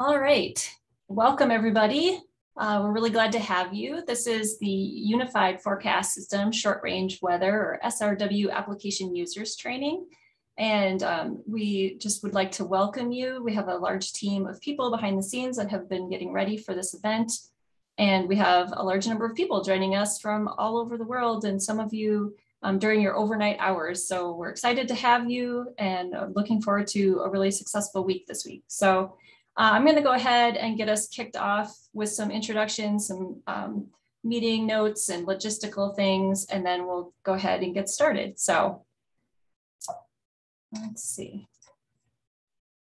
All right, welcome everybody. Uh, we're really glad to have you. This is the Unified Forecast System Short Range Weather or SRW Application Users Training. And um, we just would like to welcome you. We have a large team of people behind the scenes that have been getting ready for this event. And we have a large number of people joining us from all over the world and some of you um, during your overnight hours. So we're excited to have you and looking forward to a really successful week this week. So uh, I'm gonna go ahead and get us kicked off with some introductions, some um, meeting notes and logistical things, and then we'll go ahead and get started. So Let's see.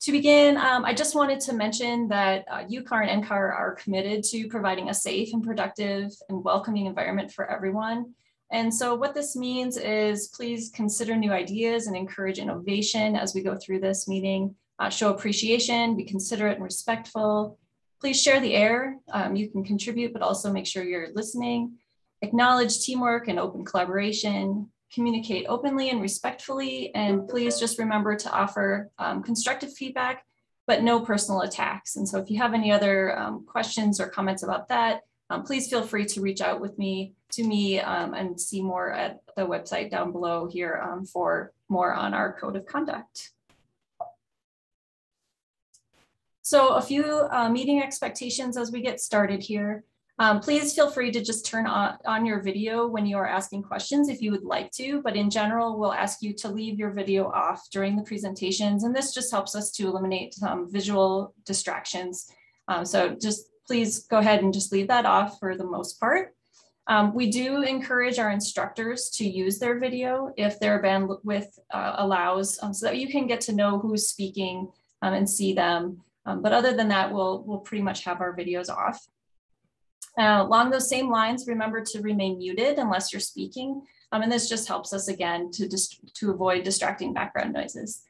To begin, um, I just wanted to mention that uh, UCAR and NCAR are committed to providing a safe and productive and welcoming environment for everyone. And so what this means is please consider new ideas and encourage innovation as we go through this meeting. Uh, show appreciation, be considerate and respectful. Please share the air. Um, you can contribute, but also make sure you're listening. Acknowledge teamwork and open collaboration communicate openly and respectfully. And please just remember to offer um, constructive feedback, but no personal attacks. And so if you have any other um, questions or comments about that, um, please feel free to reach out with me to me um, and see more at the website down below here um, for more on our code of conduct. So a few uh, meeting expectations as we get started here. Um, please feel free to just turn on, on your video when you are asking questions if you would like to, but in general, we'll ask you to leave your video off during the presentations. And this just helps us to eliminate some visual distractions. Um, so just please go ahead and just leave that off for the most part. Um, we do encourage our instructors to use their video if their bandwidth uh, allows um, so that you can get to know who's speaking um, and see them. Um, but other than that, we'll, we'll pretty much have our videos off. Uh, along those same lines, remember to remain muted unless you're speaking. Um, and this just helps us again to, just to avoid distracting background noises.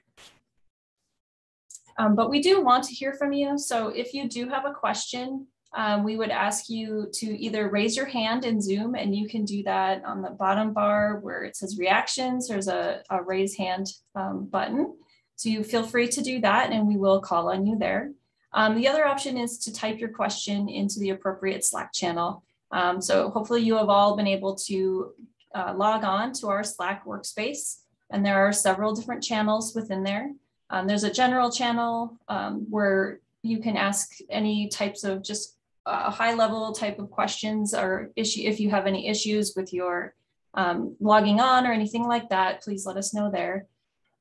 Um, but we do want to hear from you. So if you do have a question, um, we would ask you to either raise your hand in Zoom and you can do that on the bottom bar where it says reactions, there's a, a raise hand um, button. So you feel free to do that and we will call on you there. Um, the other option is to type your question into the appropriate Slack channel. Um, so hopefully you have all been able to uh, log on to our Slack workspace and there are several different channels within there. Um, there's a general channel um, where you can ask any types of just uh, high level type of questions or issue if you have any issues with your um, logging on or anything like that, please let us know there.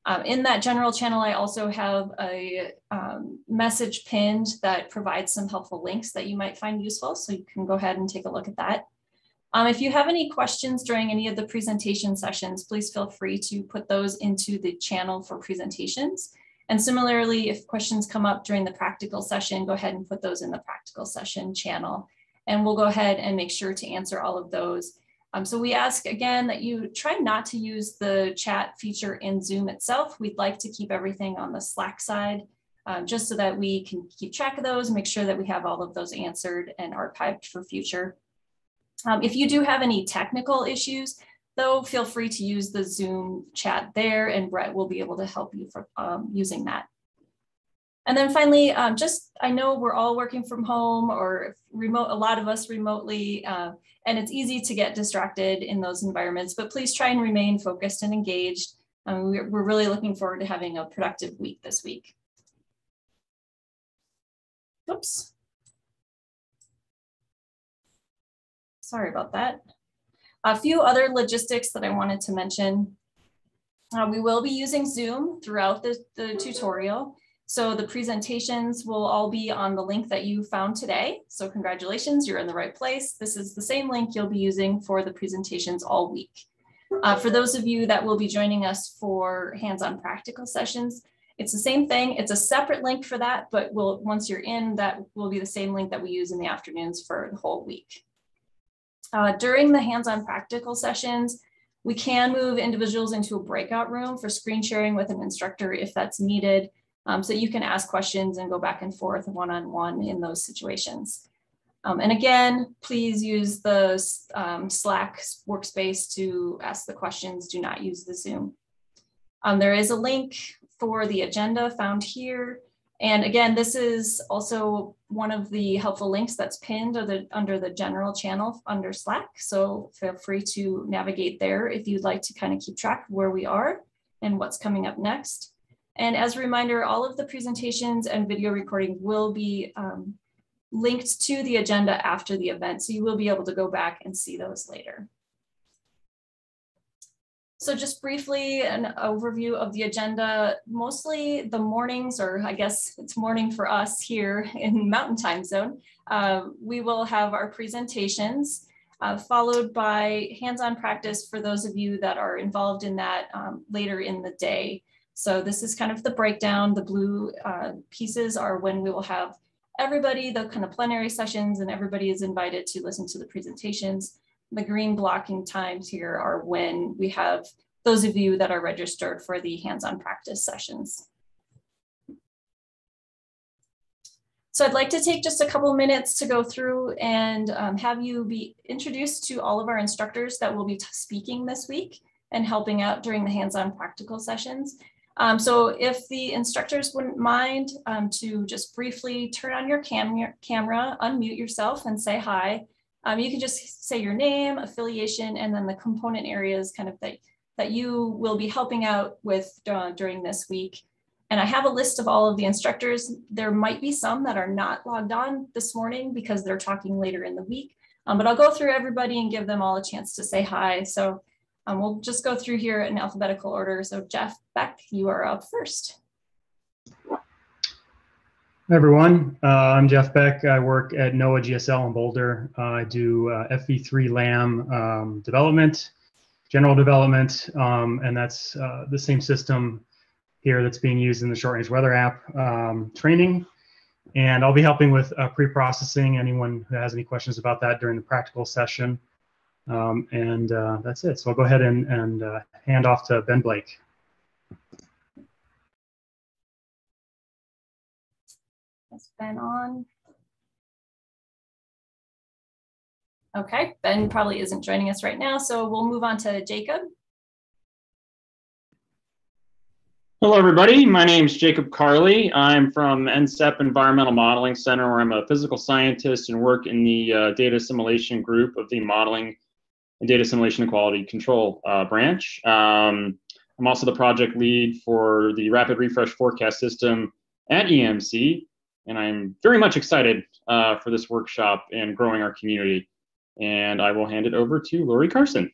Um, in that general channel, I also have a um, message pinned that provides some helpful links that you might find useful. So you can go ahead and take a look at that. Um, if you have any questions during any of the presentation sessions, please feel free to put those into the channel for presentations. And similarly, if questions come up during the practical session, go ahead and put those in the practical session channel. And we'll go ahead and make sure to answer all of those um, so we ask again that you try not to use the chat feature in Zoom itself. We'd like to keep everything on the Slack side um, just so that we can keep track of those, make sure that we have all of those answered and archived for future. Um, if you do have any technical issues, though, feel free to use the Zoom chat there and Brett will be able to help you for um, using that. And then finally, um, just I know we're all working from home or remote, a lot of us remotely, uh, and it's easy to get distracted in those environments, but please try and remain focused and engaged. Um, we're, we're really looking forward to having a productive week this week. Oops. Sorry about that. A few other logistics that I wanted to mention. Uh, we will be using Zoom throughout the, the tutorial. So the presentations will all be on the link that you found today. So congratulations, you're in the right place. This is the same link you'll be using for the presentations all week. Uh, for those of you that will be joining us for hands-on practical sessions, it's the same thing. It's a separate link for that, but we'll, once you're in, that will be the same link that we use in the afternoons for the whole week. Uh, during the hands-on practical sessions, we can move individuals into a breakout room for screen sharing with an instructor if that's needed. Um, so you can ask questions and go back and forth one-on-one -on -one in those situations. Um, and again, please use the um, Slack workspace to ask the questions. Do not use the Zoom. Um, there is a link for the agenda found here. And again, this is also one of the helpful links that's pinned the, under the general channel under Slack. So feel free to navigate there if you'd like to kind of keep track where we are and what's coming up next. And as a reminder, all of the presentations and video recording will be um, linked to the agenda after the event. So you will be able to go back and see those later. So just briefly, an overview of the agenda. Mostly the mornings, or I guess it's morning for us here in Mountain Time Zone, uh, we will have our presentations, uh, followed by hands-on practice for those of you that are involved in that um, later in the day. So this is kind of the breakdown. The blue uh, pieces are when we will have everybody, the kind of plenary sessions, and everybody is invited to listen to the presentations the green blocking times here are when we have those of you that are registered for the hands-on practice sessions. So I'd like to take just a couple minutes to go through and um, have you be introduced to all of our instructors that will be speaking this week and helping out during the hands-on practical sessions. Um, so if the instructors wouldn't mind um, to just briefly turn on your cam camera, unmute yourself and say hi, um, you can just say your name, affiliation, and then the component areas kind of that, that you will be helping out with uh, during this week. And I have a list of all of the instructors. There might be some that are not logged on this morning because they're talking later in the week, um, but I'll go through everybody and give them all a chance to say hi. So um, we'll just go through here in alphabetical order. So Jeff Beck, you are up first. Hi everyone, uh, I'm Jeff Beck. I work at NOAA GSL in Boulder. Uh, I do uh, FV3 LAM um, development, general development, um, and that's uh, the same system here that's being used in the short range weather app um, training. And I'll be helping with uh, pre-processing anyone who has any questions about that during the practical session. Um, and uh, that's it. So I'll go ahead and, and hand off to Ben Blake. Has Ben on? Okay, Ben probably isn't joining us right now, so we'll move on to Jacob. Hello, everybody. My name is Jacob Carley. I'm from NCEP Environmental Modeling Center, where I'm a physical scientist and work in the uh, data assimilation group of the Modeling and Data Assimilation and Quality Control uh, branch. Um, I'm also the project lead for the Rapid Refresh Forecast System at EMC, and I'm very much excited uh, for this workshop and growing our community. And I will hand it over to Laurie Carson.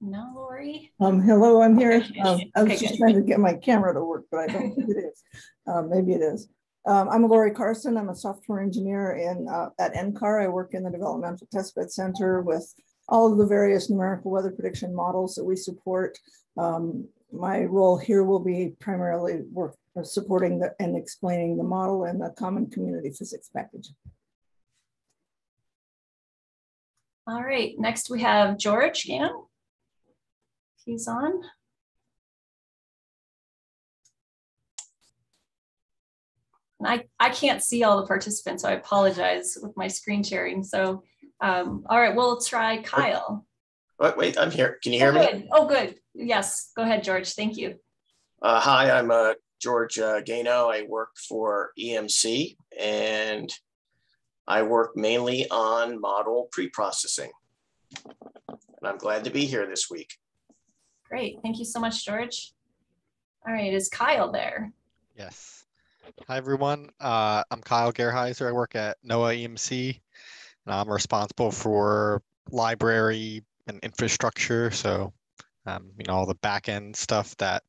No, Lori. Um, hello, I'm here. Um, I was okay, just good. trying to get my camera to work, but I don't think it is. Um, maybe it is. Um, I'm Laurie Carson. I'm a software engineer in uh, at NCAR. I work in the Developmental Testbed Center with all of the various numerical weather prediction models that we support. Um, my role here will be primarily work uh, supporting the, and explaining the model and the common community physics package. All right, next we have George Gann. He's on. And I, I can't see all the participants, so I apologize with my screen sharing. So um, all right, we'll try Kyle. Wait, wait, I'm here. Can you hear oh, me? Good. Oh, good. Yes, go ahead, George. Thank you. Uh, hi, I'm uh, George uh, Gayno. I work for EMC and I work mainly on model pre-processing. And I'm glad to be here this week. Great. Thank you so much, George. All right, is Kyle there? Yes. Hi, everyone. Uh, I'm Kyle Gerheiser. I work at NOAA EMC. And I'm responsible for library and infrastructure. So, um, you know, all the back end stuff that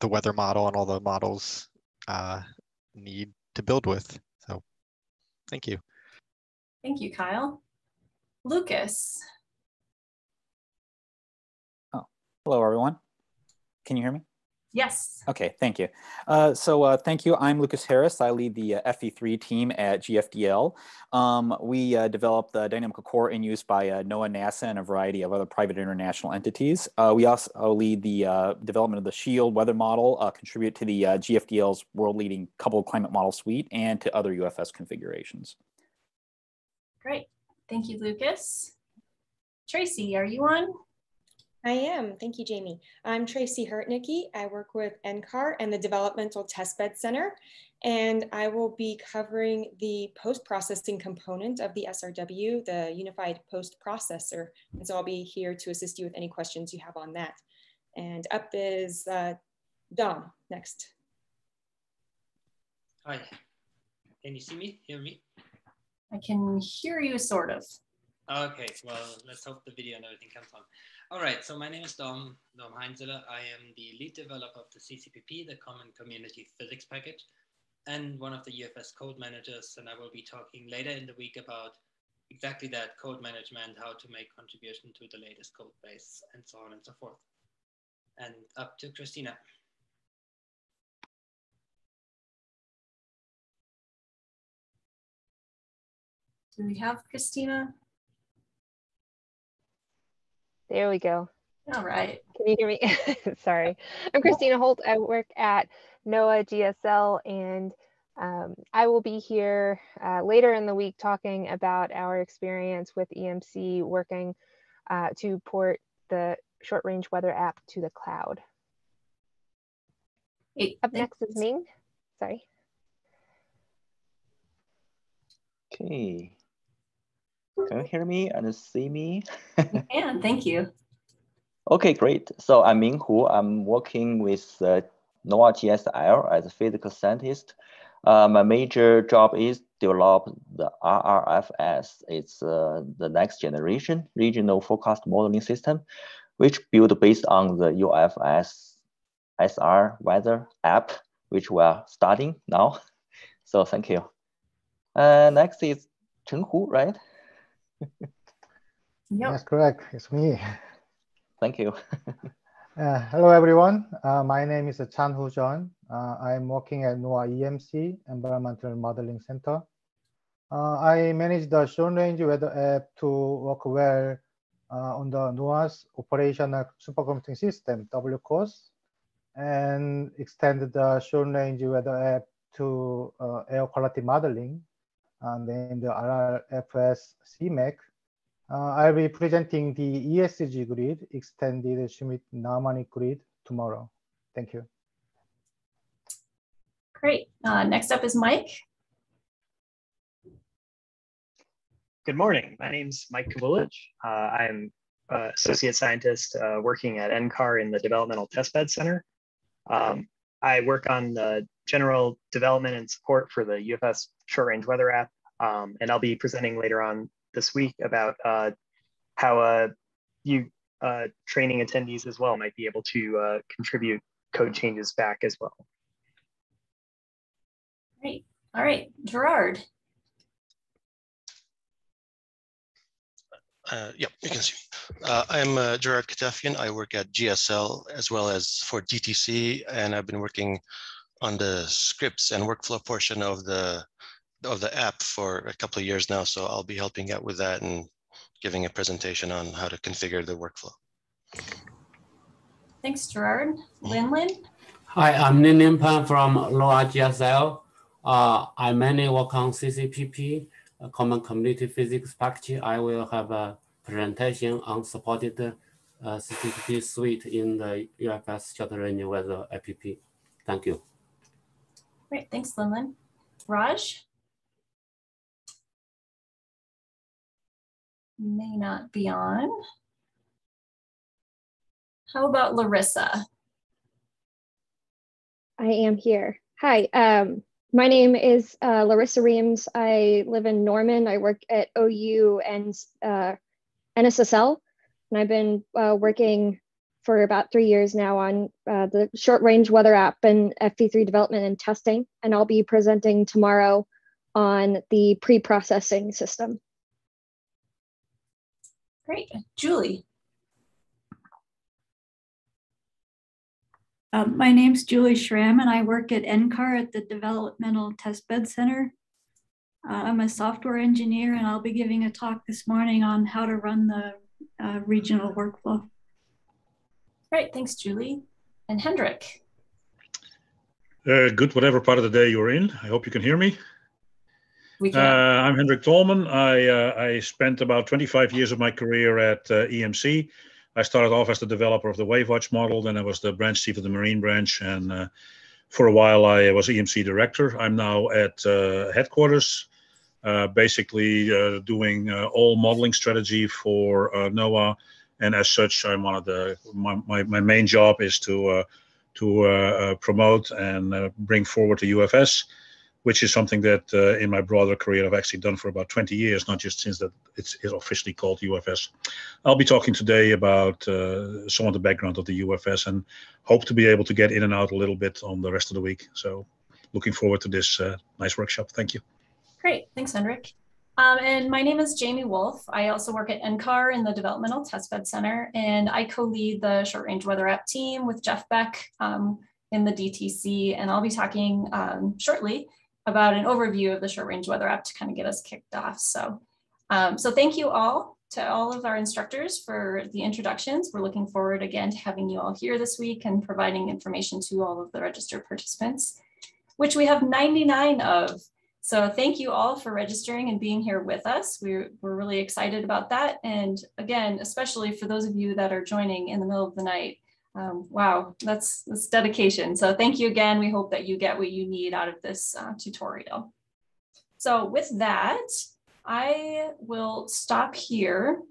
the weather model and all the models uh, need to build with. So, thank you. Thank you, Kyle. Lucas. Hello, everyone. Can you hear me? Yes. Okay, thank you. Uh, so uh, thank you. I'm Lucas Harris. I lead the uh, FV3 team at GFDL. Um, we uh, developed the dynamical core in use by uh, NOAA, NASA, and a variety of other private international entities. Uh, we also lead the development of the SHIELD weather model, contribute to the GFDL's world-leading coupled climate model suite, and to other UFS configurations. Great. Thank you, Lucas. Tracy, are you on? I am. Thank you, Jamie. I'm Tracy Hertneky. I work with NCAR and the Developmental Testbed Center, and I will be covering the post-processing component of the SRW, the Unified Post Processor. And so I'll be here to assist you with any questions you have on that. And up is uh, Dom next. Hi. Can you see me, hear me? I can hear you sort of. Okay, well, let's hope the video and everything comes on. All right, so my name is Dom, Dom Heinzeller. I am the lead developer of the CCPP, the Common Community Physics Package, and one of the UFS code managers. And I will be talking later in the week about exactly that code management, how to make contribution to the latest code base, and so on and so forth. And up to Christina. Do we have Christina? There we go. All right. Can you hear me? Sorry. I'm Christina Holt. I work at NOAA GSL and um, I will be here uh, later in the week talking about our experience with EMC working uh, to port the short range weather app to the cloud. Hey, Up next is Ming. Sorry. Okay. Can you hear me and see me? yeah, thank you. Okay, great. So I'm Ming Hu. I'm working with uh, NOAA GSL as a physical scientist. Uh, my major job is develop the RRFS. It's uh, the next generation regional forecast modeling system, which built based on the UFS SR weather app, which we are starting now. So thank you. Uh, next is Chen Hu, right? Yep. That's correct. It's me. Thank you. Uh, hello, everyone. Uh, my name is Chan-Hoo Jeon. Uh, I'm working at NOAA EMC, Environmental Modeling Center. Uh, I manage the short range weather app to work well uh, on the NOAA's operational supercomputing system, WCOSS, and extend the short range weather app to uh, air quality modeling, named RRFS CMAQ uh, I'll be presenting the ESG grid, extended Schmidt-Gnomonic grid tomorrow. Thank you. Great. Uh, next up is Mike. Good morning. My name's Mike Kavulich. Uh, I'm uh, associate scientist uh, working at NCAR in the Developmental Testbed Center. Um, I work on the general development and support for the UFS short range weather app. Um, and I'll be presenting later on this week about uh, how uh, you uh, training attendees as well might be able to uh, contribute code changes back as well. Great. All right, Gerard. Uh, yeah, you can see. Uh, I'm uh, Gerard Ketefian. I work at GSL as well as for DTC, and I've been working on the scripts and workflow portion of the of the app for a couple of years now, so I'll be helping out with that and giving a presentation on how to configure the workflow. Thanks, Gerard. Lin Lin? Hi, I'm Lin Lin Pan from NOAA GSL. Uh, I mainly work on CCPP, a Common Community Physics package. I will have a presentation on supported uh, CCPP suite in the UFS short range weather app. Thank you. Great, thanks, Lin Lin. Raj? may not be on. How about Larissa? I am here. Hi, um, my name is uh, Larissa Reames. I live in Norman. I work at OU and uh, NSSL, and I've been uh, working for about three years now on uh, the short range weather app and FV3 development and testing. And I'll be presenting tomorrow on the pre processing system. Great. Julie. Um, my name's Julie Schramm, and I work at NCAR at the Developmental Testbed Center. Uh, I'm a software engineer, and I'll be giving a talk this morning on how to run the uh, regional workflow. Great, thanks, Julie. And Hendrik. Uh, good, whatever part of the day you're in. I hope you can hear me. Uh, I'm Hendrik Tolman. I, uh, I spent about 25 years of my career at uh, EMC, I started off as the developer of the WaveWatch model, then I was the branch chief of the Marine branch, and uh, for a while I was EMC director. I'm now at uh, headquarters, uh, basically uh, doing uh, all modeling strategy for NOAA, and as such, I'm one of the my, my, my main job is to to promote and bring forward the UFS which is something that uh, in my broader career I've actually done for about 20 years, not just since that it's, it's officially called UFS. I'll be talking today about uh, some of the background of the UFS and hope to be able to get in and out a little bit on the rest of the week. So looking forward to this uh, nice workshop. Thank you. Great, thanks, Hendrik. Um, and my name is Jamie Wolff. I also work at NCAR in the Developmental Testbed Center, and I co-lead the Short Range Weather App team with Jeff Beck um, in the DTC, and I'll be talking um, shortly about an overview of the short range weather app to kind of get us kicked off. So, um, so thank you all to all of our instructors for the introductions. We're looking forward again to having you all here this week and providing information to all of the registered participants, which we have 99 of. So thank you all for registering and being here with us. We're, we're really excited about that. And again, especially for those of you that are joining in the middle of the night, um, wow, that's, that's dedication. So thank you again. We hope that you get what you need out of this uh, tutorial. So with that, I will stop here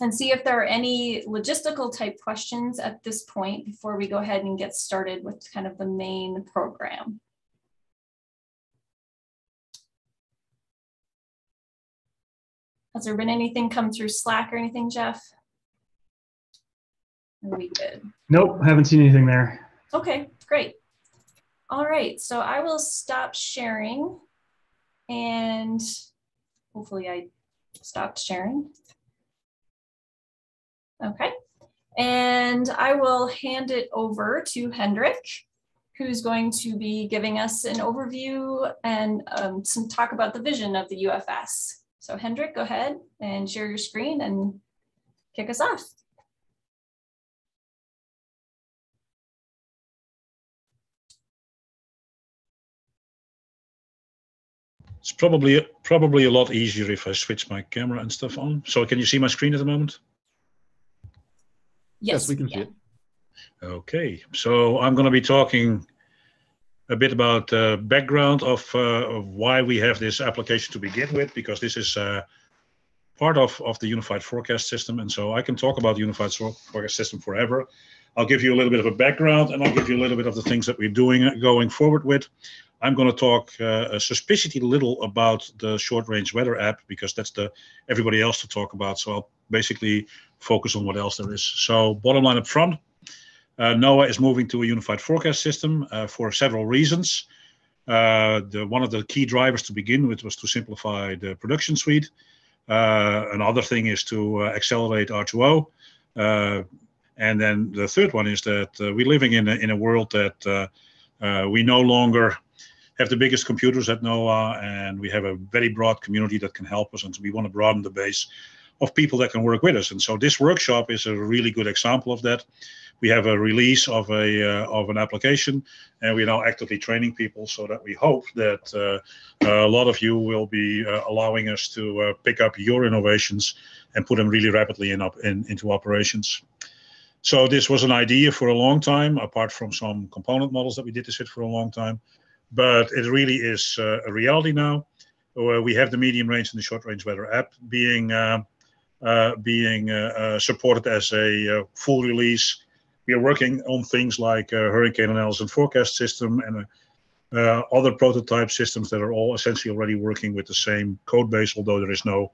and see if there are any logistical type questions at this point before we go ahead and get started with kind of the main program. Has there been anything come through Slack or anything, Jeff? We good? Nope, haven't seen anything there. Okay, great. All right, so I will stop sharing and hopefully I stopped sharing. Okay, and I will hand it over to Hendrik, who's going to be giving us an overview and um, some talk about the vision of the UFS. So Hendrik, go ahead and share your screen and kick us off. It's probably probably a lot easier if I switch my camera and stuff on. So can you see my screen at the moment? Yes, yes we can see it. Okay, so I'm going to be talking a bit about the background of, uh, of why we have this application to begin with, because this is uh, part of, of the unified forecast system. And so I can talk about the unified forecast system forever. I'll give you a little bit of a background and I'll give you a little bit of the things that we're doing uh, going forward with. I'm going to talk uh, suspiciously little about the short range weather app because that's the everybody else to talk about. So I'll basically focus on what else there is. So bottom line up front, uh, NOAA is moving to a unified forecast system uh, for several reasons. Uh, the, one of the key drivers to begin with was to simplify the production suite. Uh, another thing is to uh, accelerate R2O. and then the third one is that we're living in a, in a world that we no longer have the biggest computers at NOAA, and we have a very broad community that can help us. And so we want to broaden the base of people that can work with us. And so this workshop is a really good example of that. We have a release of a uh, of an application, and we're now actively training people so that we hope that uh, a lot of you will be uh, allowing us to uh, pick up your innovations and put them really rapidly in, up, in into operations. So this was an idea for a long time, apart from some component models that we did this with for a long time but it really is uh, a reality now. Uh, we have the medium range and the short range weather app being uh, uh Uh, being uh, uh, supported as a uh, full release. We are working on things like uh, hurricane analysis and forecast system and other prototype systems that are all essentially already working with the same code base, although there is no,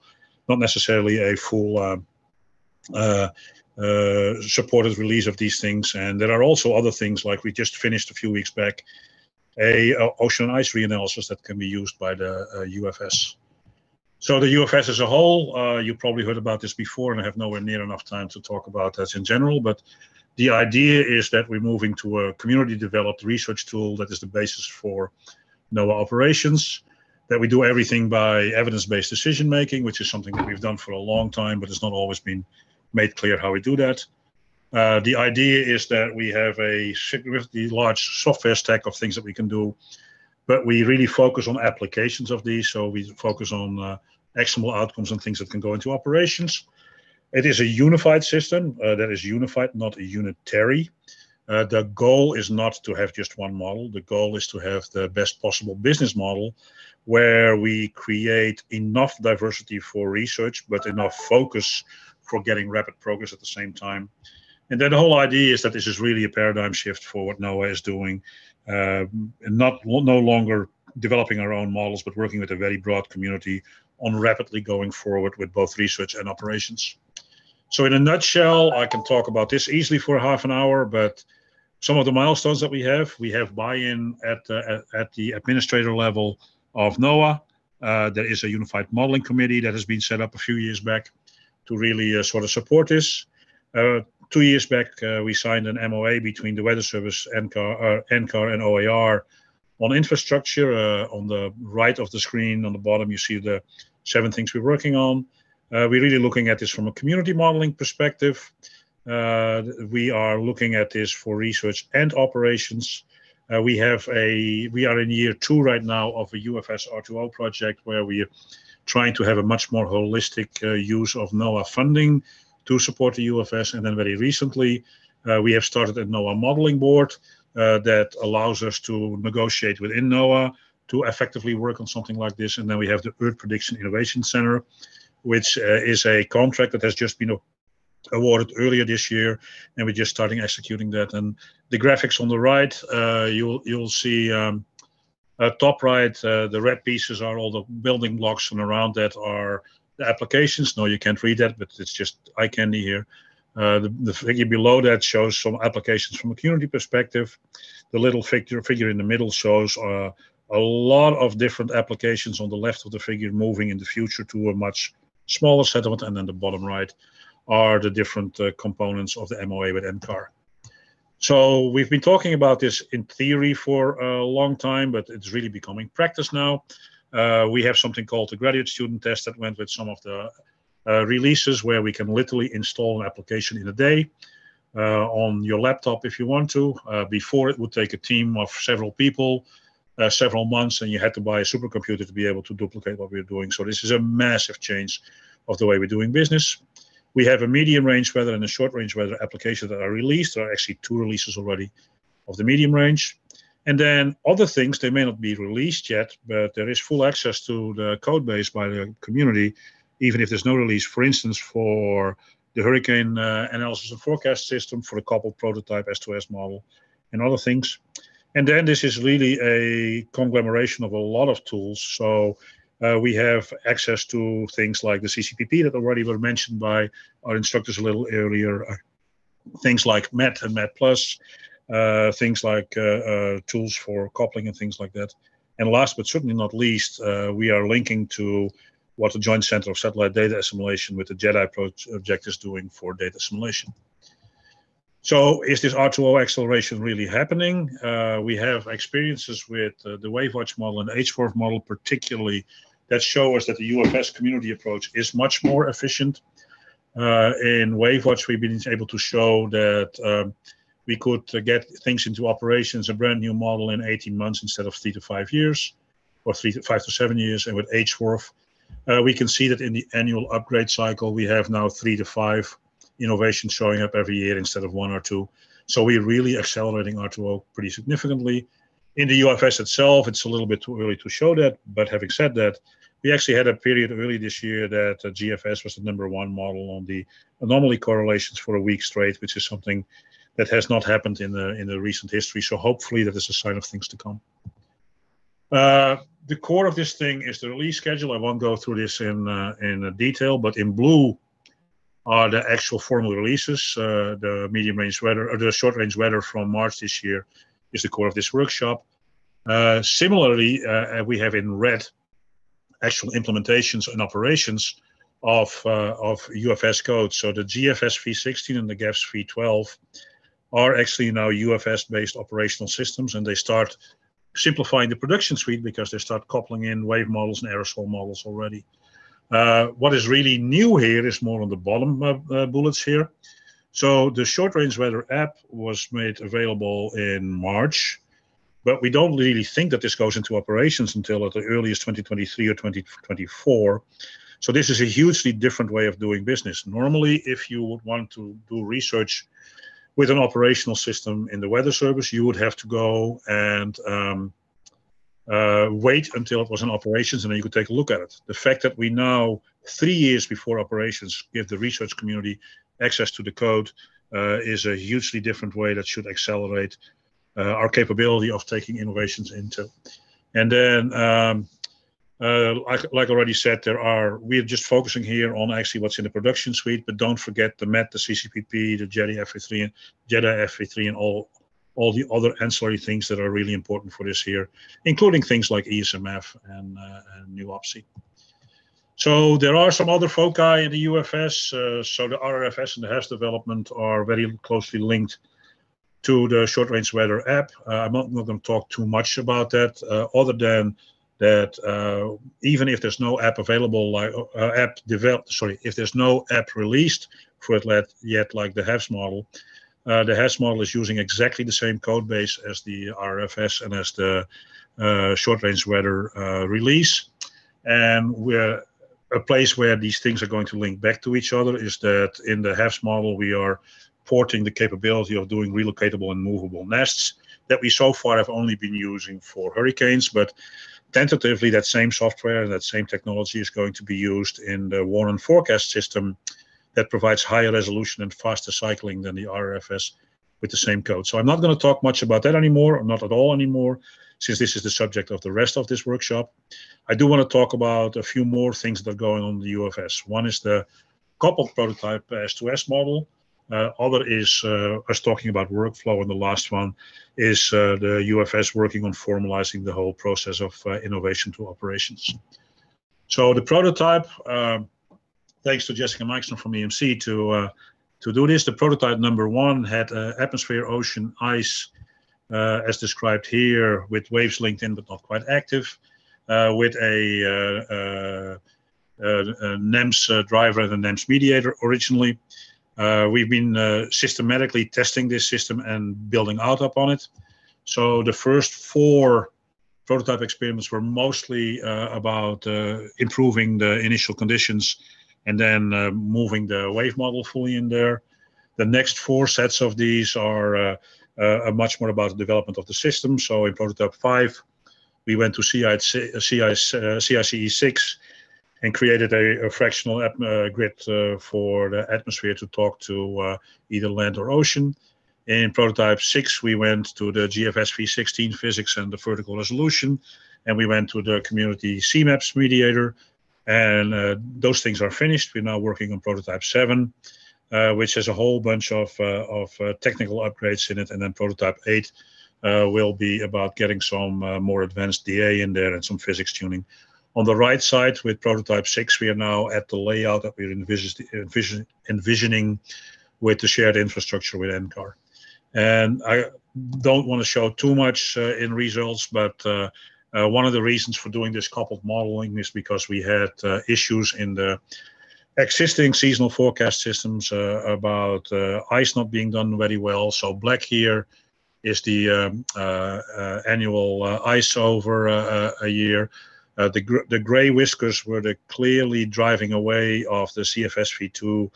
not necessarily a full supported release of these things. And there are also other things like we just finished a few weeks back a, ocean ice reanalysis that can be used by the uh, UFS. So the UFS as a whole, uh, you probably heard about this before, and I have nowhere near enough time to talk about that in general. But the idea is that we're moving to a community-developed research tool that is the basis for NOAA operations. That we do everything by evidence-based decision making, which is something that we've done for a long time, but it's not always been made clear how we do that. Uh, the idea is that we have a significantly large software stack of things that we can do, but we really focus on applications of these. So we focus on uh, actionable outcomes and things that can go into operations. It is a unified system uh, that is unified, not unitary. Uh, the goal is not to have just one model. The goal is to have the best possible business model where we create enough diversity for research, but enough focus for getting rapid progress at the same time. And then the whole idea is that this is really a paradigm shift for what NOAA is doing, not no longer developing our own models, but working with a very broad community on rapidly going forward with both research and operations. So in a nutshell, I can talk about this easily for half an hour, but some of the milestones that we have, we have buy-in at, uh, at, the administrator level of NOAA. Uh, there is a unified modeling committee that has been set up a few years back to really uh, sort of support this. Uh, two years back, uh, we signed an MOA between the Weather Service, NCAR, uh, NCAR and OAR on infrastructure. on the right of the screen, on the bottom, you see the seven things we're working on. we're really looking at this from a community modeling perspective. Uh, we are looking at this for research and operations. Uh, we have a we are in year two right now of a UFS R2O project where we are trying to have a much more holistic uh, use of NOAA funding to support the UFS. And then very recently, uh, we have started a NOAA modeling board uh, that allows us to negotiate within NOAA to effectively work on something like this. And then we have the Earth Prediction Innovation Center, which uh, is a contract that has just been awarded earlier this year, and we're just starting executing that. And the graphics on the right, uh, you'll you'll see um, uh, top right, uh, the red pieces are all the building blocks, and around that are applications. No, you can't read that, but it's just eye candy here. Uh, the, the figure below that shows some applications from a community perspective. The little figure figure in the middle shows uh, a lot of different applications on the left of the figure moving in the future to a much smaller settlement, and then the bottom right are the different uh, components of the MOA with NCAR. So we've been talking about this in theory for a long time, but it's really becoming practice now. Uh, we have something called the graduate student test that went with some of the uh, releases where we can literally install an application in a day uh, on your laptop if you want to. Uh, before it would take a team of several people, uh, several months, and you had to buy a supercomputer to be able to duplicate what we are doing. So this is a massive change of the way we're doing business. We have a medium range weather and a short range weather applications that are released. There are actually two releases already of the medium range. And then other things, they may not be released yet, but there is full access to the code base by the community, even if there's no release. For instance, for the hurricane uh, analysis and forecast system, for the coupled prototype S2S model, and other things. And then this is really a conglomeration of a lot of tools. So uh, we have access to things like the CCPP that already were mentioned by our instructors a little earlier. Uh, things like MET and MET Plus, things like uh, uh, tools for coupling and things like that. And last but certainly not least, uh, we are linking to what the Joint Center of Satellite Data Assimilation with the JEDI project is doing for data assimilation. So is this R2O acceleration really happening? Uh, we have experiences with uh, the WaveWatch model and HWRF model, particularly that show us that the UFS community approach is much more efficient. Uh, in WaveWatch, we've been able to show that um, we could uh, get things into operations, a brand new model in 18 months instead of three to five years, or three to five to seven years. And with HWRF, uh, we can see that in the annual upgrade cycle, we have now three to five innovations showing up every year instead of one or two. So we're really accelerating R2O pretty significantly. In the UFS itself, it's a little bit too early to show that. But having said that, we actually had a period early this year that uh, GFS was the number one model on the anomaly correlations for a week straight, which is something that has not happened in the in the recent history. So hopefully that is a sign of things to come. Uh, the core of this thing is the release schedule. I won't go through this in uh, in detail, but in blue are the actual formal releases. Uh, the medium range weather or the short range weather from March this year is the core of this workshop. Uh, similarly, uh, we have in red actual implementations and operations of, uh, of UFS code. So the GFS v16 and the GEFS v12 are actually now UFS-based operational systems, and they start simplifying the production suite because they start coupling in wave models and aerosol models already. Uh, what is really new here is more on the bottom uh, uh, bullets here. So the short range weather app was made available in March but we don't really think that this goes into operations until at the earliest 2023 or 2024. So this is a hugely different way of doing business. Normally, if you would want to do research with an operational system in the weather service, you would have to go and um, uh, wait until it was in operations and then you could take a look at it. The fact that we now, three years before operations, give the research community access to the code uh, is a hugely different way that should accelerate uh, our capability of taking innovations into. And then, um, uh, like, like already said, there are, we're just focusing here on actually what's in the production suite, but don't forget the MET, the CCPP, the JEDI FV3 and JEDI FV3 and all, all the other ancillary things that are really important for this here, including things like ESMF and, uh, and NUOPC. So there are some other foci in the UFS. Uh, so the RRFS and the HAFS development are very closely linked to the short range weather app. Uh, I'm not, not going to talk too much about that, uh, other than that uh, even if there's no app available, like uh, app developed, sorry, if there's no app released for it yet, like the HAFS model, uh, the HAFS model is using exactly the same code base as the RFS and as the short range weather release. And we're a place where these things are going to link back to each other is that in the HAFS model, we are porting the capability of doing relocatable and movable nests that we so far have only been using for hurricanes, but tentatively that same software and that same technology is going to be used in the Warn-on forecast system that provides higher resolution and faster cycling than the RFS with the same code. So I'm not going to talk much about that anymore, or not at all anymore, since this is the subject of the rest of this workshop. I do want to talk about a few more things that are going on in the UFS. One is the coupled prototype S2S model. Uh, other is uh, us talking about workflow, and the last one is uh, the UFS working on formalizing the whole process of uh, innovation to operations. So the prototype, um, thanks to Jessica Meixner from EMC to uh, to do this. The prototype number one had uh, atmosphere, ocean, ice, as described here, with waves linked in but not quite active. With a, uh, NEMS driver and a NEMS mediator originally. We've been systematically testing this system and building out upon it. So the first four prototype experiments were mostly uh, about uh, improving the initial conditions and then uh, moving the wave model fully in there. The next four sets of these are much more about the development of the system. So in prototype five, we went to CICE 6 and created a, a fractional uh, grid uh, for the atmosphere to talk to uh, either land or ocean. In prototype 6, we went to the GFS v16 physics and the vertical resolution, and we went to the community CMEPS mediator, and uh, those things are finished. We're now working on prototype 7, uh, which has a whole bunch of, uh, of technical upgrades in it, and then prototype 8 uh, will be about getting some uh, more advanced DA in there and some physics tuning. On the right side with prototype 6, we are now at the layout that we're envision, envisioning with the shared infrastructure with NCAR. And I don't want to show too much uh, in results, but uh, uh, one of the reasons for doing this coupled modeling is because we had uh, issues in the existing seasonal forecast systems about ice not being done very well. So black here is the um, uh, uh, annual uh, ice over a year. The, gr the gray whiskers were the clearly driving away of the CFSV2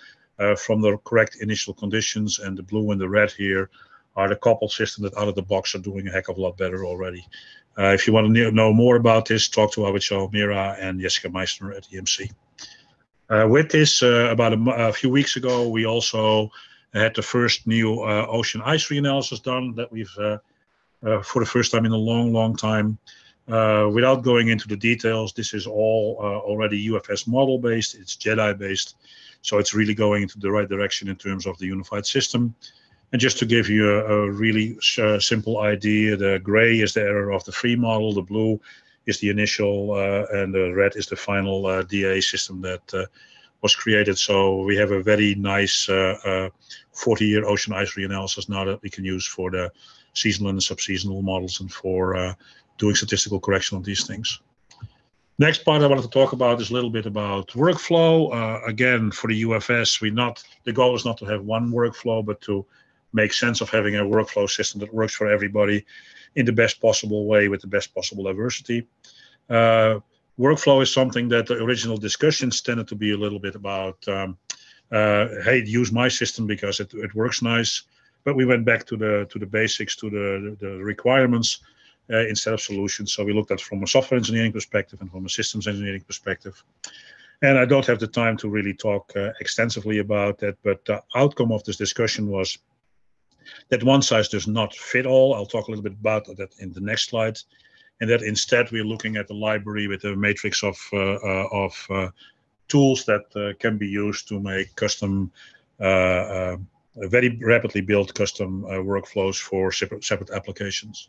from the correct initial conditions, and the blue and the red here are the coupled system that out of the box are doing a heck of a lot better already. Uh, if you want to know more about this, talk to Avichal Mehra and Jessica Meixner at EMC. Uh, with this, uh, about a, a, few weeks ago, we also had the first new uh, ocean ice reanalysis done that we've uh, uh, for the first time in a long, long time. Without going into the details, this is all already UFS model based. It's JEDI based, so it's really going into the right direction in terms of the unified system. And just to give you a, a really uh, simple idea, the gray is the error of the free model, the blue is the initial, uh, and the red is the final uh, DA system that was created. So we have a very nice 40-year uh, ocean ice reanalysis now that we can use for the seasonal and subseasonal models and for uh, doing statistical correction on these things. Next part I wanted to talk about is a little bit about workflow. Uh, again, for the UFS, we not the goal is not to have one workflow, but to make sense of having a workflow system that works for everybody in the best possible way with the best possible diversity. Uh, workflow is something that the original discussions tended to be a little bit about, um, uh, hey, use my system because it, it works nice. But we went back to the to the basics, to the, the requirements uh, instead of solutions. So we looked at from a software engineering perspective and from a systems engineering perspective. And I don't have the time to really talk uh, extensively about that, but the outcome of this discussion was that one size does not fit all. I'll talk a little bit about that in the next slide. And that instead we're looking at the library with a matrix of, uh, uh, of uh, tools that uh, can be used to make custom, uh, uh, very rapidly built custom workflows for separate, separate applications.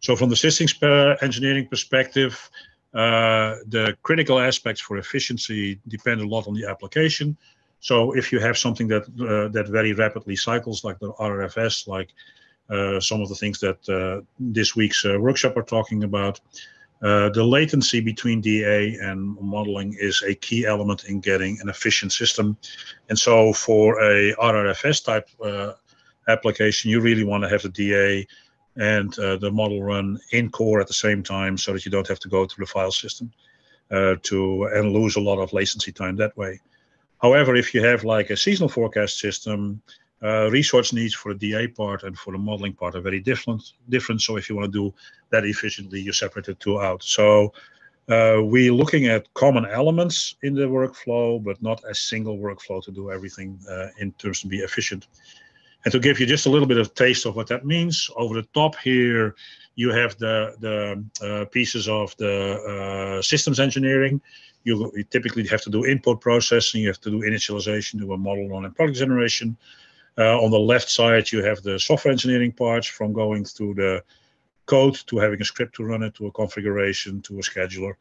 So from the systems engineering perspective, uh, the critical aspects for efficiency depend a lot on the application. So if you have something that uh, that very rapidly cycles, like the RRFS, like uh, some of the things that uh, this week's uh, workshop are talking about, uh, the latency between DA and modeling is a key element in getting an efficient system. And so for a RRFS type application, you really want to have the DA and uh, the model run in core at the same time so that you don't have to go to the file system uh, to and lose a lot of latency time that way. However, if you have like a seasonal forecast system, uh, resource needs for the DA part and for the modeling part are very different. Different. So if you want to do that efficiently, you separate the two out. So uh, we're looking at common elements in the workflow, but not a single workflow to do everything uh, in terms to be efficient. And to give you just a little bit of taste of what that means, over the top here, you have the, the uh, pieces of the uh, systems engineering. You, you, typically have to do input processing, you have to do initialization, do a model run and product generation. Uh, on the left side, you have the software engineering parts from going through the code to having a script to run it, to a configuration, to a scheduler.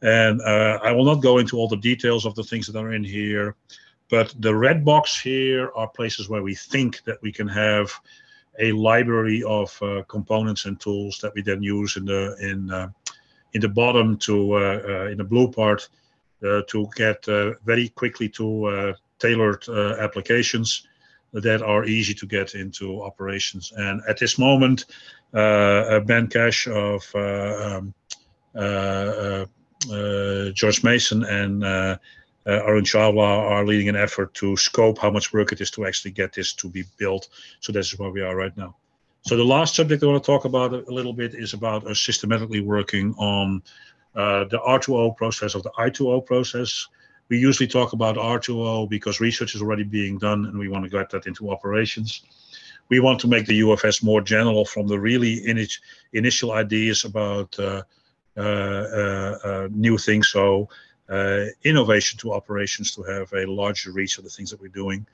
And uh, I will not go into all the details of the things that are in here. But the red box here are places where we think that we can have a library of uh, components and tools that we then use in the in uh, in the bottom to uh, uh in the blue part uh, to get uh, very quickly to tailored applications that are easy to get into operations. And at this moment, Ben Cash of um, George Mason and uh, Arun Chawla are leading an effort to scope how much work it is to actually get this to be built. So this is where we are right now. So the last subject I want to talk about a little bit is about us systematically working on uh, the R2O process of the I2O process. We usually talk about R2O because research is already being done and we want to get that into operations. We want to make the UFS more general from the really initial ideas about uh, uh, uh, uh new things. So uh, innovation to operations to have a larger reach of the things that we're doing.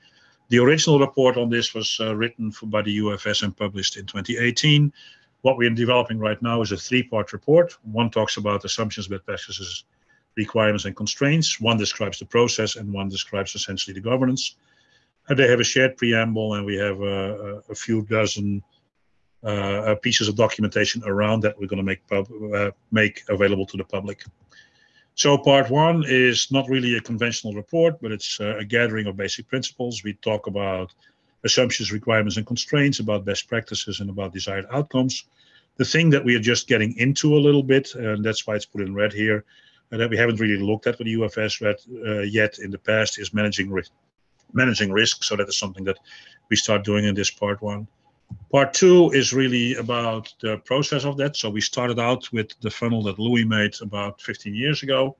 The original report on this was uh, written for, by the UFS and published in 2018. What we're developing right now is a three-part report. One talks about assumptions, best practices, requirements, and constraints. One describes the process, and one describes essentially the governance. And they have a shared preamble, and we have a, a few dozen uh, pieces of documentation around that we're going to make uh, make available to the public. So part one is not really a conventional report, but it's uh, a gathering of basic principles. We talk about assumptions, requirements, and constraints, about best practices, and about desired outcomes. The thing that we are just getting into a little bit, and that's why it's put in red here, and that we haven't really looked at with UFS red, uh, yet in the past, is managing risk. Managing risk, so that is something that we start doing in this part one. Part two is really about the process of that. So we started out with the funnel that Louis made about 15 years ago.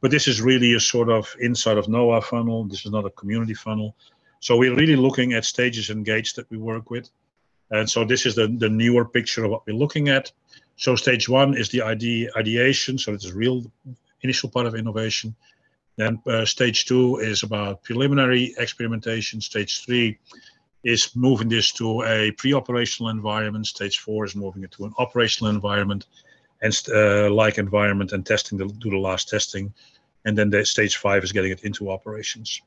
But this is really a sort of inside of NOAA funnel. This is not a community funnel. So we're really looking at stages and gates that we work with. And so this is the, the newer picture of what we're looking at. So stage one is the ide ideation. So it's a real initial part of innovation. Then uh, stage two is about preliminary experimentation. Stage three is moving this to a pre-operational environment. Stage four is moving it to an operational environment and uh, like environment and testing the, do the last testing. And then the stage five is getting it into operations.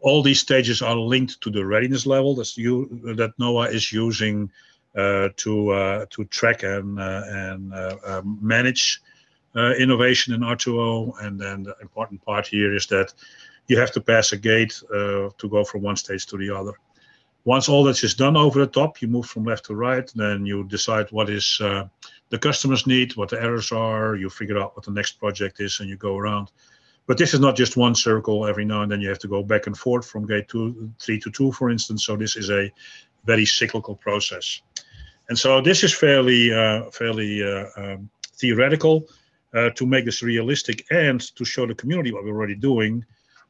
All these stages are linked to the readiness level that's you, that NOAA is using uh, to uh, to track and uh, and uh, uh, manage innovation in R2O. And then the important part here is that you have to pass a gate to go from one stage to the other. Once all that is done over the top, you move from left to right. Then you decide what is uh, the customer's need, what the errors are. You figure out what the next project is, and you go around. But this is not just one circle. Every now and then you have to go back and forth from gate two, three to two, for instance. So this is a very cyclical process. And so this is fairly, uh, fairly uh, um, theoretical. Uh, to make this realistic and to show the community what we're already doing,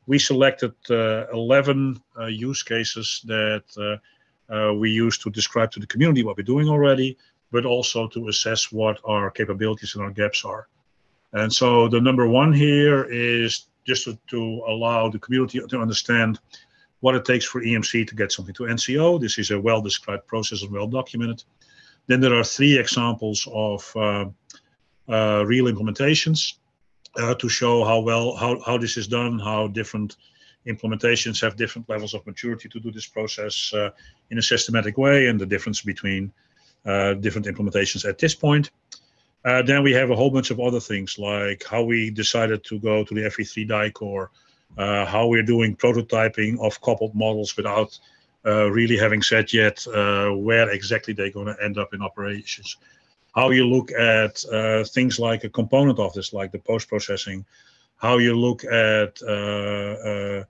we selected uh, 11 uh, use cases that uh, we use to describe to the community what we're doing already, but also to assess what our capabilities and our gaps are. And so the number one here is just to, to allow the community to understand what it takes for EMC to get something to NCO. This is a well-described process and well documented. Then there are three examples of uh, uh, real implementations uh, to show how well how, how this is done, how different implementations have different levels of maturity to do this process uh, in a systematic way, and the difference between different implementations at this point. Uh, then we have a whole bunch of other things like how we decided to go to the FV3 dycore, uh, how we're doing prototyping of coupled models without uh, really having said yet where exactly they're going to end up in operations how you look at uh, things like a component of this, like the post-processing, how you look at uh, uh,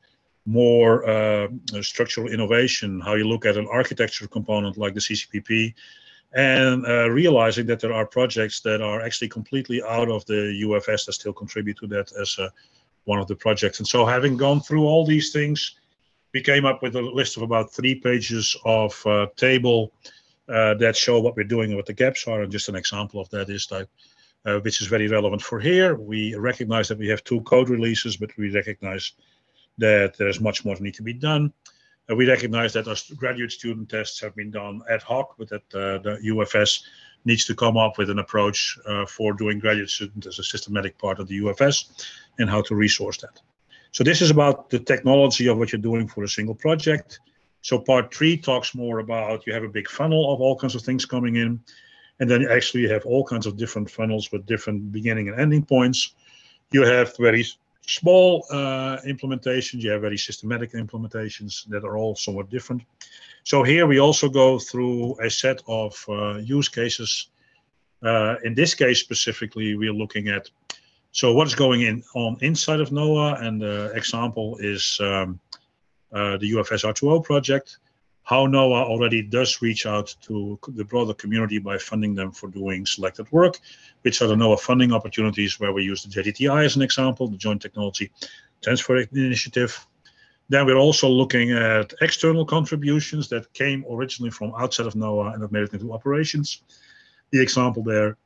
more uh, structural innovation, how you look at an architecture component like the CCPP, and uh, realizing that there are projects that are actually completely out of the UFS that still contribute to that as uh, one of the projects. And so having gone through all these things, we came up with a list of about three pages of table uh, that show what we're doing and what the gaps are. And just an example of that is that, uh, which is very relevant for here. We recognize that we have two code releases, but we recognize that there's much more need to be done. Uh, we recognize that our graduate student tests have been done ad hoc, but that uh, the UFS needs to come up with an approach uh, for doing graduate student as a systematic part of the UFS and how to resource that. So this is about the technology of what you're doing for a single project. So part three talks more about you have a big funnel of all kinds of things coming in. And then actually you have all kinds of different funnels with different beginning and ending points. You have very small uh, implementations. You have very systematic implementations that are all somewhat different. So here we also go through a set of uh, use cases. Uh, in this case specifically, we're looking at so what is going in on inside of NOAA, and the example is um, Uh, the UFS R2O project, how NOAA already does reach out to the broader community by funding them for doing selected work, which are the NOAA funding opportunities where we use the JTTI as an example, the Joint Technology Transfer Initiative. Then we're also looking at external contributions that came originally from outside of NOAA and have made it into operations. The example there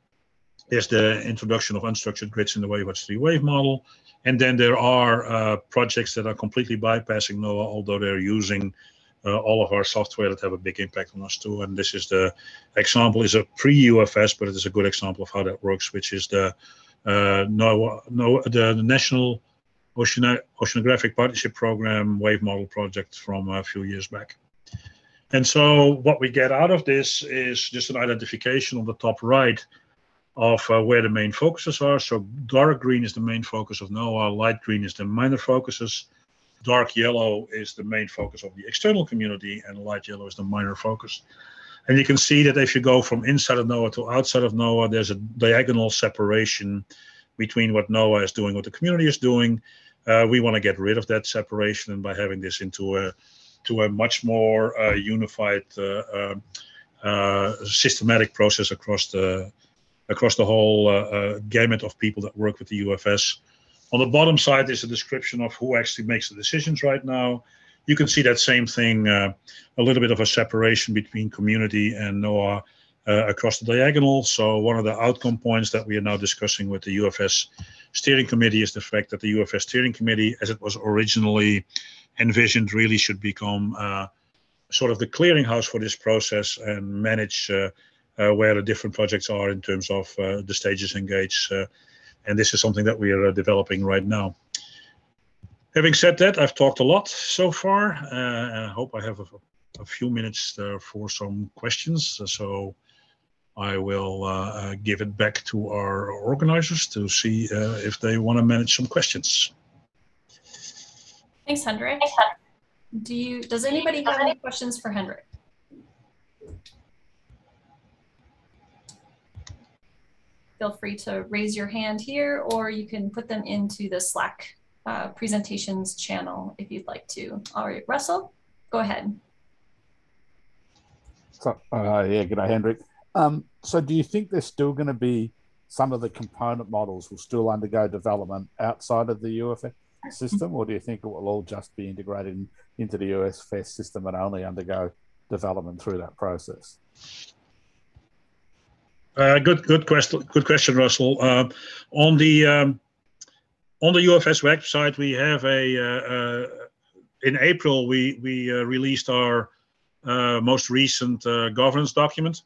is the introduction of unstructured grids in the WaveWatch 3 wave model, and then there are uh, projects that are completely bypassing NOAA, although they're using uh, all of our software that have a big impact on us too. And this is the example is a pre-UFS, but it is a good example of how that works, which is the uh, NOAA, NOAA, the National Oceanographic Partnership Program Wave Model project from a few years back. And so what we get out of this is just an identification on the top right of uh, where the main focuses are. So dark green is the main focus of NOAA, light green is the minor focuses, dark yellow is the main focus of the external community, and light yellow is the minor focus. And you can see that if you go from inside of NOAA to outside of NOAA, there's a diagonal separation between what NOAA is doing, what the community is doing. Uh, we want to get rid of that separation, and by having this into a to a much more uh, unified, uh, uh, uh, systematic process across the across the whole uh, uh, gamut of people that work with the UFS. On the bottom side is a description of who actually makes the decisions right now. You can see that same thing, uh, a little bit of a separation between community and NOAA across the diagonal. So one of the outcome points that we are now discussing with the UFS steering committee is the fact that the UFS steering committee, as it was originally envisioned, really should become sort of the clearinghouse for this process and manage uh, where the different projects are in terms of uh, the stages engaged. Uh, and this is something that we are developing right now. Having said that, I've talked a lot so far, and I hope I have a, a few minutes for some questions. So I will uh, give it back to our organizers to see uh, if they want to manage some questions. Thanks, Hendrik. Do you, does anybody have any questions for Hendrik? Feel free to raise your hand here or you can put them into the Slack uh, presentations channel if you'd like to. All right, Russell, go ahead. So, uh, yeah, good day, Hendrik. Um, so do you think there's still going to be some of the component models will still undergo development outside of the UFS system, or do you think it will all just be integrated into the UFS system and only undergo development through that process? Uh, good, good question. Good question, Russell. Uh, on the um, on the UFS website, we have a uh, uh in April we we uh, released our uh, most recent governance document,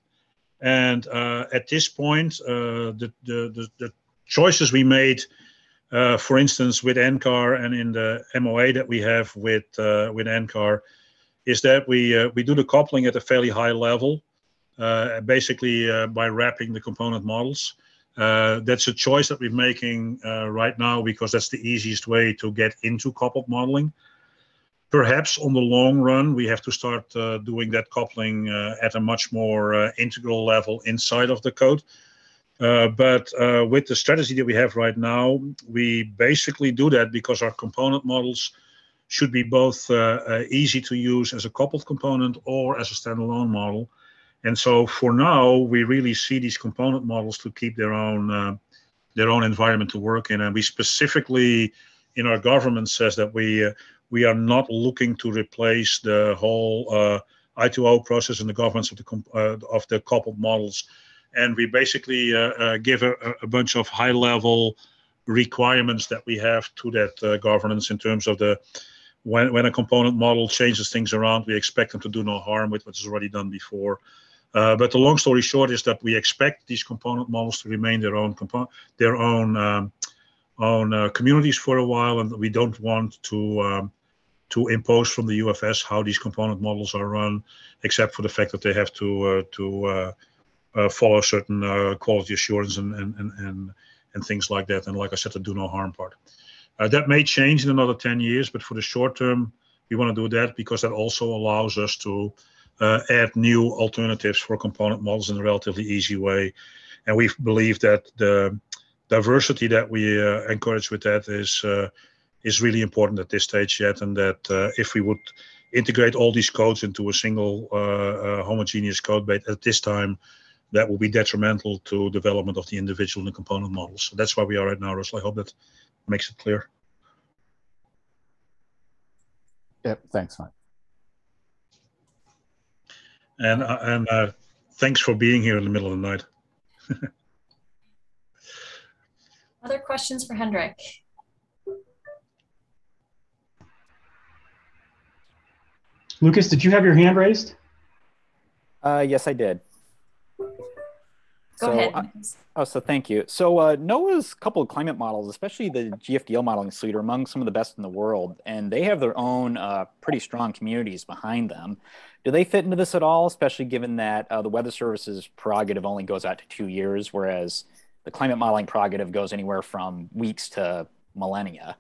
and at this point, the, the, the choices we made, for instance, with NCAR and in the MOA that we have with with NCAR, is that we we do the coupling at a fairly high level. Uh, basically uh, by wrapping the component models. Uh, that's a choice that we're making right now because that's the easiest way to get into coupled modeling. Perhaps on the long run, we have to start doing that coupling at a much more integral level inside of the code. Uh, but uh, with the strategy that we have right now, we basically do that because our component models should be both uh, easy to use as a coupled component or as a standalone model. And so for now, we really see these component models to keep their own uh, their own environment to work in. And we specifically in our government says that we uh, we are not looking to replace the whole uh, I2O process in the governance of the uh, of the coupled models. And we basically uh, uh, give a, a, bunch of high level requirements that we have to that governance in terms of the when, when a component model changes things around, we expect them to do no harm with what is already done before. Uh, but the long story short is that we expect these component models to remain their own their own um, own uh, communities for a while, and we don't want to um, to impose from the UFS how these component models are run, except for the fact that they have to uh, to uh, uh, follow certain quality assurance and, and and and and things like that. And like I said, the do no harm part. that may change in another 10 years, but for the short term, we want to do that because that also allows us to uh, add new alternatives for component models in a relatively easy way. And we believe that the diversity that we uh, encourage with that is uh, is really important at this stage yet, and that uh, if we would integrate all these codes into a single uh, uh, homogeneous code base at this time, that will be detrimental to development of the individual and component models. So that's why we are right now, Russell. I hope that makes it clear. Yep, thanks, Mike and uh, and uh, thanks for being here in the middle of the night. Other questions for Hendrik? Lucas, did you have your hand raised? Uh, yes, I did. Go so, ahead. Uh, oh, so thank you. So uh, NOAA's couple of climate models, especially the GFDL modeling suite, are among some of the best in the world, and they have their own uh, pretty strong communities behind them. Do they fit into this at all, especially given that uh, the Weather Service's prerogative only goes out to two years, whereas the climate modeling prerogative goes anywhere from weeks to millennia?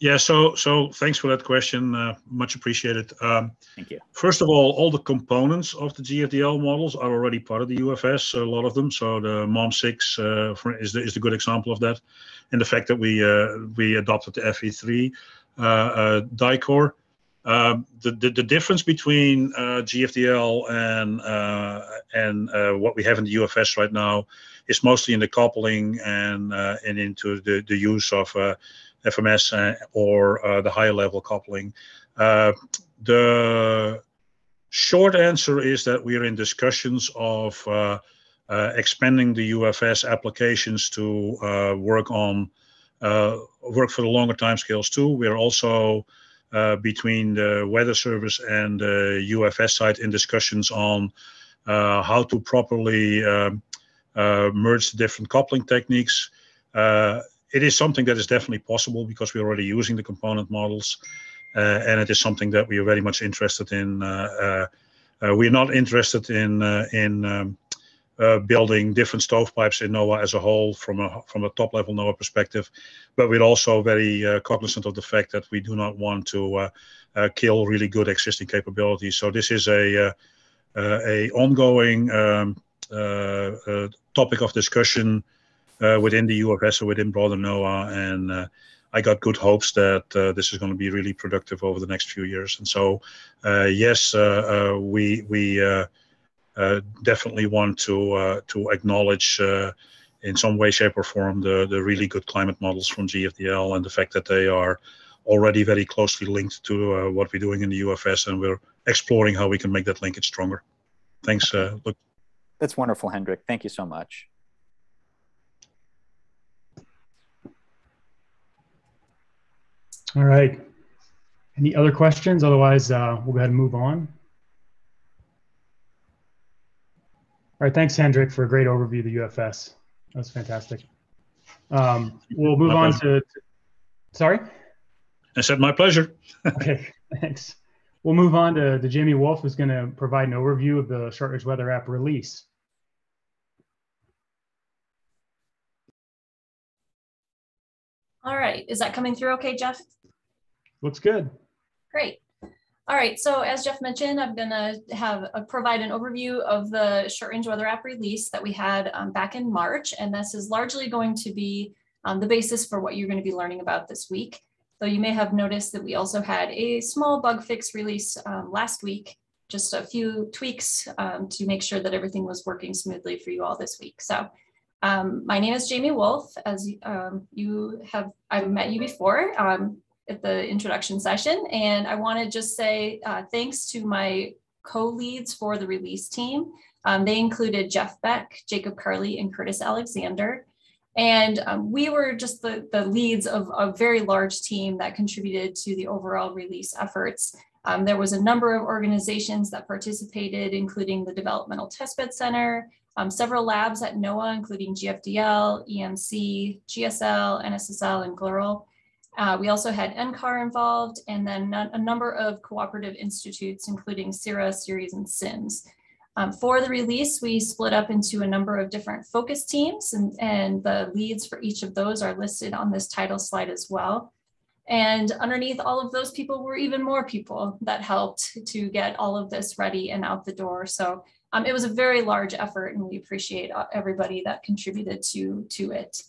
Yeah, so so thanks for that question. Uh, much appreciated. Um, Thank you. First of all, all the components of the GFDL models are already part of the UFS. A lot of them. So the MOM6 uh, for, is the is the good example of that, and the fact that we uh, we adopted the FV3 uh, uh, dycore. Um, the, the, the difference between uh, GFDL and and what we have in the UFS right now is mostly in the coupling and and into the the use of FMS uh, or uh, the higher level coupling. Uh, the short answer is that we are in discussions of expanding the UFS applications to work on work for the longer timescales too. We are also uh, between the Weather Service and the UFS side in discussions on uh, how to properly um, uh, merge the different coupling techniques it is something that is definitely possible because we're already using the component models, uh, and it is something that we are very much interested in. Uh, uh, we're not interested in in um, uh, building different stovepipes in NOAA as a whole from a from a top level NOAA perspective, but we're also very uh, cognizant of the fact that we do not want to uh, uh kill really good existing capabilities. So this is a uh, uh, a ongoing um, topic of discussion Uh, within the UFS or within broader NOAA, and uh, I got good hopes that uh, this is going to be really productive over the next few years. And so, yes, we we uh, definitely want to uh, to acknowledge uh, in some way, shape, or form the the really good climate models from GFDL and the fact that they are already very closely linked to what we're doing in the UFS, and we're exploring how we can make that linkage stronger. Thanks, Luke. That's wonderful, Hendrik. Thank you so much. All right. Any other questions? Otherwise, uh, we'll go ahead and move on. All right, thanks, Hendrik, for a great overview of the UFS. That was fantastic. Um, we'll move my on to, to, sorry? I said my pleasure. okay, thanks. We'll move on to, to Jamie Wolff, who's going to provide an overview of the Short Range Weather App release. All right, is that coming through okay, Jeff? Looks good. Great. All right, so as Jeff mentioned, I'm gonna have uh, provide an overview of the short range weather app release that we had um, back in March. And this is largely going to be um, the basis for what you're gonna be learning about this week. Though you may have noticed that we also had a small bug fix release um, last week, just a few tweaks um, to make sure that everything was working smoothly for you all this week. So um, my name is Jamie Wolff. As um, you have, I've met you before at the introduction session. And I want to just say uh, thanks to my co-leads for the release team. Um, they included Jeff Beck, Jacob Carley, and Curtis Alexander. And um, we were just the, the leads of a very large team that contributed to the overall release efforts. Um, there was a number of organizations that participated, including the Developmental Testbed Center, um, several labs at NOAA, including GFDL, EMC, GSL, NSSL, and GLERL. Uh, we also had NCAR involved and then a number of cooperative institutes, including CIRA, CIRES, and CIMMS. Um, for the release, we split up into a number of different focus teams and, and the leads for each of those are listed on this title slide as well. And underneath all of those people were even more people that helped to get all of this ready and out the door. So um, it was a very large effort and we appreciate uh, everybody that contributed to, to it.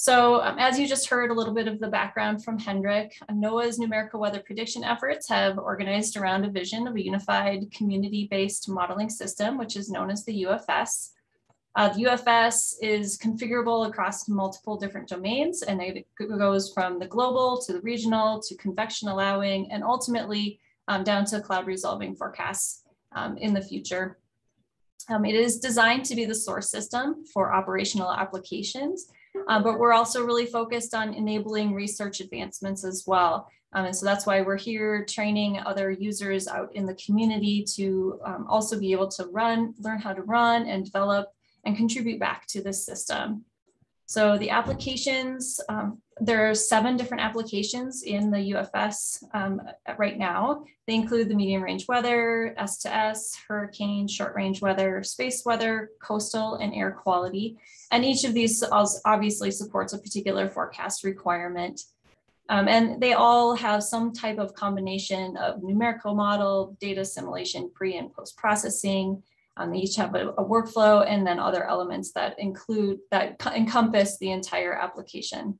So um, as you just heard a little bit of the background from Hendrik, NOAA's numerical weather prediction efforts have organized around a vision of a unified community-based modeling system, which is known as the UFS. Uh, the UFS is configurable across multiple different domains, and it goes from the global to the regional to convection allowing, and ultimately um, down to cloud resolving forecasts um, in the future. Um, it is designed to be the source system for operational applications, uh, but we're also really focused on enabling research advancements as well. Um, and so that's why we're here training other users out in the community to um, also be able to run, learn how to run and develop and contribute back to this system. So the applications, um, there are seven different applications in the UFS um, right now. They include the medium range weather, S to S, hurricane, short range weather, space weather, coastal, and air quality. And each of these obviously supports a particular forecast requirement. Um, and they all have some type of combination of numerical model, data assimilation, pre and post processing, um, they each have a, a, workflow and then other elements that include, that encompass the entire application.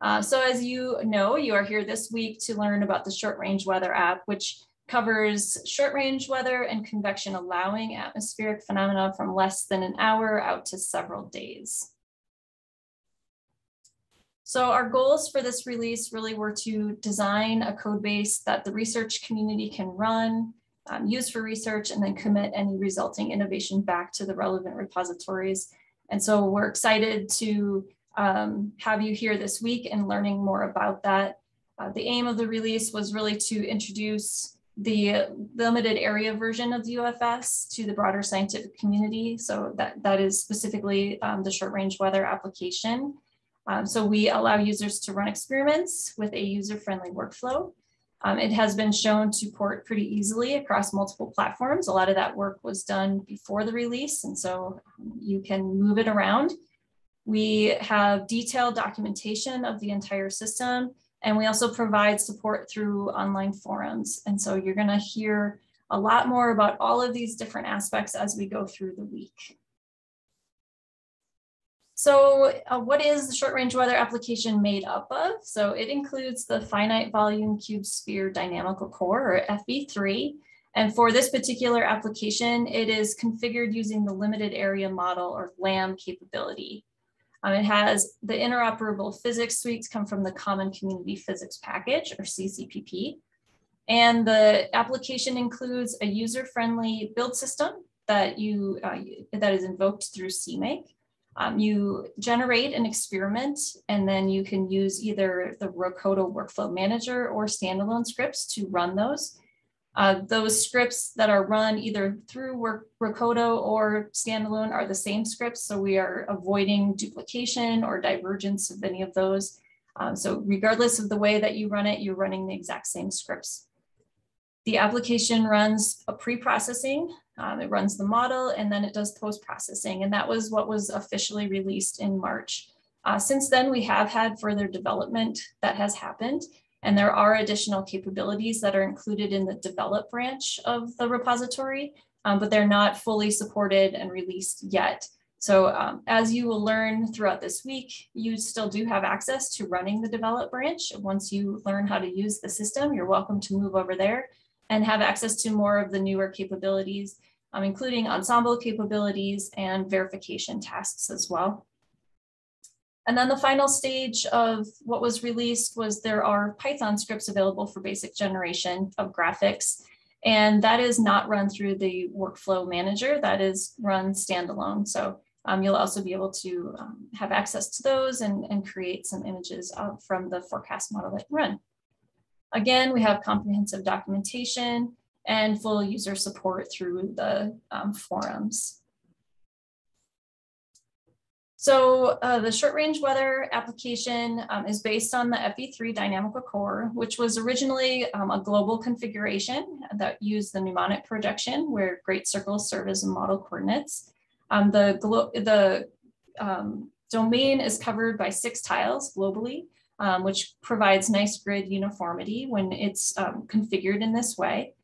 Uh, so as you know, you are here this week to learn about the short range weather app, which covers short range weather and convection allowing atmospheric phenomena from less than an hour out to several days. So our goals for this release really were to design a code base that the research community can run, um, use for research and then commit any resulting innovation back to the relevant repositories. And so we're excited to um, have you here this week and learning more about that. Uh, the aim of the release was really to introduce the limited area version of the UFS to the broader scientific community. So that, that is specifically um, the short range weather application. Um, so we allow users to run experiments with a user-friendly workflow. Um, it has been shown to port pretty easily across multiple platforms. A lot of that work was done before the release, and so you can move it around. We have detailed documentation of the entire system, and we also provide support through online forums. And so you're gonna hear a lot more about all of these different aspects as we go through the week. So uh, what is the short range weather application made up of? So it includes the finite volume cube sphere dynamical core or FV3. And for this particular application, it is configured using the limited area model or LAM capability. Um, it has the interoperable physics suites come from the Common Community Physics Package or CCPP. And the application includes a user-friendly build system that you uh, that is invoked through CMake. Um, you generate an experiment and then you can use either the Rocoto workflow manager or standalone scripts to run those. Uh, those scripts that are run either through work, Rocoto or standalone are the same scripts. So we are avoiding duplication or divergence of any of those. Um, so regardless of the way that you run it, you're running the exact same scripts. The application runs a pre-processing um, it runs the model and then it does post-processing. And that was what was officially released in March. Uh, since then, we have had further development that has happened. And there are additional capabilities that are included in the develop branch of the repository, um, but they're not fully supported and released yet. So um, as you will learn throughout this week, you still do have access to running the develop branch. Once you learn how to use the system, you're welcome to move over there and have access to more of the newer capabilities um, including ensemble capabilities and verification tasks as well. And then the final stage of what was released was there are Python scripts available for basic generation of graphics. And that is not run through the workflow manager, that is run standalone. So um, you'll also be able to um, have access to those and, and create some images uh, from the forecast model that run. Again, we have comprehensive documentation and full user support through the um, forums. So uh, the short range weather application um, is based on the FV3 Dynamical Core, which was originally um, a global configuration that used the gnomonic projection where great circles serve as model coordinates. Um, the the um, domain is covered by six tiles globally, um, which provides nice grid uniformity when it's um, configured in this way.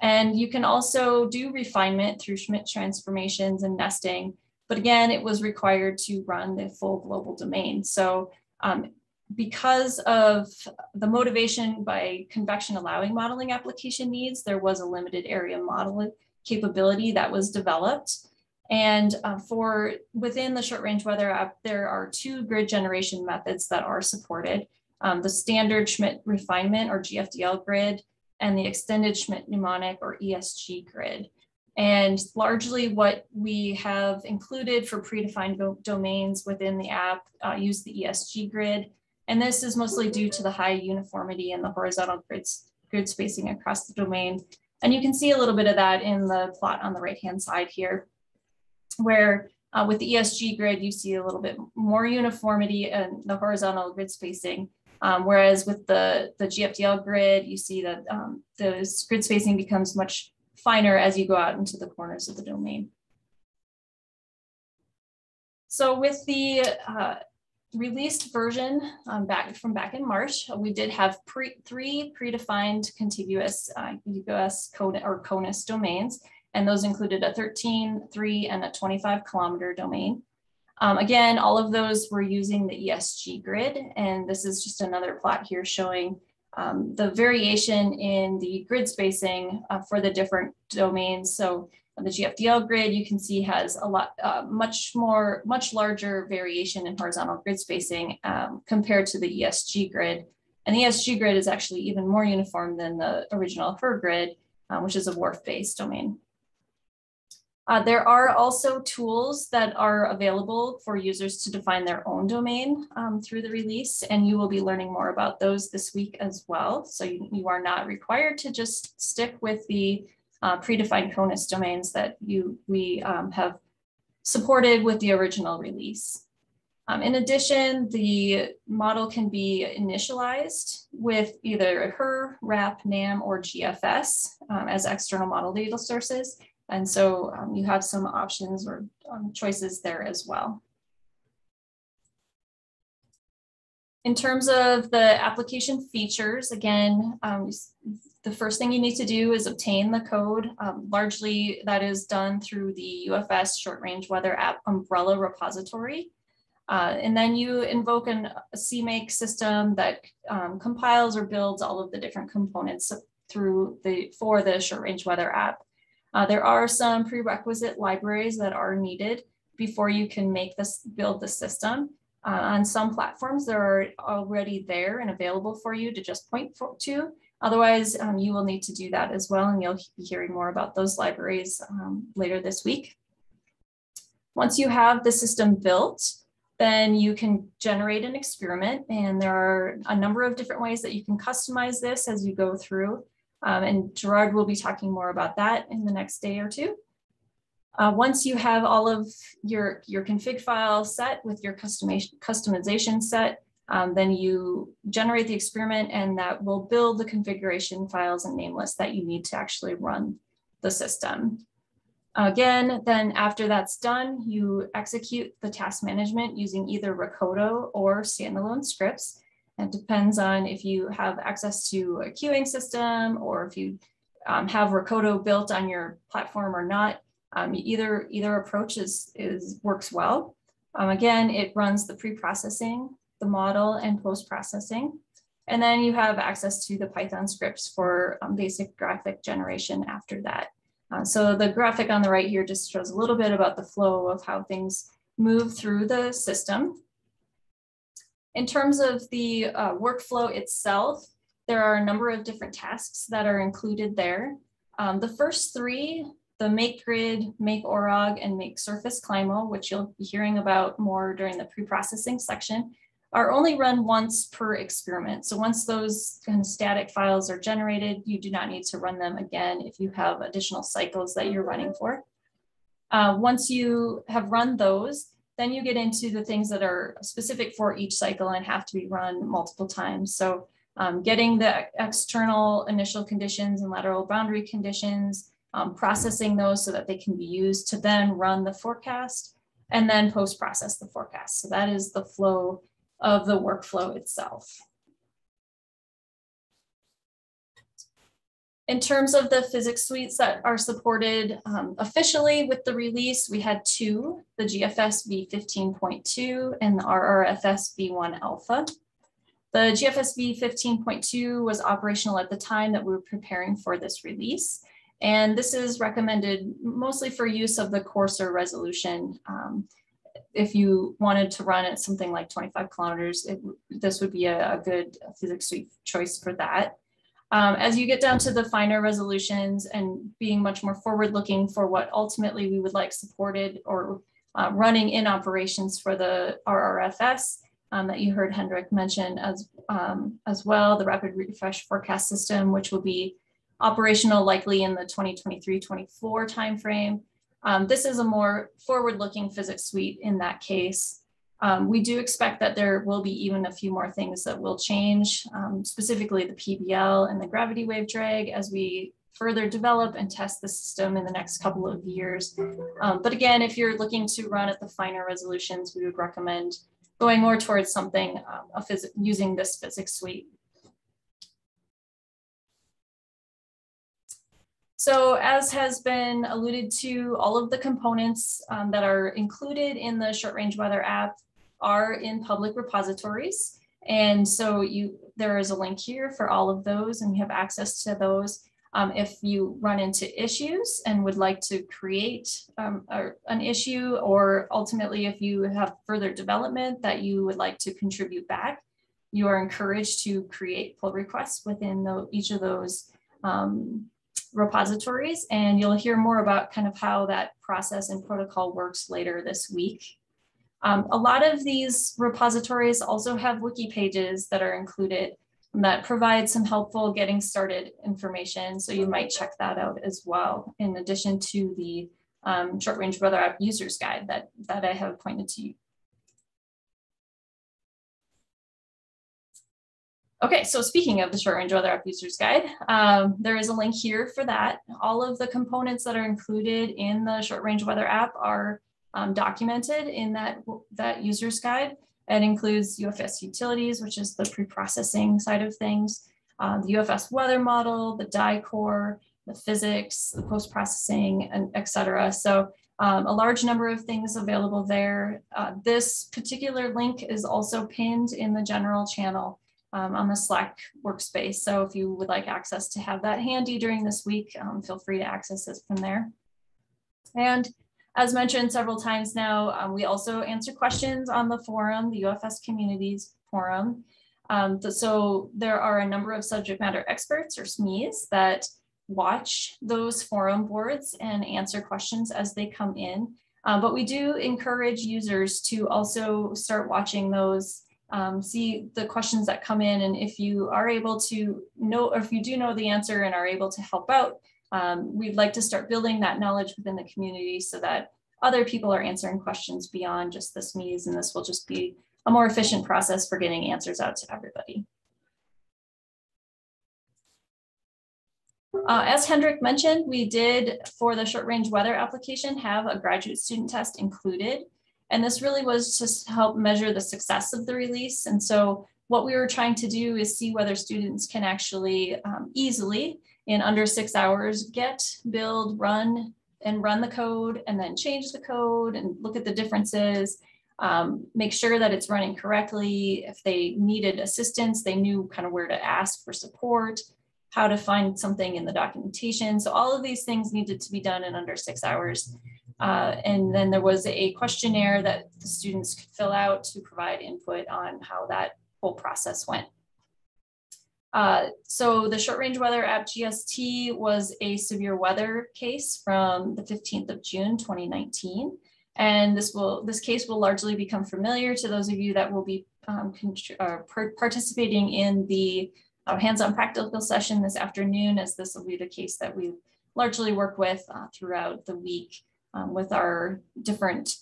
And you can also do refinement through Schmidt transformations and nesting. But again, it was required to run the full global domain. So um, because of the motivation by convection allowing modeling application needs, there was a limited area model capability that was developed. And uh, for within the short range weather app, there are two grid generation methods that are supported. Um, the standard Schmidt refinement or GFDL grid and the extended Schmidt gnomonic or ESG grid. And largely what we have included for predefined domains within the app uh, use the ESG grid. And this is mostly due to the high uniformity and the horizontal grids, grid spacing across the domain. And you can see a little bit of that in the plot on the right-hand side here, where uh, with the ESG grid, you see a little bit more uniformity and the horizontal grid spacing. Um, whereas with the, the GFDL grid, you see that um, the grid spacing becomes much finer as you go out into the corners of the domain. So with the uh, released version um, back from back in March, we did have pre, three predefined contiguous uh, UGS or CONUS domains, and those included a 13, 3, and a 25 kilometer domain. Um, again, all of those were using the ESG grid, and this is just another plot here showing um, the variation in the grid spacing uh, for the different domains. So the GFDL grid, you can see has a lot, uh, much more, much larger variation in horizontal grid spacing um, compared to the ESG grid. And the ESG grid is actually even more uniform than the original HRRR grid, uh, which is a WRF-based domain. Uh, there are also tools that are available for users to define their own domain um, through the release, and you will be learning more about those this week as well. So you, you are not required to just stick with the uh, predefined CONUS domains that you we um, have supported with the original release. Um, in addition, the model can be initialized with either HRRR, RAP, NAM, or GFS um, as external model data sources. And so um, you have some options or um, choices there as well. In terms of the application features, again, um, the first thing you need to do is obtain the code. Um, largely that is done through the UFS short range weather app umbrella repository. Uh, and then you invoke an, a CMake system that um, compiles or builds all of the different components through the for the short range weather app. Uh, there are some prerequisite libraries that are needed before you can make this build the system. Uh, on some platforms, they're already there and available for you to just point for, to. Otherwise, um, you will need to do that as well, and you'll be hearing more about those libraries um, later this week. Once you have the system built, then you can generate an experiment, and there are a number of different ways that you can customize this as you go through. Um, and Gerard will be talking more about that in the next day or two. Uh, once you have all of your, your config file set with your customization, customization set, um, then you generate the experiment and that will build the configuration files and name lists that you need to actually run the system. Again, then after that's done, you execute the task management using either Rocoto or standalone scripts. It depends on if you have access to a queuing system or if you um, have Rocoto built on your platform or not. Um, either, either approach is, is, works well. Um, again, it runs the pre-processing, the model, and post-processing. And then you have access to the Python scripts for um, basic graphic generation after that. Uh, so the graphic on the right here just shows a little bit about the flow of how things move through the system. In terms of the uh, workflow itself, there are a number of different tasks that are included there. Um, the first three, the make grid, make orog, and make surface CLIMO, which you'll be hearing about more during the pre-processing section, are only run once per experiment. So once those kind of static files are generated, you do not need to run them again if you have additional cycles that you're running for. Uh, once you have run those, then you get into the things that are specific for each cycle and have to be run multiple times. So um, getting the external initial conditions and lateral boundary conditions, um, processing those so that they can be used to then run the forecast and then post-process the forecast. So that is the flow of the workflow itself. In terms of the physics suites that are supported um, officially with the release, we had two, the GFS v15.2 and the RRFS v1 alpha. The GFS v15.2 was operational at the time that we were preparing for this release. And this is recommended mostly for use of the coarser resolution um, if you wanted to run at something like 25 kilometers, it, this would be a, a good physics suite choice for that. Um, as you get down to the finer resolutions and being much more forward looking for what ultimately we would like supported or uh, running in operations for the RRFS um, that you heard Hendrik mention as, um, as well, the rapid refresh forecast system, which will be operational likely in the 2023-24 timeframe. Um, this is a more forward-looking physics suite in that case. Um, we do expect that there will be even a few more things that will change, um, specifically the PBL and the gravity wave drag as we further develop and test the system in the next couple of years. Um, but again, if you're looking to run at the finer resolutions, we would recommend going more towards something um, using this physics suite So as has been alluded to, all of the components um, that are included in the short range weather app are in public repositories. And so you there is a link here for all of those and you have access to those. Um, if you run into issues and would like to create um, a, an issue or ultimately if you have further development that you would like to contribute back, you are encouraged to create pull requests within the, each of those um, repositories and you'll hear more about kind of how that process and protocol works later this week. Um, a lot of these repositories also have wiki pages that are included that provide some helpful getting started information. So you might check that out as well, in addition to the um, short range weather app users guide that, that I have pointed to you. Okay, so speaking of the short range weather app users guide, um, there is a link here for that. All of the components that are included in the short range weather app are um, documented in that, that users guide. It includes UFS utilities, which is the pre-processing side of things, uh, the UFS weather model, the dycore, the physics, the post-processing, and et cetera. So um, a large number of things available there. Uh, this particular link is also pinned in the general channel um, on the Slack workspace. So if you would like access to have that handy during this week, um, feel free to access it from there. And as mentioned several times now, um, we also answer questions on the forum, the UFS Communities Forum. Um, so there are a number of subject matter experts or SMEs that watch those forum boards and answer questions as they come in. Um, but we do encourage users to also start watching those um, see the questions that come in. And if you are able to know, or if you do know the answer and are able to help out, um, we'd like to start building that knowledge within the community so that other people are answering questions beyond just the SMEs. And this will just be a more efficient process for getting answers out to everybody. Uh, as Hendrik mentioned, we did for the short range weather application have a graduate student test included. And this really was to help measure the success of the release. And so what we were trying to do is see whether students can actually um, easily, in under six hours, get, build, run, and run the code, and then change the code and look at the differences, um, make sure that it's running correctly. If they needed assistance, they knew kind of where to ask for support, how to find something in the documentation. So all of these things needed to be done in under six hours. Uh, and then there was a questionnaire that the students could fill out to provide input on how that whole process went. Uh, so the short range weather app GST was a severe weather case from the 15th of June 2019. And this will this case will largely become familiar to those of you that will be um, uh, participating in the uh, hands-on practical session this afternoon, as this will be the case that we largely work with uh, throughout the week um, with our different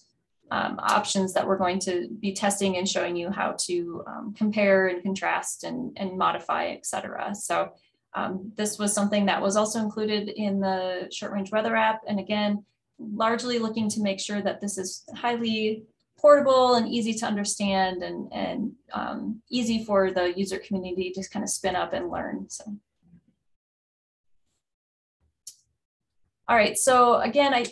um, options that we're going to be testing and showing you how to um, compare and contrast and, and modify, et cetera. So um, this was something that was also included in the short range weather app. And again, largely looking to make sure that this is highly portable and easy to understand and, and um, easy for the user community to kind of spin up and learn. So. All right, so again, I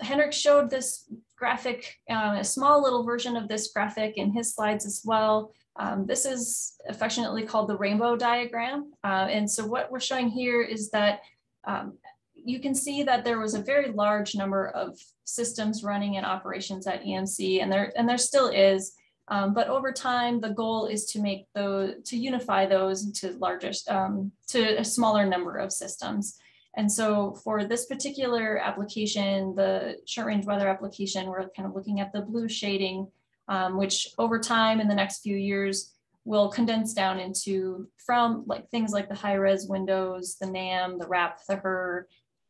Hendrik showed this graphic, uh, a small little version of this graphic in his slides as well. Um, this is affectionately called the rainbow diagram. Uh, and so what we're showing here is that um, you can see that there was a very large number of systems running in operations at EMC, and there and there still is. Um, but over time, the goal is to make those to unify those to largest um, to a smaller number of systems. And so for this particular application, the short range weather application, we're kind of looking at the blue shading, um, which over time in the next few years will condense down into from like things like the high res windows, the NAM, the RAP, the HRRR,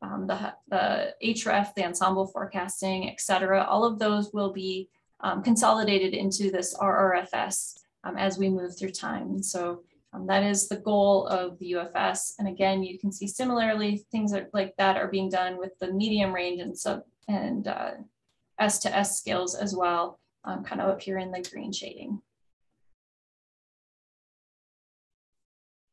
um, the, the HREF, the ensemble forecasting, et cetera. All of those will be um, consolidated into this RRFS um, as we move through time. And so um, that is the goal of the UFS. And again, you can see similarly things are, like that are being done with the medium range and sub and uh, S to S scales as well, um, kind of up here in the green shading.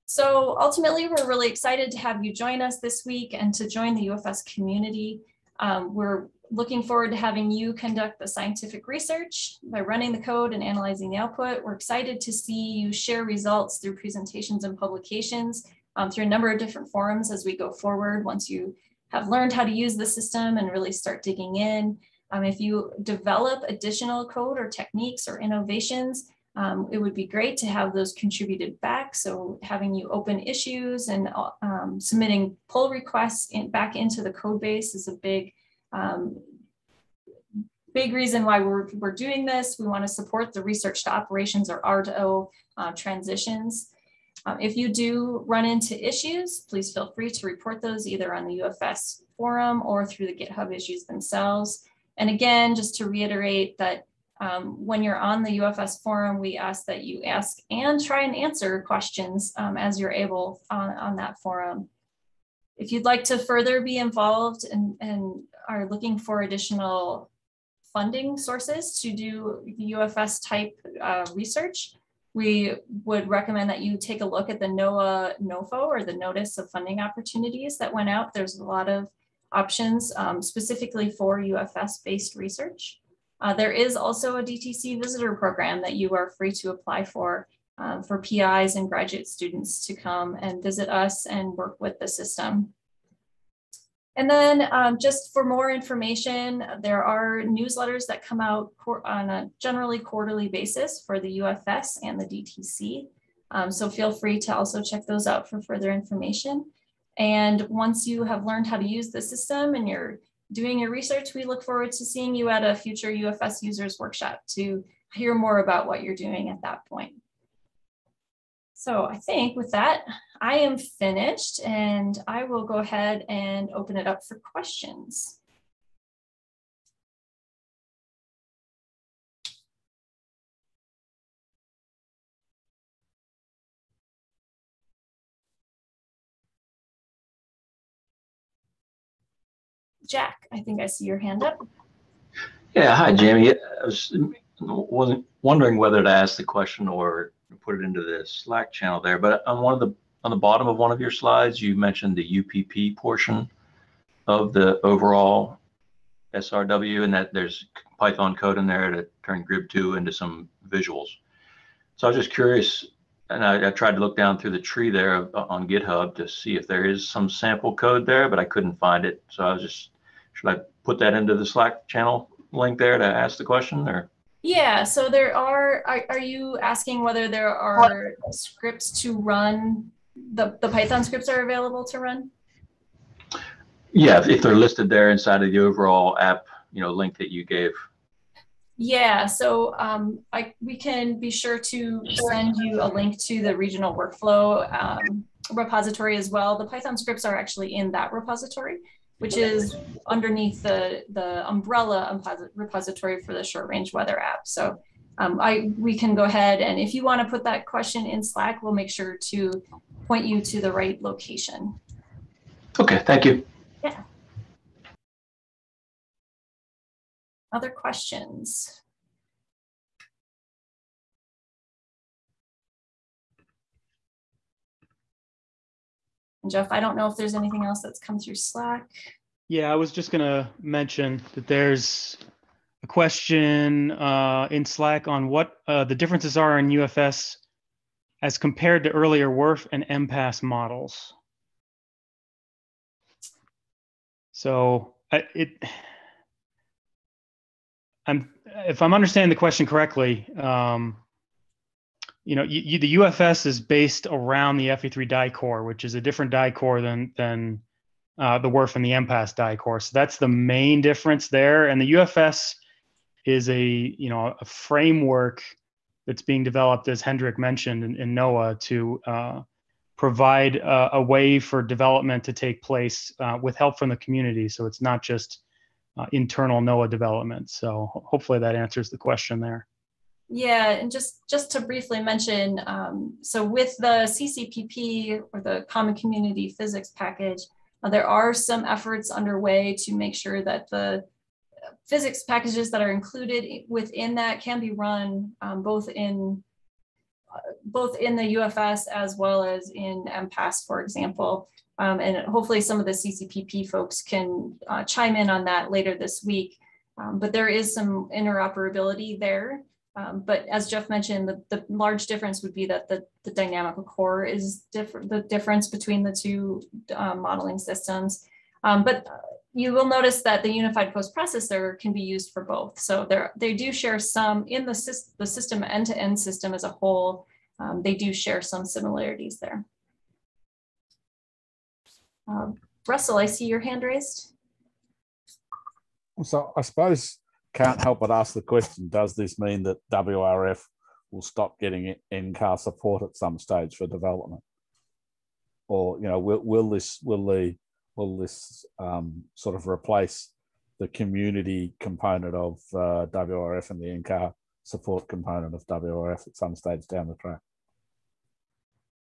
So ultimately, we're really excited to have you join us this week and to join the UFS community. Um, we're looking forward to having you conduct the scientific research by running the code and analyzing the output. We're excited to see you share results through presentations and publications um, through a number of different forums as we go forward once you have learned how to use the system and really start digging in. Um, if you develop additional code or techniques or innovations, um, it would be great to have those contributed back. So having you open issues and um, submitting pull requests in, back into the code base is a big um, big reason why we're, we're doing this. We want to support the research to operations or R2O uh, transitions. Um, if you do run into issues, please feel free to report those either on the UFS forum or through the GitHub issues themselves. And again, just to reiterate that Um, when you're on the UFS forum, we ask that you ask and try and answer questions um, as you're able on, on that forum. If you'd like to further be involved and, and are looking for additional funding sources to do UFS type uh, research, we would recommend that you take a look at the NOAA NOFO or the Notice of Funding Opportunities that went out. There's a lot of options um, specifically for UFS based research. Uh, there is also a DTC visitor program that you are free to apply for um, for PIs and graduate students to come and visit us and work with the system. And then um, just for more information, there are newsletters that come out on a generally quarterly basis for the UFS and the DTC. Um, so feel free to also check those out for further information. And once you have learned how to use the system and you're doing your research, we look forward to seeing you at a future UFS users workshop to hear more about what you're doing at that point. So I think with that, I am finished and I will go ahead and open it up for questions. Jack, I think I see your hand up. Yeah, hi, Jamie. I was wondering whether to ask the question or put it into the Slack channel there. But on one of the on the bottom of one of your slides, you mentioned the UPP portion of the overall SRW, and that there's Python code in there to turn Grib2 into some visuals. So I was just curious, and I, I, tried to look down through the tree there on GitHub to see if there is some sample code there, but I couldn't find it. So I was just, should I put that into the Slack channel link there to ask the question or? Yeah, so there are, are, are you asking whether there are scripts to run, the, the Python scripts are available to run? Yeah, if they're listed there inside of the overall app, you know, link that you gave. Yeah, so um, I, we can be sure to send you a link to the regional workflow um, repository as well. The Python scripts are actually in that repository which is underneath the, the umbrella repository for the short range weather app. So um, I, we can go ahead and if you want to put that question in Slack, we'll make sure to point you to the right location. Okay, thank you. Yeah. Other questions? And Jeff, I don't know if there's anything else that's come through Slack. Yeah, I was just going to mention that there's a question uh, in Slack on what uh, the differences are in UFS as compared to earlier WRF and MPAS models. So it, I'm, if I'm understanding the question correctly, um, you know, you, you, the UFS is based around the FV3 die core, which is a different dycore than than uh, the WRF and the MPAS dycore. So that's the main difference there. And the UFS is a you know a framework that's being developed, as Hendrik mentioned in, in NOAA, to uh, provide a, a, way for development to take place uh, with help from the community. So it's not just uh, internal NOAA development. So hopefully that answers the question there. Yeah, and just just to briefly mention, um, so with the CCPP or the Common Community Physics Package, uh, there are some efforts underway to make sure that the physics packages that are included within that can be run um, both in uh, both in the UFS as well as in MPAS, for example. Um, and hopefully some of the CCPP folks can uh, chime in on that later this week. Um, but there is some interoperability there. Um, but as Jeff mentioned, the, the large difference would be that the, the dynamical core is different, the difference between the two um, modeling systems. Um, but you will notice that the unified post processor can be used for both. So they do share some in the, the system end-to-end -end system as a whole, um, they do share some similarities there. Uh, Russell, I see your hand raised. So I suppose can't help but ask the question does this mean that WRF will stop getting NCAR support at some stage for development? Or, you know, will, will this, will the, will this um, sort of replace the community component of uh, WRF and the NCAR support component of WRF at some stage down the track?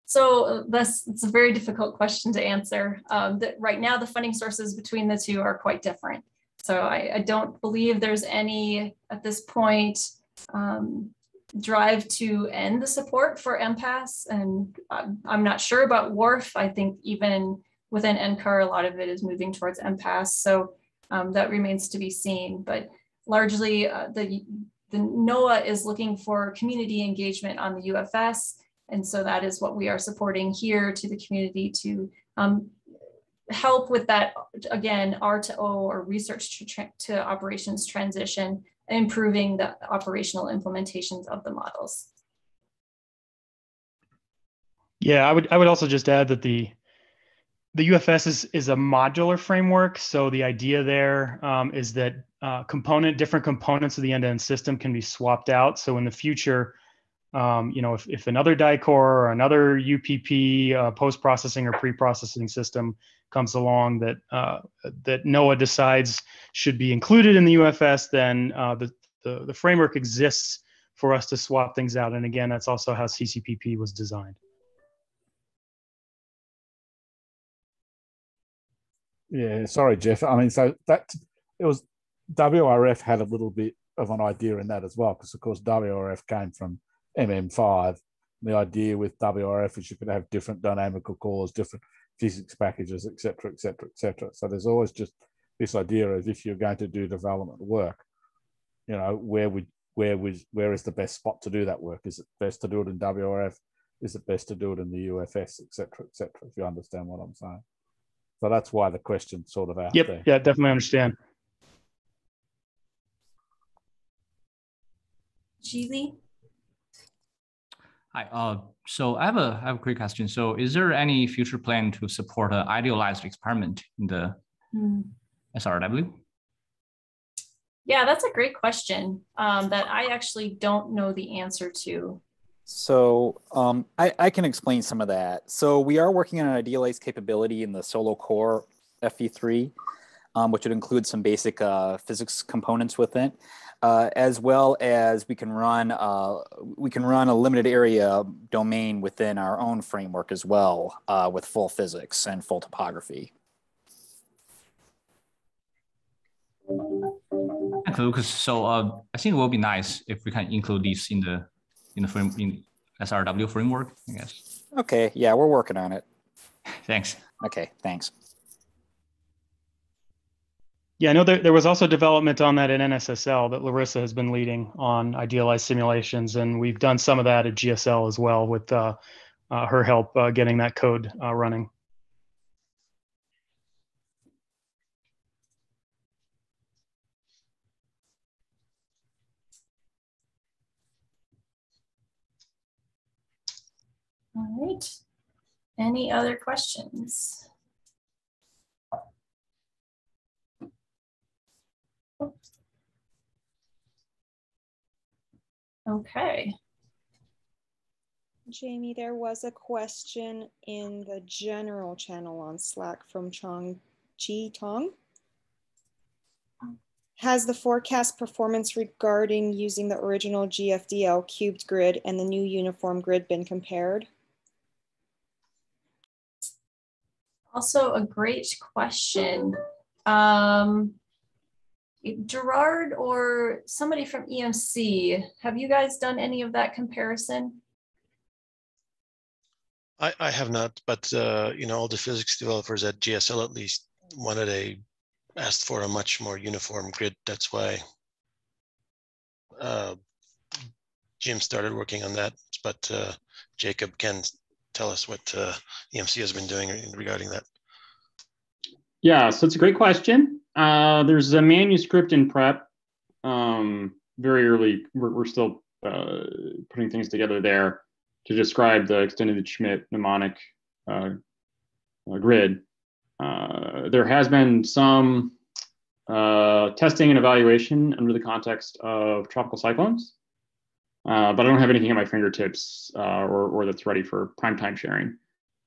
So uh, this it's a very difficult question to answer. Um, that right now, the funding sources between the two are quite different. So I, I don't believe there's any at this point um, drive to end the support for MPAS. And I'm, not sure about WRF. I think even within NCAR, a lot of it is moving towards MPAS. So um, that remains to be seen. But largely, uh, the, the NOAA is looking for community engagement on the UFS. And so that is what we are supporting here to the community to um, help with that, again, R to O or research to, to operations transition, improving the operational implementations of the models. Yeah, I would I would also just add that the the UFS is is a modular framework. So the idea there um, is that uh, component different components of the end-to-end system can be swapped out. So in the future, um, you know, if, if another dycore or another UPP uh, post-processing or pre-processing system comes along that uh, that NOAA decides should be included in the UFS, then uh, the, the, the framework exists for us to swap things out. And again, that's also how CCPP was designed. Yeah, sorry, Jeff. I mean, so that it was WRF had a little bit of an idea in that as well, because of course WRF came from MM5. The idea with WRF is you could have different dynamical cores, different physics packages, etc., etc., etc. So there's always just this idea of if you're going to do development work, you know, where would where was where is the best spot to do that work? Is it best to do it in WRF? Is it best to do it in the UFS, etc., etc.? If you understand what I'm saying. So that's why the question sort of out yep. there. Yeah, definitely understand. Geely? Hi. Uh, so I have a I have a quick question. So is there any future plan to support an idealized experiment in the Hmm. SRW? Yeah, that's a great question um, that I actually don't know the answer to. So um, I, I can explain some of that. So we are working on an idealized capability in the solo core FV3, um, which would include some basic uh, physics components with it, uh, as well as we can run uh, we can run a limited area domain within our own framework as well uh, with full physics and full topography. Thank you, Lucas. So uh, I think it will be nice if we can include these in the in the frame in SRW framework. I guess. Okay, yeah, we're working on it. Thanks. Okay, thanks. Yeah, I know there, there was also development on that in NSSL that Larissa has been leading on idealized simulations, and we've done some of that at GSL as well with uh, uh, her help uh, getting that code uh, running. All right. Any other questions? Okay. Jamie, there was a question in the general channel on Slack from Chong Chi Tong. Has the forecast performance regarding using the original GFDL cubed grid and the new uniform grid been compared? Also a great question. Um, Gerard or somebody from EMC, have you guys done any of that comparison? I, I have not, but uh, you know, all the physics developers at GSL at least wanted a asked for a much more uniform grid. That's why uh, Jim started working on that. But uh, Jacob can tell us what uh, EMC has been doing regarding that. Yeah, so it's a great question. Uh, there's a manuscript in prep. Um, very early, we're, we're still uh, putting things together there to describe the extended Schmidt-Gnomonic uh, uh grid. Uh, there has been some uh, testing and evaluation under the context of tropical cyclones, but I don't have anything at my fingertips or, or that's ready for prime time sharing.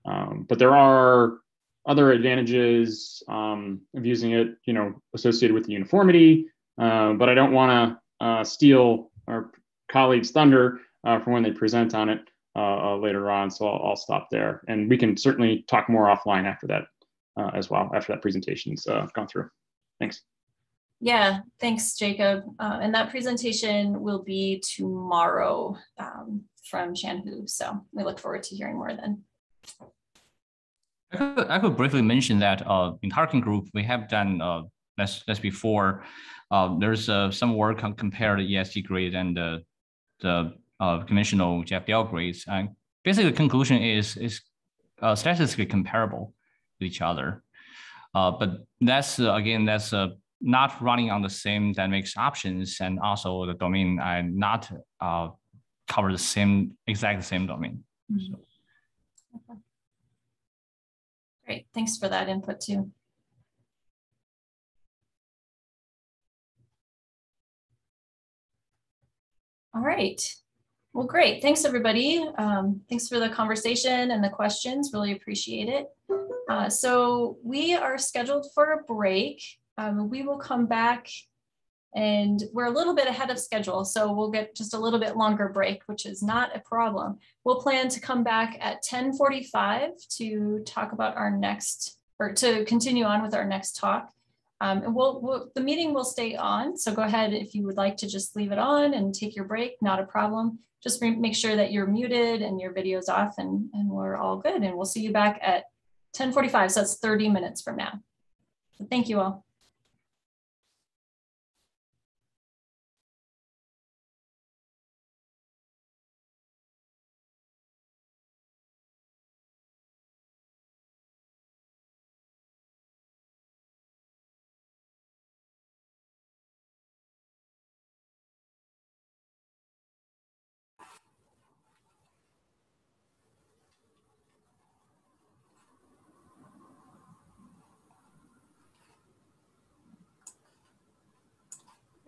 Um, but there are other advantages um, of using it, you know, associated with the uniformity, uh, but I don't want to uh, steal our colleagues' thunder uh, for when they present on it uh, uh, later on. So I'll, I'll, stop there, and we can certainly talk more offline after that uh, as well, after that presentation's gone through. Thanks. Yeah, thanks, Jacob. and that presentation will be tomorrow um, from Chan-Hoo. So we look forward to hearing more then. I could, I could briefly mention that uh, in Tarkin Group, we have done uh, that's, that's before. Uh, there's uh, some work on compare the ESG grade and the, the uh, conventional GFDL grades. And basically, the conclusion is is uh, statistically comparable to each other. Uh, but that's uh, again, that's uh, not running on the same dynamics options, and also the domain are not uh, cover the same exact same domain. Mm -hmm. so. Great, thanks for that input too. All right. Well, great. Thanks, everybody. Um, thanks for the conversation and the questions. Really appreciate it. Uh, so we are scheduled for a break. Um, we will come back and we're a little bit ahead of schedule. So we'll get just a little bit longer break, which is not a problem. We'll plan to come back at 1045 to talk about our next, or to continue on with our next talk. Um, and we'll, we'll, the meeting will stay on. So go ahead if you would like to just leave it on and take your break, not a problem. Just make sure that you're muted and your video's off and, and we're all good. And we'll see you back at 1045. So that's 30 minutes from now. So thank you all.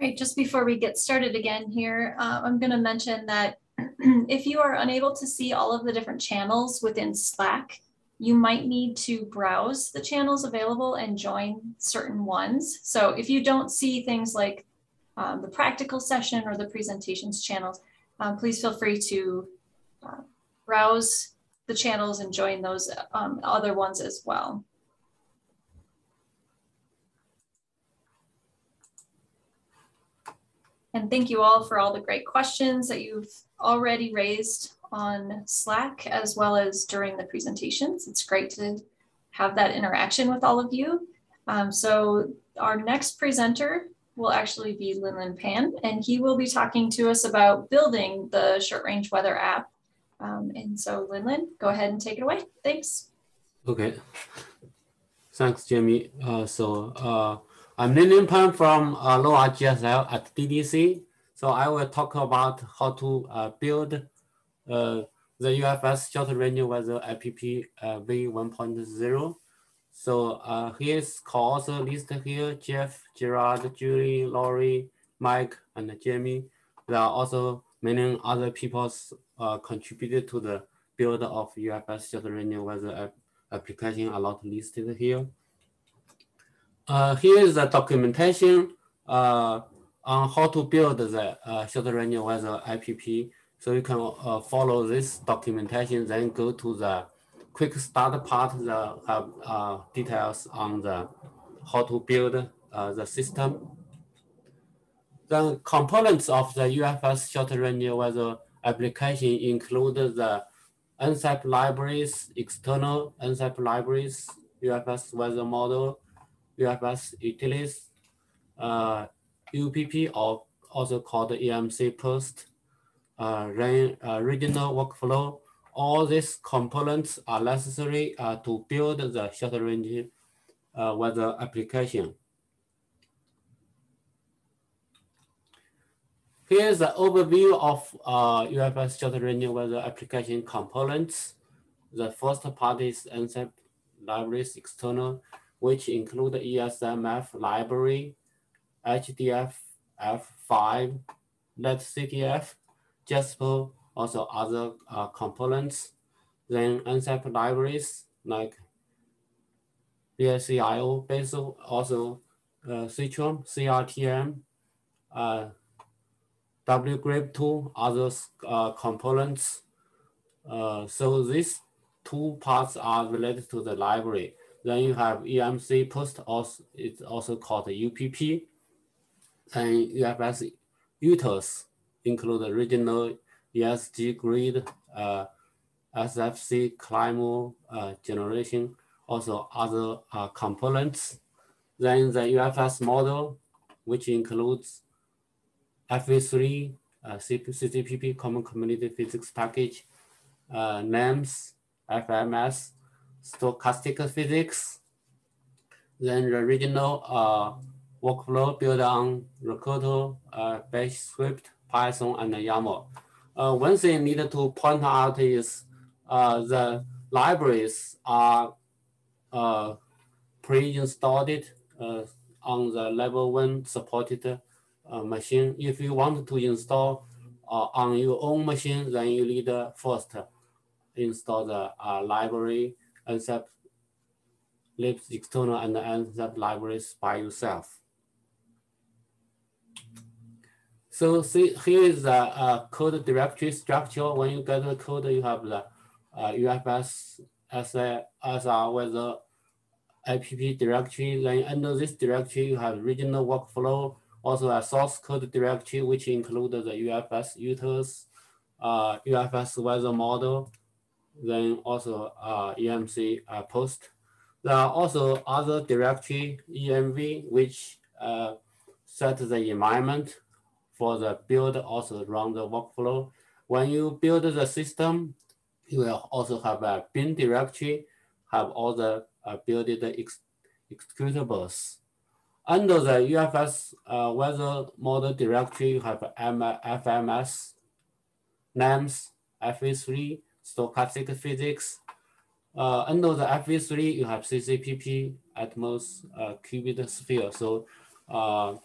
Right, just before we get started again here, uh, I'm going to mention that if you are unable to see all of the different channels within Slack, you might need to browse the channels available and join certain ones. So if you don't see things like um, the practical session or the presentations channels, um, please feel free to uh, browse the channels and join those um, other ones as well. And thank you all for all the great questions that you've already raised on Slack as well as during the presentations. It's great to have that interaction with all of you. Um, so our next presenter will actually be Linlin Pan, and he will be talking to us about building the short range weather app. Um, and so Linlin, go ahead and take it away. Thanks. Okay. Thanks, Jamie. Uh, so uh, I'm Lin Pan from uh, GSL at DTC. So I will talk about how to uh, build uh, the UFS short range weather app uh, v1.0. So uh, here's also listed here, Jeff, Gerard, Julie, Laurie, Mike, and Jamie. There are also many other people uh, contributed to the build of UFS short range weather app application, a lot listed here. Uh, here is the documentation uh, on how to build the uh, short range weather IPP. So you can uh, follow this documentation, then go to the quick start part that have uh, details on the how to build uh, the system. The components of the UFS short range weather application include the NCEP libraries, external NCEP libraries, UFS weather model, UFS utilities, uh, UPP, or also called EMC post, uh, uh, regional workflow. All these components are necessary uh, to build the short range uh, weather application. Here's the overview of uh, UFS short range weather application components. The first part is NCEP libraries external which include ESMF library, HDF F5, NetCDF, Jasper, also other uh, components. Then NCEP libraries like BSCIO, Bazel, also uh, Citron, CRTM, uh, WGRIB2, other uh, components. Uh, so these two parts are related to the library. Then you have EMC post, also, it's also called UPP. And UFS utils include the regional ESG grid, uh, SFC climate uh, generation, also other uh, components. Then the UFS model, which includes FV3, uh, CCPP, Common Community Physics Package, uh, NEMS, FMS, stochastic physics. Then the regional uh, workflow built on Rocoto, uh, Bash script, Python, and YAML. Uh, one thing needed to point out is uh, the libraries are uh, pre-installed uh, on the level one supported uh, machine. If you want to install uh, on your own machine, then you need first install the library NCEP libs external and NCEP libraries by yourself. So see, here is the uh, code directory structure. When you get the code, you have the uh, UFS as a, as a with the IPP directory. Then under this directory, you have regional workflow, also a source code directory, which includes the UFS utils, uh, UFS weather model, then also uh, EMC uh, post. There are also other directory EMV, which uh, set the environment for the build, also run the workflow. When you build the system, you will also have a bin directory, have all the uh, builded ex executables. Under the UFS uh, weather model directory, you have M FMS, NEMS, FV3, stochastic physics. Uh, under the FV3, you have CCPP, Atmos, uh, cubed sphere. So uh,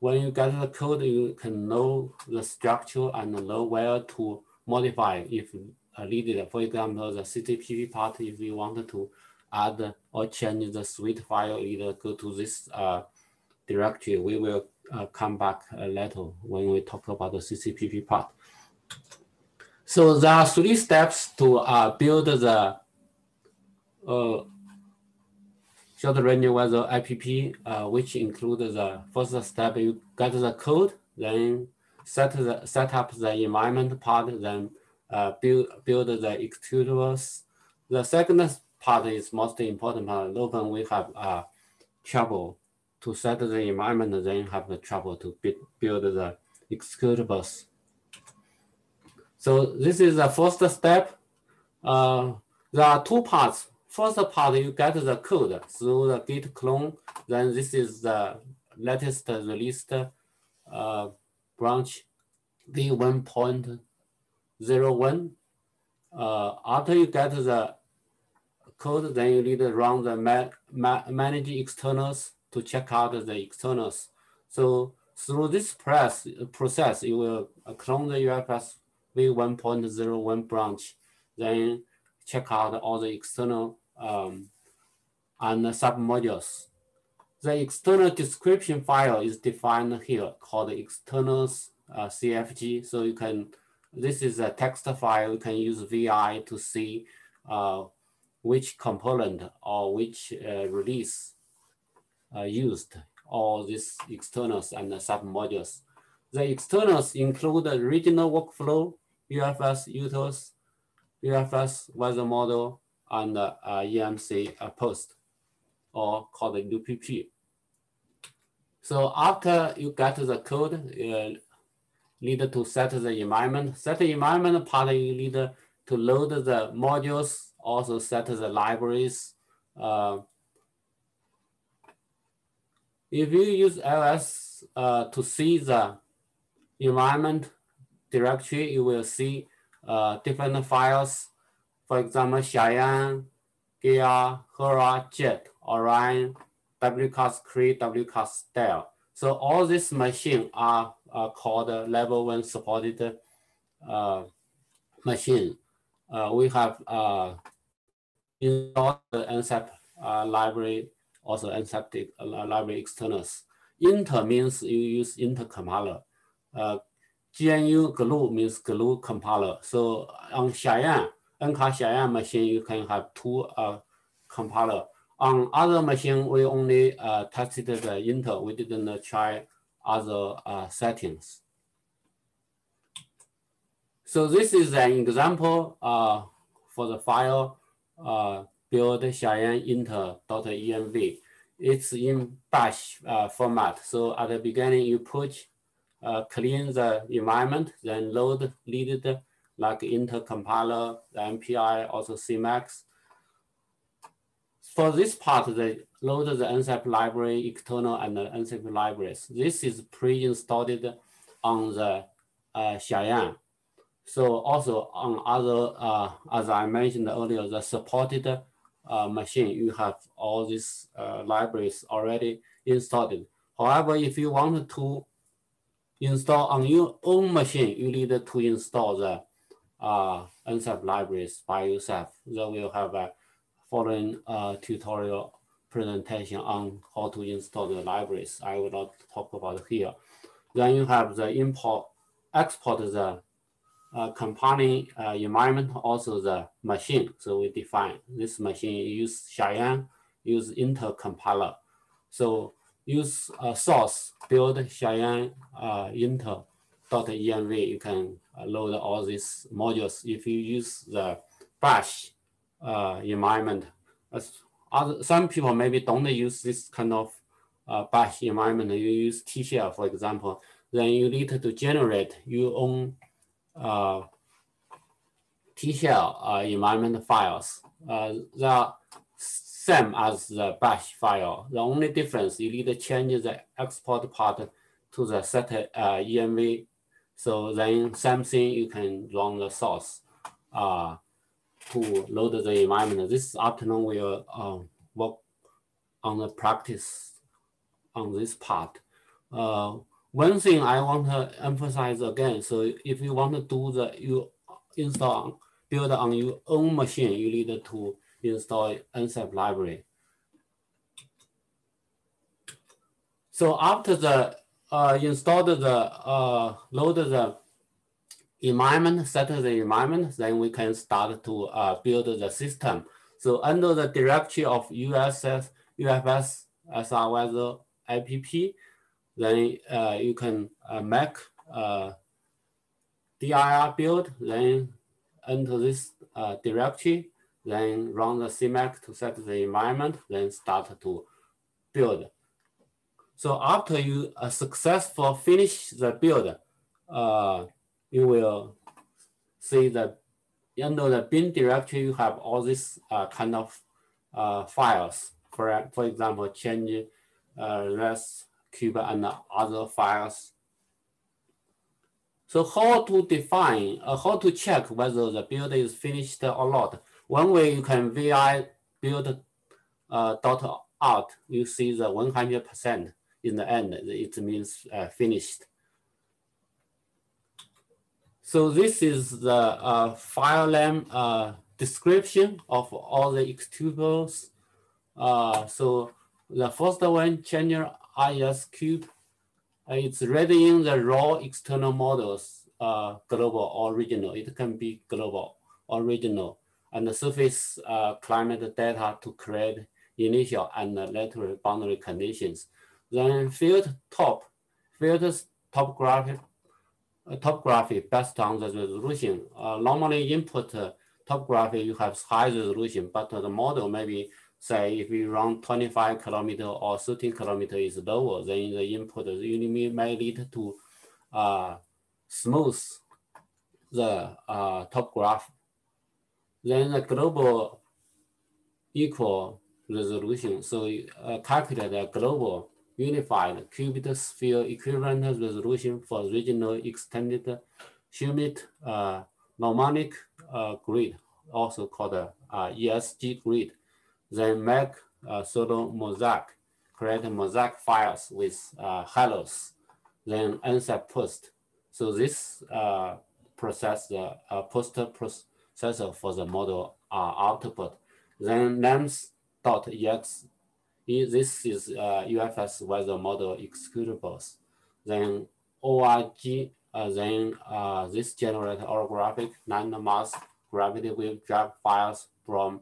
when you get the code, you can know the structure and know where to modify if needed. For example, the CCPP part, if you wanted to add or change the suite file, either go to this uh, directory. We will uh, come back uh, later when we talk about the CCPP part. So there are three steps to uh, build the uh, short range weather IPP, uh, which include the first step, you get the code, then set, the, set up the environment part, then uh, build, build the executables. The second part is most important part. Often we have uh, trouble to set the environment, then have the trouble to build the executables. So this is the first step. Uh, there are two parts. First part, you get the code through the git clone. Then this is the latest released uh, branch v1.01. Uh, after you get the code, then you need to run the ma ma manage externals to check out the externals. So through this press, process, you will clone the UFS v1.01 branch, then check out all the external um, and submodules. The external description file is defined here called externals uh, CFG. So you can, this is a text file, you can use VI to see uh, which component or which uh, release uh, used all these externals and the submodules. The externals include the regional workflow, UFS utils, UFS weather model, and uh, EMC uh, post, or called UPP. So after you get the code, you need to set the environment. Set the environment part, you need to load the modules, also set the libraries. Uh, if you use LS uh, to see the environment directory, you will see uh, different files. For example, Cheyenne, Gaia, Hera, Jet, Orion, WCOSS Cray, WCOSS Style. So all these machines are, are called level one supported uh, machine. Uh, we have uh, installed the NCEP uh, library, also NCEP uh, library externals. Inter means you use intercompiler. Uh, GNU glue means glue compiler. So on Cheyenne, NCAR Cheyenne machine, you can have two uh, compiler. On other machine, we only uh, tested the Intel. We didn't try other uh, settings. So this is an example uh, for the file uh, build Cheyenne inter.env. It's in bash uh, format. So at the beginning, you put uh, clean the environment, then load needed like intercompiler, the MPI, also CMake. For this part, they load the NCEP library, external and the NCEP libraries. This is pre-installed on the uh, Cheyenne. So also on other, uh, as I mentioned earlier, the supported uh, machine, you have all these uh, libraries already installed. However, if you want to install on your own machine, you need to install the uh, NCEP libraries by yourself. Then we'll have a following uh, tutorial presentation on how to install the libraries. I will not talk about here. Then you have the import, export the uh, compiling uh, environment, also the machine. So we define this machine use Cheyenne, use intercompiler. So use a source, build Cheyenne uh, inter.env, you can uh, load all these modules. If you use the bash uh, environment, as other, some people maybe don't use this kind of uh, bash environment. You use T-shell, for example, then you need to generate your own uh, T-shell uh, environment files. Uh, are same as the bash file. The only difference, you need to change the export part to the set uh, env. So then same thing, you can run the source uh, to load the environment. This afternoon we'll uh, work on the practice on this part. Uh, one thing I want to emphasize again, so if you want to do the you install build on your own machine, you need to install NCEP library. So after the uh, installed the uh, load the environment, set the environment, then we can start to uh, build the system. So under the directory of USS, UFS SR app, then uh, you can uh, make uh, dir build, then enter this uh, directory, then run the CMake to set the environment, then start to build. So after you uh, successful finish the build, uh, you will see that under the bin directory, you have all these uh, kind of uh, files. For, for example, change uh, REST cube and other files. So how to define, uh, how to check whether the build is finished or not? One way you can vi build uh, dot out, you see the 100% in the end, it means uh, finished. So this is the uh, file name uh, description of all the executables. Uh, so the first one, change IS cube. Uh, it's readying the raw external models, uh, global or regional. It can be global or regional. And the surface uh, climate data to create initial and lateral boundary conditions. Then field top, field topographic, uh, topography based on the resolution. Uh, normally input uh, topography, you have high resolution, but the model maybe say if you run 25 kilometer or 13 kilometer is lower, then the input you may need to uh, smooth the uh, top graph. Then the global equal resolution. So uh, calculate the global unified cubic sphere equivalent resolution for regional extended humid uh, harmonic uh, grid, also called uh, ESG grid then make a solo mosaic, create mosaic files with uh, halos, then NCEP post. So this uh, process the uh, post processor for the model uh, output. Then names dot ex. This is uh, UFS weather model executables. Then ORG, uh, then uh, this generate orographic non-mass gravity wave drive files from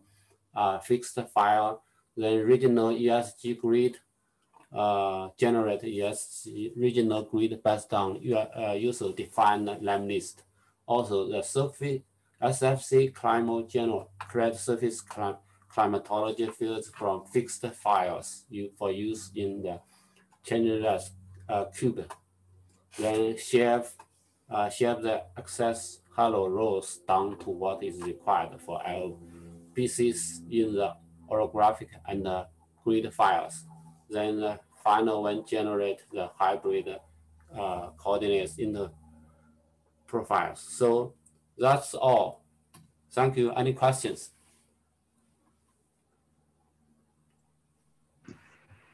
uh, fixed file. Then regional ESG grid uh, generate ESG regional grid based on uh, user-defined name list. Also, the surface SFC climate general create surface clim climatology fields from fixed files for use in the changeless uh, cube. Then shape, uh, shape the access hello rows down to what is required for LBCs in the orographic and uh, grid files. Then the final one generate the hybrid uh, coordinates in the profiles. So that's all. Thank you. Any questions?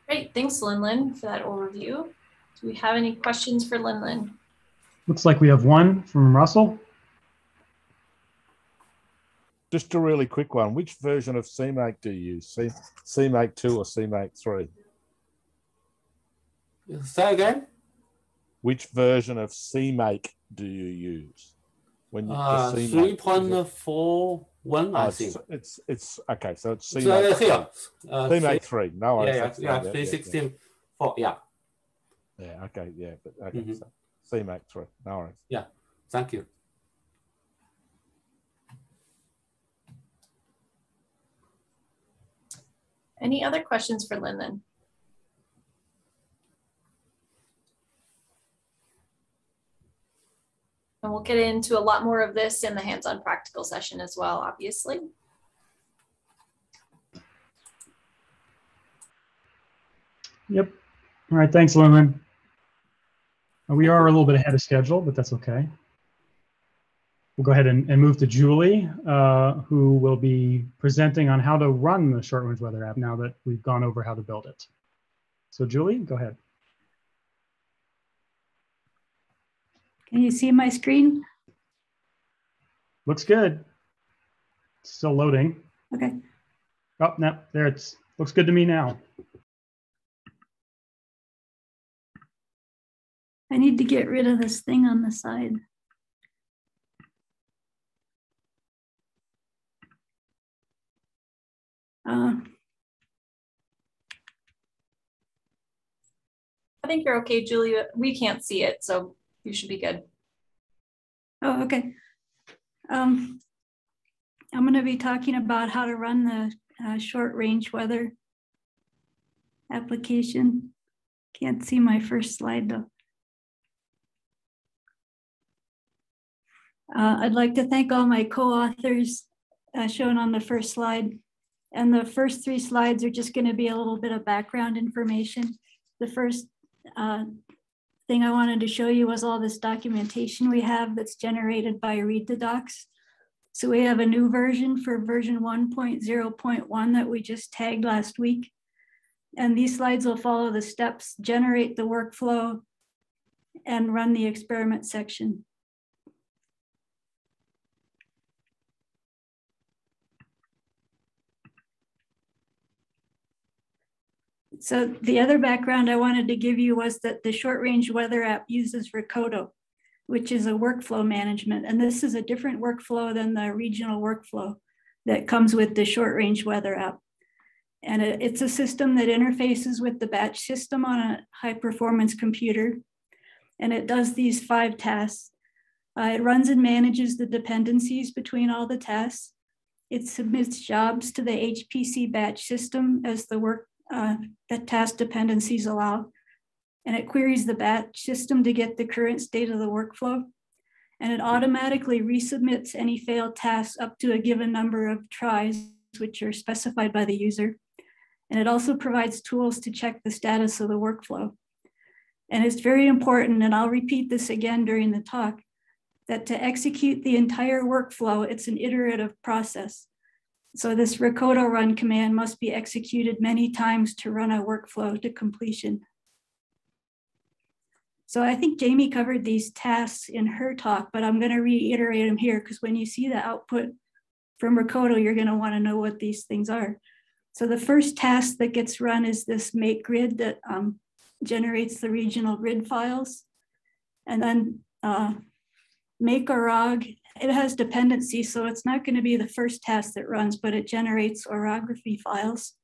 Great. Thanks, Lin for that overview. Do we have any questions for Lin Looks like we have one from Russell. Just a really quick one. Which version of CMake do you use? C CMake 2 or CMake 3? Say again? Which version of CMake do you use? When you uh, three point four one, I oh, think. It's, it's, it's okay. So it's CMake, so, uh, here. Uh, CMake three. No, yeah, yeah, yeah, three sixteen yeah. four. Yeah. Yeah. Okay. Yeah. But okay. Mm -hmm. So CMake three. No worries. Yeah. Thank you. Any other questions for Lin And we'll get into a lot more of this in the hands-on practical session as well, obviously. Yep. All right, thanks, Lumen. We are a little bit ahead of schedule, but that's okay. We'll go ahead and, and move to Julie, uh, who will be presenting on how to run the short range weather app now that we've gone over how to build it. So Julie, go ahead. Can you see my screen? Looks good. Still loading. Okay. Oh, no, there it's looks good to me now. I need to get rid of this thing on the side. Uh, I think you're okay, Julia. We can't see it, so you should be good. Oh, okay. Um, I'm going to be talking about how to run the uh, short range weather application. Can't see my first slide though. Uh, I'd like to thank all my co-authors uh, shown on the first slide. And the first three slides are just going to be a little bit of background information. The first uh, thing I wanted to show you was all this documentation we have that's generated by Read the Docs. So we have a new version for version 1.0.1 that we just tagged last week. And these slides will follow the steps, generate the workflow, and run the experiment section. So the other background I wanted to give you was that the short range weather app uses Rocoto, which is a workflow management. And this is a different workflow than the regional workflow that comes with the short range weather app. And it's a system that interfaces with the batch system on a high performance computer. And it does these five tasks. Uh, it runs and manages the dependencies between all the tasks. It submits jobs to the HPC batch system as the work uh, that task dependencies allow. And it queries the batch system to get the current state of the workflow. And it automatically resubmits any failed tasks up to a given number of tries, which are specified by the user. And it also provides tools to check the status of the workflow. And it's very important, and I'll repeat this again during the talk, that to execute the entire workflow, it's an iterative process. So this Rocoto run command must be executed many times to run a workflow to completion. So I think Jamie covered these tasks in her talk, but I'm going to reiterate them here because when you see the output from Rocoto, you're going to want to know what these things are. So the first task that gets run is this make grid that um, generates the regional grid files. And then uh, make orog, it has dependency, so it's not gonna be the first task that runs, but it generates orography files.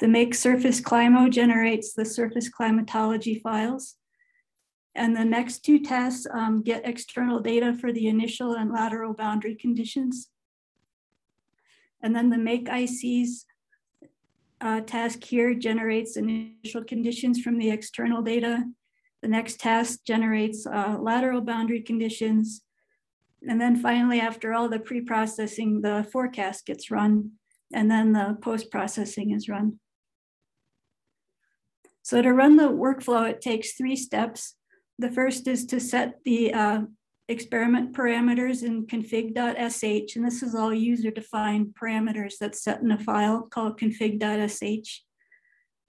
The make surface climo generates the surface climatology files. And the next two tasks um, get external data for the initial and lateral boundary conditions. And then the make ICs uh, task here generates initial conditions from the external data. The next task generates uh, lateral boundary conditions. And then finally, after all the pre-processing, the forecast gets run and then the post-processing is run. So to run the workflow, it takes three steps. The first is to set the uh, experiment parameters in config.sh, and this is all user-defined parameters that's set in a file called config.sh.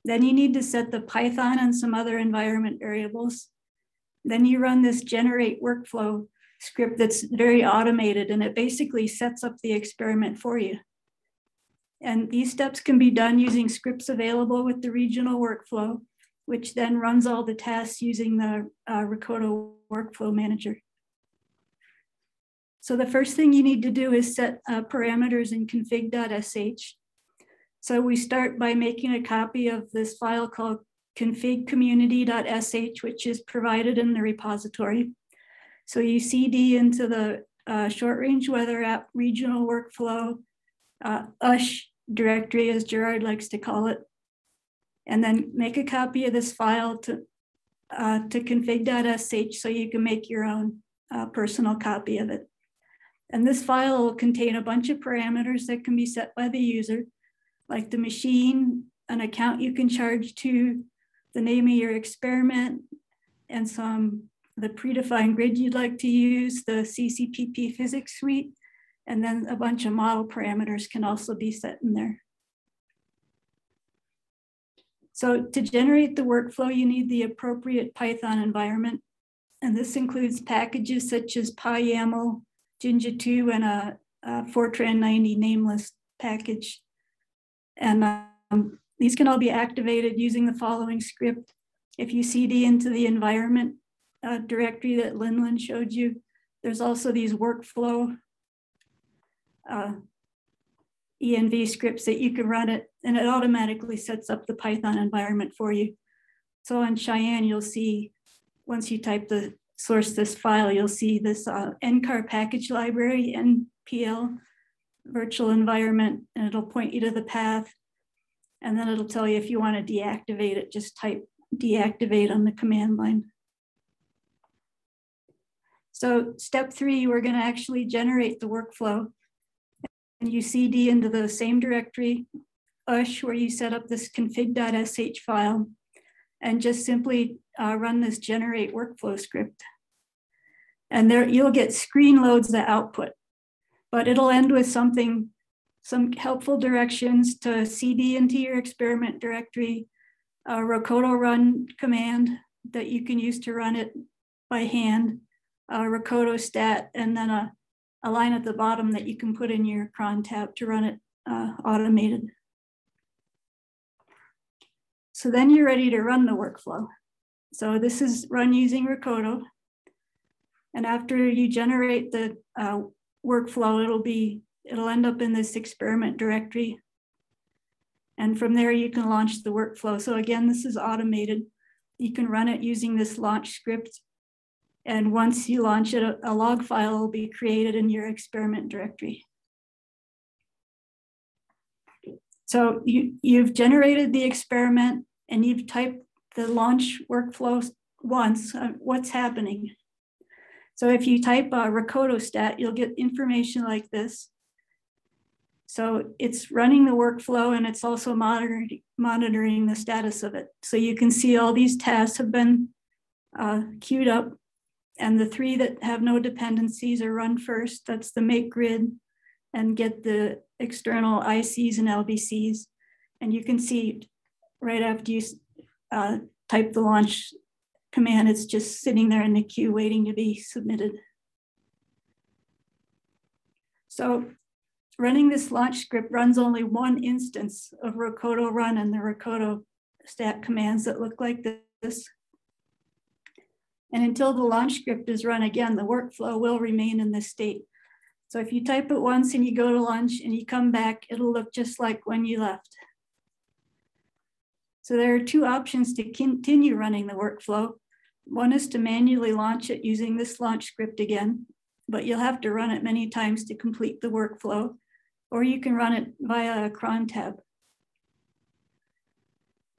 Then you need to set the Python and some other environment variables. Then you run this generate workflow script that's very automated, and it basically sets up the experiment for you. And these steps can be done using scripts available with the regional workflow, which then runs all the tasks using the uh, Rocoto workflow manager. So the first thing you need to do is set uh, parameters in config.sh. So we start by making a copy of this file called configcommunity.sh, which is provided in the repository. So you CD into the uh, short range weather app regional workflow, uh, USH directory, as Gerard likes to call it, and then make a copy of this file to, uh, to config.sh so you can make your own uh, personal copy of it. And this file will contain a bunch of parameters that can be set by the user, like the machine, an account you can charge to, the name of your experiment, and some the predefined grid you'd like to use, the CCPP physics suite, and then a bunch of model parameters can also be set in there. So to generate the workflow, you need the appropriate Python environment. And this includes packages such as PyYAML, Jinja2, and a, a Fortran 90 namelist package. And um, these can all be activated using the following script. If you CD into the environment uh, directory that Linlin showed you, there's also these workflow uh, env scripts that you can run it and it automatically sets up the Python environment for you. So on Cheyenne, you'll see once you type the source this file, you'll see this uh, NCAR package library, NPL virtual environment, and it'll point you to the path. And then it'll tell you if you want to deactivate it, just type deactivate on the command line. So step three, we're going to actually generate the workflow and you cd into the same directory, ush, where you set up this config.sh file, and just simply uh, run this generate workflow script. And there you'll get screen loads the output, but it'll end with something, some helpful directions to cd into your experiment directory, a Rocoto run command that you can use to run it by hand, a Rocoto stat, and then a a line at the bottom that you can put in your cron tab to run it uh, automated. So then you're ready to run the workflow. So this is run using Rocoto. And after you generate the uh, workflow, it'll be, it'll end up in this experiment directory. And from there you can launch the workflow. So again, this is automated. You can run it using this launch script and once you launch it, a, log file will be created in your experiment directory. So you, you've generated the experiment and you've typed the launch workflow once, uh, what's happening. So if you type uh, Rocoto stat, you'll get information like this. So it's running the workflow and it's also monitoring, monitoring the status of it. So you can see all these tasks have been uh, queued up and the three that have no dependencies are run first. That's the make grid and get the external ICs and LBCs. And you can see right after you uh, type the launch command, it's just sitting there in the queue waiting to be submitted. So running this launch script runs only one instance of Rocoto run and the Rocoto stat commands that look like this. And until the launch script is run again, the workflow will remain in this state. So if you type it once and you go to lunch and you come back, it'll look just like when you left. So there are two options to continue running the workflow. One is to manually launch it using this launch script again, but you'll have to run it many times to complete the workflow, or you can run it via a cron tab.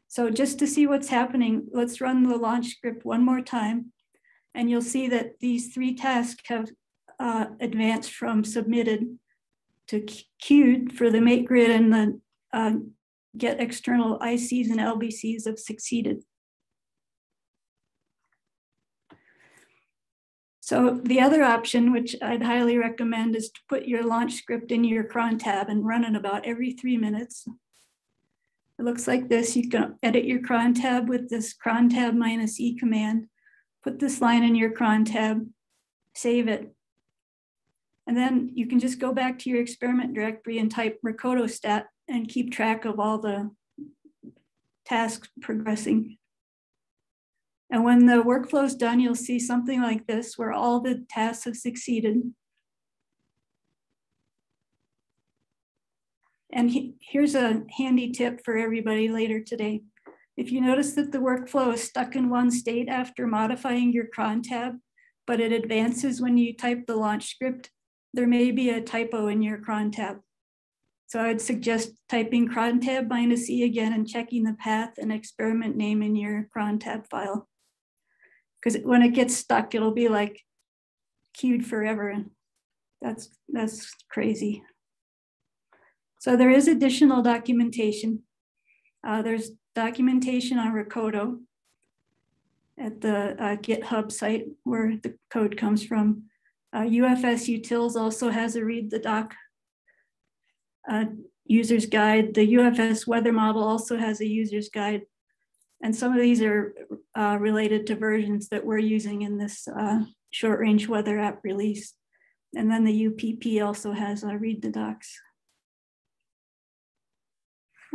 So just to see what's happening, let's run the launch script one more time. And you'll see that these three tasks have uh, advanced from submitted to queued for the make grid and the uh, get external ICs and LBCs have succeeded. So the other option, which I'd highly recommend, is to put your launch script in your cron tab and run it about every three minutes. It looks like this. You can edit your cron tab with this cron tab minus E command. Put this line in your cron tab, save it. And then you can just go back to your experiment directory and type Rocoto stat and keep track of all the tasks progressing. And when the workflow is done, you'll see something like this where all the tasks have succeeded. And he, here's a handy tip for everybody later today. If you notice that the workflow is stuck in one state after modifying your cron tab, but it advances when you type the launch script, there may be a typo in your cron tab. So I would suggest typing cron tab minus E again and checking the path and experiment name in your cron tab file because when it gets stuck, it'll be like queued forever. And that's, that's crazy. So there is additional documentation. Uh, there's documentation on Rocoto at the uh, GitHub site where the code comes from. Uh, UFS Utils also has a read the doc uh, user's guide. The UFS weather model also has a user's guide. And some of these are uh, related to versions that we're using in this uh, short range weather app release. And then the UPP also has a read the docs.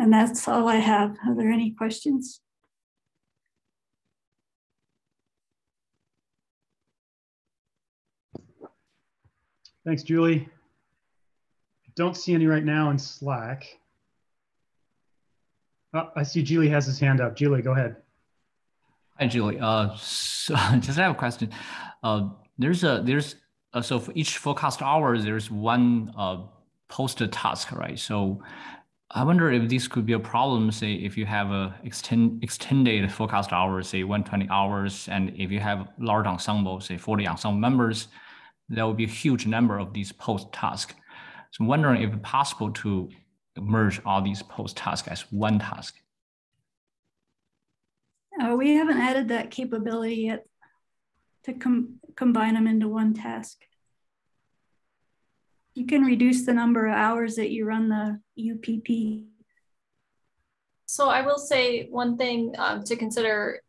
And that's all I have. Are there any questions? Thanks, Julie. Don't see any right now in Slack. Oh, I see Julie has his hand up. Julie, go ahead. Hi, Julie. Uh, so just have a question. Uh, there's a there's uh, so for each forecast hour, there's one uh, posted task, right? So I wonder if this could be a problem, say, if you have a extend, extended forecast hours, say 120 hours, and if you have large ensemble, say 40 ensemble members, there will be a huge number of these post tasks. So I'm wondering if it's possible to merge all these post tasks as one task? Uh, we haven't added that capability yet to com combine them into one task. You can reduce the number of hours that you run the UPP. So I will say one thing um, to consider,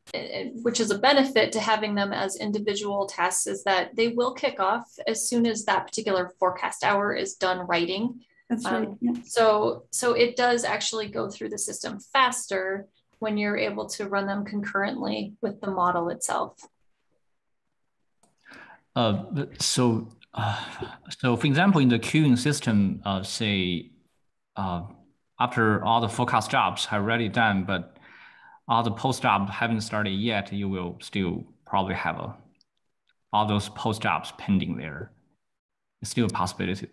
which is a benefit to having them as individual tasks, is that they will kick off as soon as that particular forecast hour is done writing. That's right. Um, yeah. So, so it does actually go through the system faster when you're able to run them concurrently with the model itself. Uh, so, uh, so for example, in the queuing system, uh, say, uh, after all the forecast jobs are already done, but all the post jobs haven't started yet, you will still probably have a, all those post jobs pending there. It's still a possibility.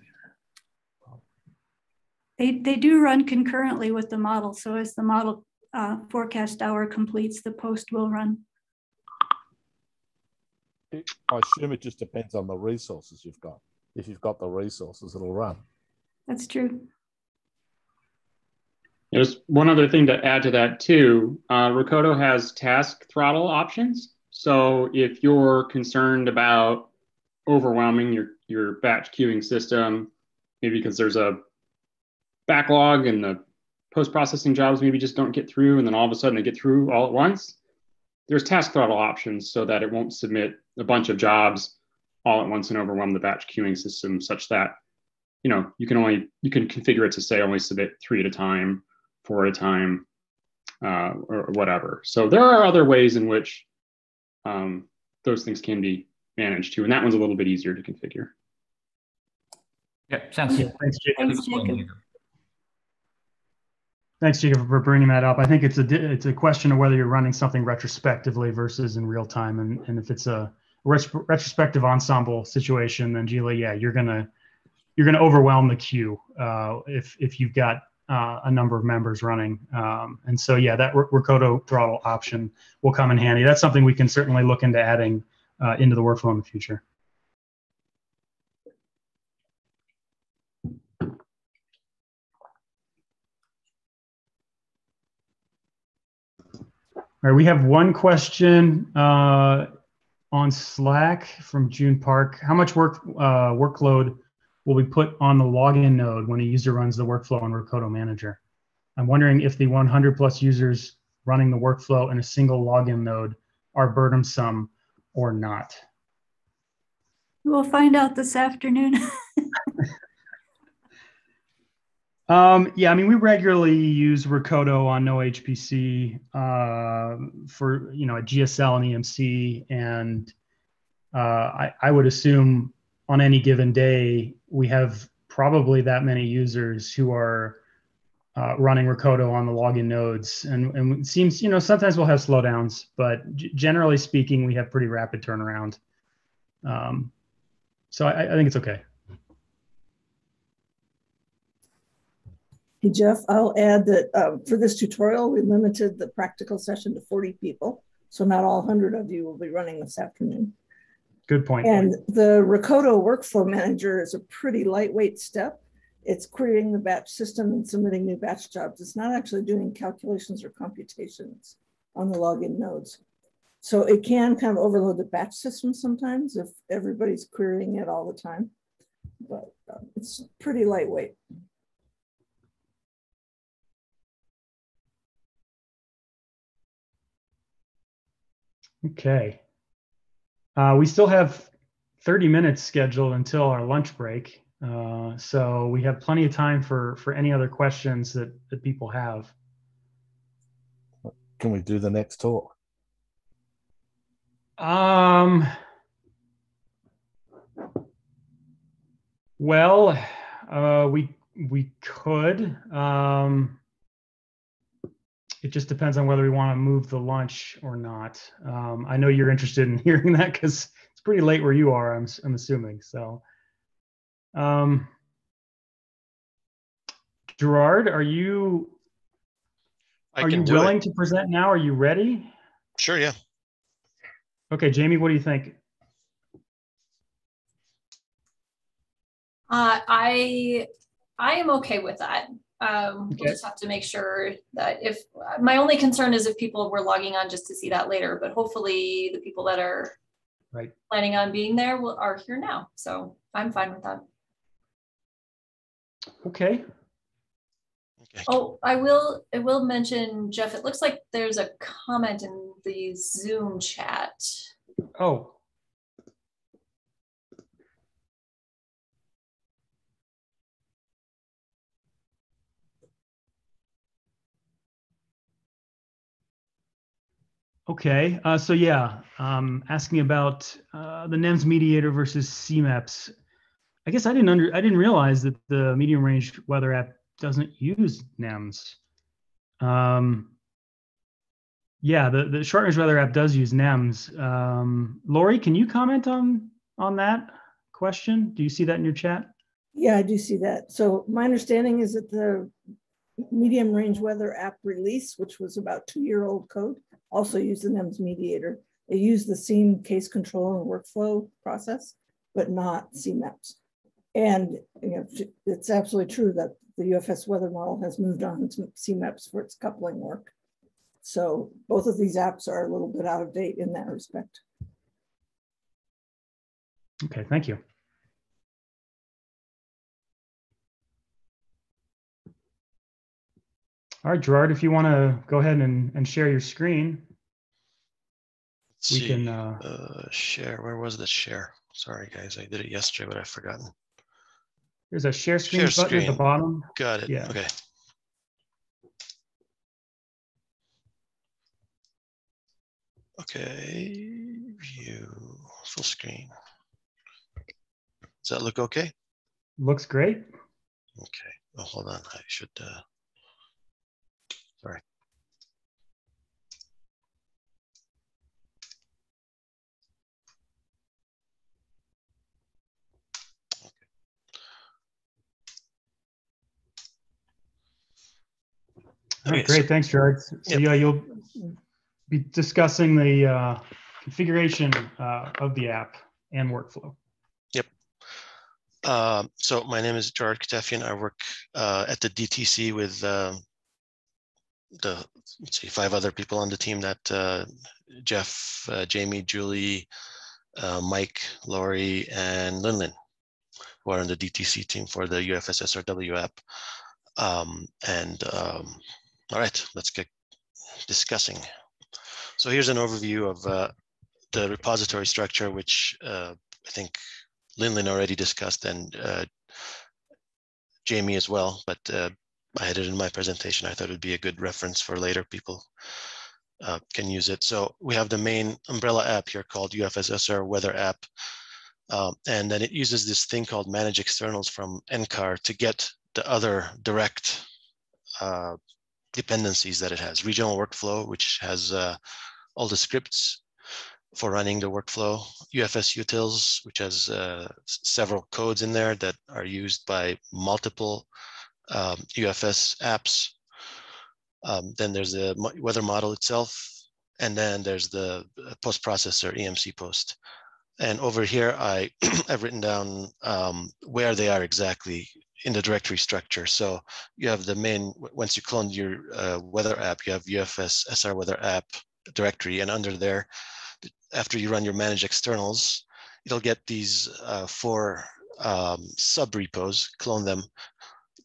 They, they do run concurrently with the model. So as the model uh, forecast hour completes, the post will run. I assume it just depends on the resources you've got. If you've got the resources, it'll run. That's true. There's one other thing to add to that too. Uh, Rocoto has task throttle options. So if you're concerned about overwhelming your, your batch queuing system, maybe because there's a backlog and the post processing jobs maybe just don't get through and then all of a sudden they get through all at once there's task throttle options so that it won't submit a bunch of jobs all at once and overwhelm the batch queuing system such that you know, you can only, you can configure it to say only submit three at a time, four at a time, uh, or, or whatever. So there are other ways in which um, those things can be managed too. And that one's a little bit easier to configure. Yeah, thanks. Yeah, thanks, Jacob. Thanks, Jacob. Thanks, Jacob, for bringing that up. I think it's a it's a question of whether you're running something retrospectively versus in real time, and and if it's a ret- retrospective ensemble situation, then Gila, yeah, you're gonna you're gonna overwhelm the queue uh, if if you've got uh, a number of members running, um, and so yeah, that Rocoto throttle option will come in handy. That's something we can certainly look into adding uh, into the workflow in the future. All right, we have one question uh, on Slack from June Park. How much work uh, workload will be put on the login node when a user runs the workflow in Rocoto Manager? I'm wondering if the 100 plus users running the workflow in a single login node are burdensome or not. We'll find out this afternoon. Um, yeah, I mean, we regularly use Rocoto on no HPC uh, for you know a GSL and EMC, and uh, I, I would assume on any given day we have probably that many users who are uh, running Rocoto on the login nodes, and and it seems you know sometimes we'll have slowdowns, but g- generally speaking, we have pretty rapid turnaround. Um, so I, I think it's okay. Hey, Jeff, I'll add that uh, for this tutorial, we limited the practical session to 40 people. So not all 100 of you will be running this afternoon. Good point. And the Rocoto workflow manager is a pretty lightweight step. It's querying the batch system and submitting new batch jobs. It's not actually doing calculations or computations on the login nodes. So it can kind of overload the batch system sometimes if everybody's querying it all the time. But uh, it's pretty lightweight. Okay. Uh, we still have 30 minutes scheduled until our lunch break. Uh, so we have plenty of time for, for any other questions that, that people have. Can we do the next talk? Um, well, uh, we, we could, um, it just depends on whether we want to move the lunch or not. Um, I know you're interested in hearing that because it's pretty late where you are. I'm I'm assuming so. Um, Gerard, are you I are you willing it. to present now? Are you ready? Sure, yeah. Okay, Jamie, what do you think? Uh, I I am okay with that. Um, Okay. We'll just have to make sure that if my only concern is if people were logging on just to see that later, but hopefully the people that are Right. planning on being there will are here now. So I'm fine with that. Okay. Oh, I will I will mention Jeff. It looks like there's a comment in the Zoom chat. Oh, Okay, uh, so yeah, um, asking about uh, the NEMS mediator versus CMEPS. I guess I didn't under I didn't realize that the medium range weather app doesn't use NEMS. Um, yeah, the, the short range weather app does use NEMS. Um, Laurie, can you comment on on that question? Do you see that in your chat? Yeah, I do see that. So my understanding is that the medium range weather app release, which was about two year old code, also used the NEMS mediator. They used the same case control and workflow process, but not CMEPS. And you know, it's absolutely true that the UFS weather model has moved on to CMEPS for its coupling work. So both of these apps are a little bit out of date in that respect. Okay, thank you. All right, Gerard, if you want to go ahead and, and share your screen, Let's we see. can. Uh, uh, share. Where was the share? Sorry, guys. I did it yesterday, but I've forgotten. There's a share screen Share button at the bottom. Got it. Yeah. Okay. Okay, view full screen. Does that look okay? Looks great. Okay. Oh, hold on. I should. Uh, sorry. Okay, so- great. Thanks, Gerard. So Yep. yeah, you'll be discussing the uh, configuration uh, of the app and workflow. Yep. Um, so my name is Gerard Ketefian. I work uh, at the DTC with um the let's see five other people on the team. That uh, Jeff, uh, Jamie, Julie, uh, Mike, Laurie, and Linlin, who are on the DTC team for the UFS SRW app. Um, and um, all right, let's get discussing. So here's an overview of uh, the repository structure, which uh, I think Linlin already discussed and uh, Jamie as well, but uh, I had it in my presentation. I thought it would be a good reference for later people uh, can use it. So we have the main umbrella app here called UFSSR Weather App. Um, and then it uses this thing called Manage Externals from NCAR to get the other direct uh, dependencies that it has. Regional Workflow, which has uh, all the scripts for running the workflow. UFS Utils, which has uh, several codes in there that are used by multiple um, UFS apps. Um, then there's the weather model itself, and then there's the uh, post processor EMC post. And over here, I I've written down um, where they are exactly in the directory structure. So you have the main, once you clone your uh, weather app, you have UFS SR weather app directory, and under there, after you run your manage externals, it'll get these uh, four um, sub repos, clone them.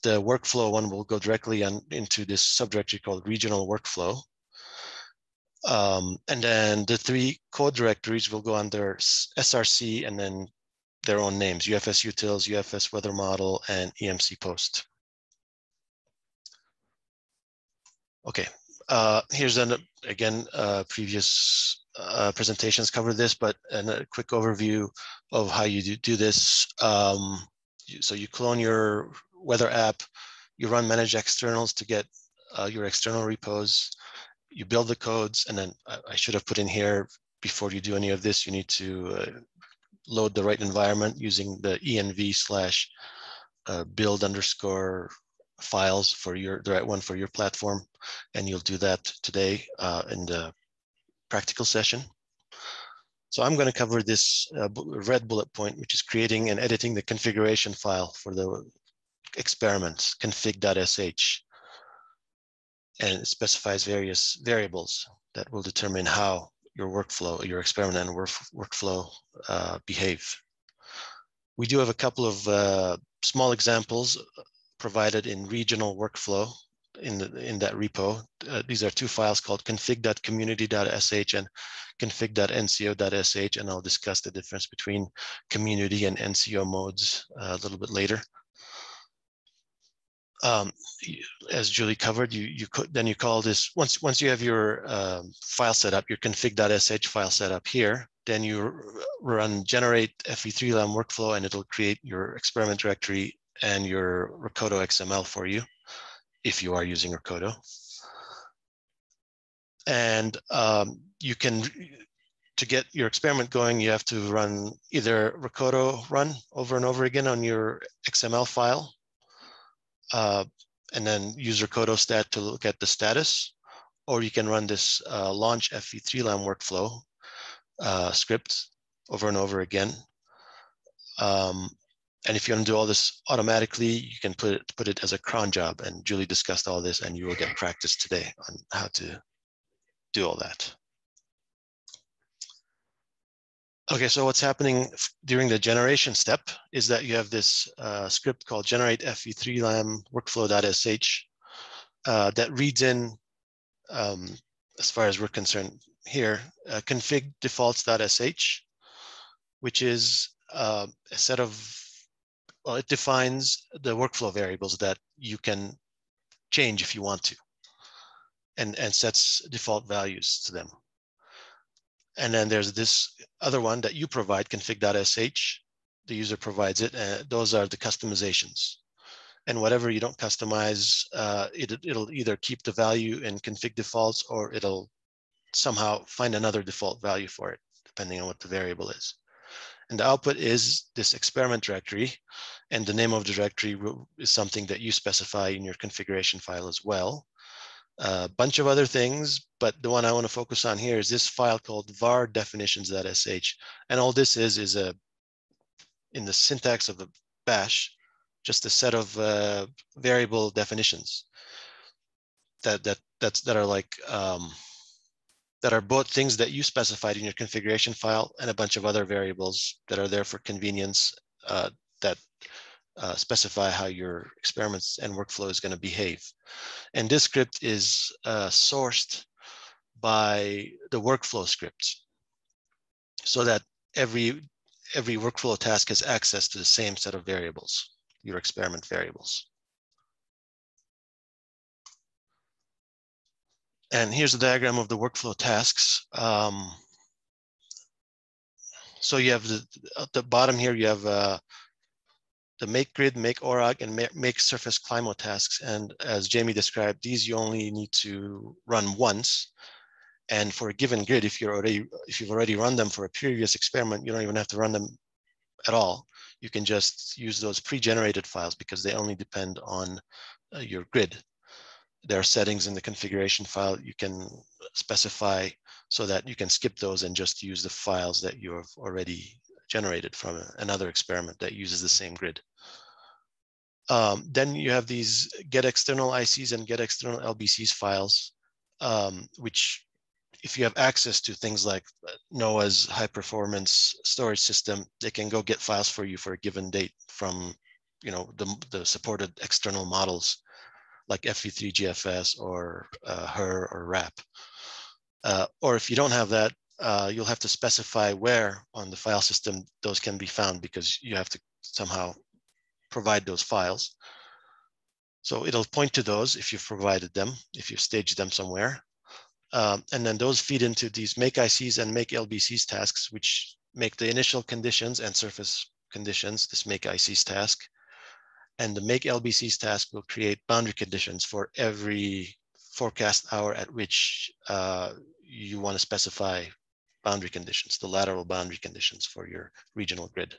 The workflow one will go directly on into this subdirectory called regional workflow. Um, and then the three code directories will go under SRC and then their own names, UFS utils, UFS weather model, and EMC post. Okay, uh, here's an, again, uh, previous uh, presentations cover this, but and a quick overview of how you do, do this. Um, so you clone your weather app, you run manage externals to get uh, your external repos, you build the codes, and then I, I should have put in here before you do any of this, you need to uh, load the right environment using the env slash uh, build underscore files for your the right one for your platform, and you'll do that today uh, in the practical session. So I'm going to cover this uh, red bullet point, which is creating and editing the configuration file for the experiment config.sh. And it specifies various variables that will determine how your workflow, your experiment and work, workflow uh, behave. We do have a couple of uh, small examples provided in regional workflow in, the, in that repo. Uh, these are two files called config.community.sh and config.nco.sh, and I'll discuss the difference between community and NCO modes uh, a little bit later. Um, as Julie covered, you you could then you call this once once you have your um, file set up, your config.sh file set up here, then you run generate FV3 lam workflow, and it'll create your experiment directory and your Rocoto XML for you, if you are using Rocoto. And um, you can, to get your experiment going, you have to run either Rocoto run over and over again on your XML file, uh, and then use Rocoto stat to look at the status, or you can run this uh, launch FV3 lam workflow uh, script over and over again. Um, and if you want to do all this automatically, you can put it, put it as a cron job. And Julie discussed all this, and you will get practice today on how to do all that. Okay, so what's happening during the generation step is that you have this uh, script called generate FV3 lam workflow.sh uh, that reads in, um, as far as we're concerned here, uh, config defaults.sh, which is uh, a set of well, it defines the workflow variables that you can change if you want to and, and sets default values to them. And then there's this other one that you provide, config.sh. The user provides it. And those are the customizations. And whatever you don't customize, uh, it, it'll either keep the value in config defaults or it'll somehow find another default value for it, depending on what the variable is. And the output is this experiment directory. And the name of the directory is something that you specify in your configuration file as well a bunch of other things, but the one I want to focus on here is this file called var definitions.sh. And all this is, is a, in the syntax of the bash, just a set of uh, variable definitions that, that, that's, that are like, um, that are both things that you specified in your configuration file and a bunch of other variables that are there for convenience uh, that uh, specify how your experiments and workflow is going to behave. And this script is uh, sourced by the workflow scripts so that every, every workflow task has access to the same set of variables, your experiment variables. And here's a diagram of the workflow tasks. Um, so you have the, at the bottom here, you have uh, the make grid, make orog, and make surface CLIMO tasks. And as Jamie described, these you only need to run once. And for a given grid, if you're already if you've already run them for a previous experiment, you don't even have to run them at all. You can just use those pre-generated files because they only depend on uh, your grid. There are settings in the configuration file you can specify so that you can skip those and just use the files that you have already generated from another experiment that uses the same grid. Um, then you have these get external ICs and get external LBCs files, um, which if you have access to things like NOAA's high performance storage system, they can go get files for you for a given date from you know, the, the supported external models like FV3GFS or uh, HRRR or RAP. Uh, or if you don't have that, uh, you'll have to specify where on the file system those can be found because you have to somehow provide those files. So it'll point to those if you've provided them, if you've staged them somewhere. Um, and then those feed into these make ICs and make LBCs tasks, which make the initial conditions and surface conditions, this make ICs task. And the make LBCs task will create boundary conditions for every forecast hour at which uh, you want to specify boundary conditions, the lateral boundary conditions for your regional grid.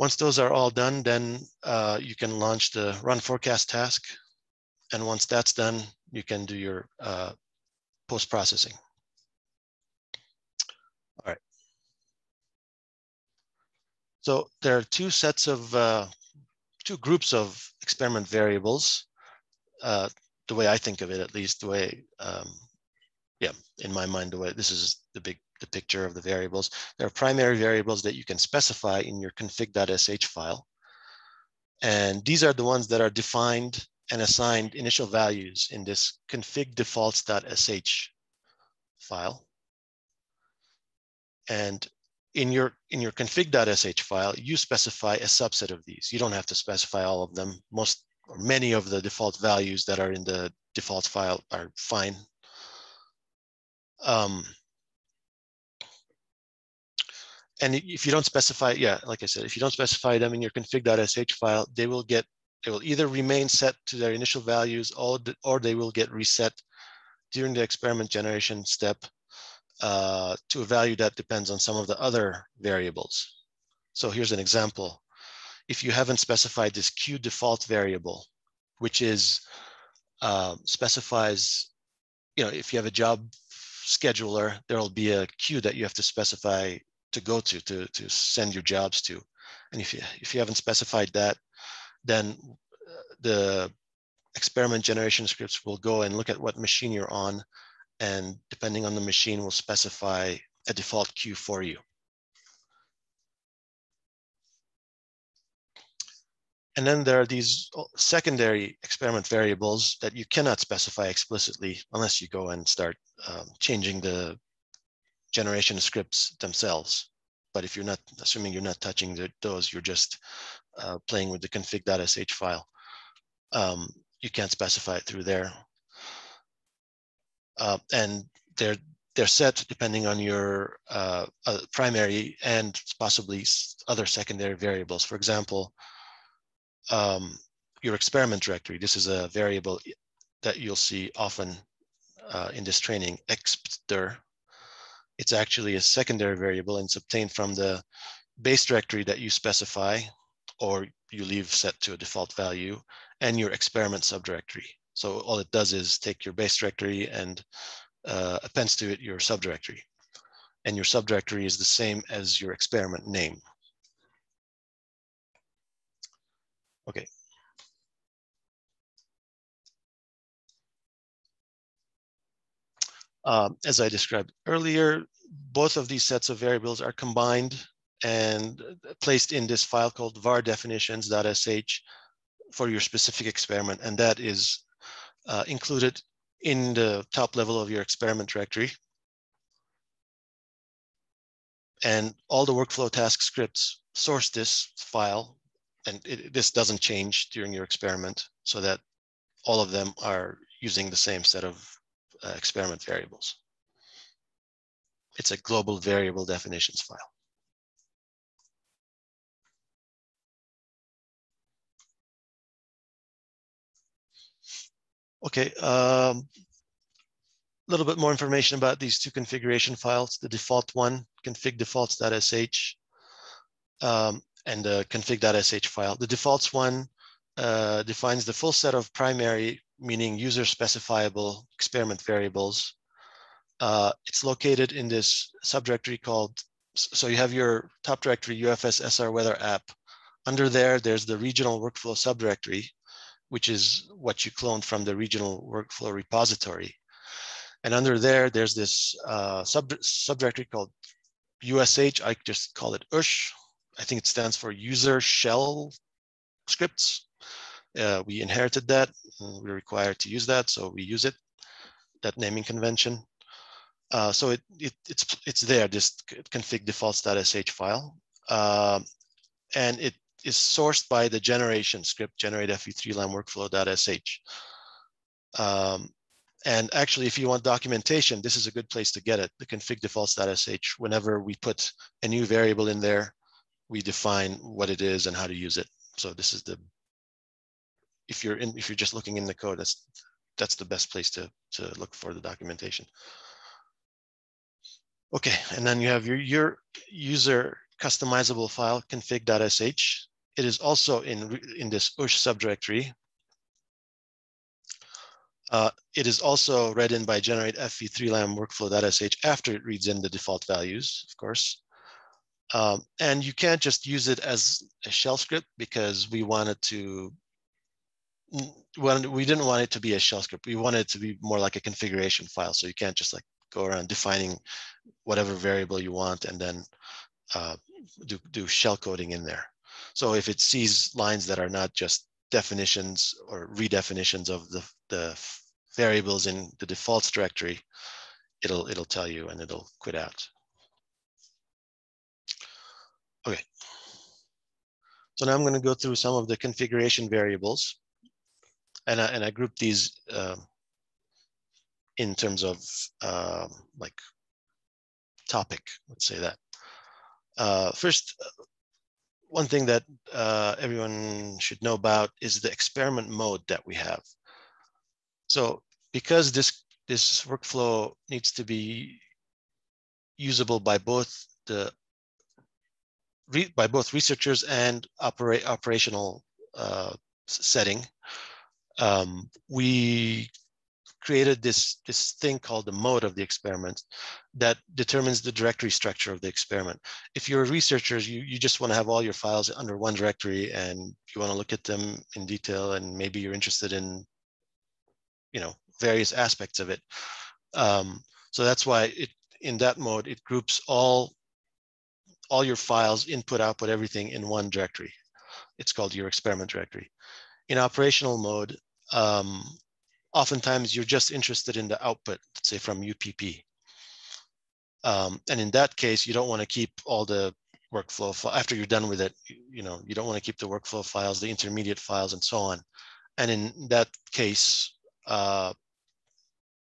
Once those are all done, then uh, you can launch the run forecast task. And once that's done, you can do your uh, post-processing. All right. So there are two sets of, uh, two groups of experiment variables, uh, the way I think of it, at least the way um, yeah, in my mind, the way this is the big the picture of the variables. There are primary variables that you can specify in your config.sh file. And these are the ones that are defined and assigned initial values in this config defaults.sh file. And in your in your config.sh file, you specify a subset of these. You don't have to specify all of them. Most or many of the default values that are in the default file are fine um, and if you don't specify, yeah, like I said, if you don't specify them in your config.sh file, they will get, they will either remain set to their initial values or, or they will get reset during the experiment generation step uh, to a value that depends on some of the other variables. So here's an example. If you haven't specified this Q default variable, which is uh, specifies, you know, if you have a job scheduler, there'll be a queue that you have to specify to go to, to, to send your jobs to. And if you, if you haven't specified that, then uh, the experiment generation scripts will go and look at what machine you're on. And depending on the machine, will specify a default queue for you. And then there are these uh, secondary experiment variables that you cannot specify explicitly unless you go and start um, changing the generation scripts themselves. but if you're not, assuming you're not touching the, those, you're just uh, playing with the config.sh file. Um, you can't specify it through there. Uh, and they're they're set depending on your uh, uh, primary and possibly other secondary variables. For example, um, your experiment directory. This is a variable that you'll see often uh, in this training, expdir. It's actually a secondary variable and it's obtained from the base directory that you specify or you leave set to a default value and your experiment subdirectory. So all it does is take your base directory and uh, appends to it your subdirectory. And your subdirectory is the same as your experiment name. Okay. Um, as I described earlier, both of these sets of variables are combined and placed in this file called var definitions.sh for your specific experiment. And that is uh, included in the top level of your experiment directory. And all the workflow task scripts source this file, and it, this doesn't change during your experiment, so that all of them are using the same set of uh, experiment variables. It's a global variable definitions file. Okay, a um, little bit more information about these two configuration files. The default one, config defaults.sh, um, and the config.sh file. The defaults one uh, defines the full set of primary, meaning user specifiable experiment variables. Uh, it's located in this subdirectory called, so you have your top directory UFS SR weather app. Under there, there's the regional workflow subdirectory which is what you cloned from the regional workflow repository. And under there, there's this uh, sub subdirectory called USH. I just call it USH. I think it stands for user shell scripts. Uh, we inherited that. We're required to use that, so we use it, that naming convention. Uh, so it, it, it's, it's there, this config defaults.sh file. Uh, and it is sourced by the generation script, generate FV3LAM workflow.sh. Um, and actually, if you want documentation, this is a good place to get it, the config defaults.sh. Whenever we put a new variable in there, we define what it is and how to use it. So this is the, if you're in, if you're just looking in the code, that's that's the best place to, to look for the documentation. Okay, and then you have your, your user customizable file config.sh. It is also in, in this USH subdirectory. Uh, it is also read in by generate FV3LAM workflow.sh after it reads in the default values, of course. Um, and you can't just use it as a shell script because we wanted to, we didn't want it to be a shell script. We wanted it to be more like a configuration file. So you can't just like go around defining whatever variable you want and then uh, do, do shell coding in there. So if it sees lines that are not just definitions or redefinitions of the, the variables in the defaults directory, it'll, it'll tell you and it'll quit out. Okay. So now I'm going to go through some of the configuration variables. And I, and I group these uh, in terms of uh, like topic, let's say that. Uh, first, one thing that uh, everyone should know about is the experiment mode that we have. So because this, this workflow needs to be usable by both the by both researchers and operational uh, setting, um, we created this, this thing called the mode of the experiment that determines the directory structure of the experiment. If you're researchers, you, you just want to have all your files under one directory and you want to look at them in detail and maybe you're interested in, you know, various aspects of it. Um, so that's why it, in that mode, it groups all, all your files, input, output, everything in one directory. It's called your experiment directory. In operational mode, um, oftentimes you're just interested in the output, say from UPP. Um, and in that case, you don't want to keep all the workflow after you're done with it. You know, you don't want to keep the workflow files, the intermediate files, and so on. And in that case, uh,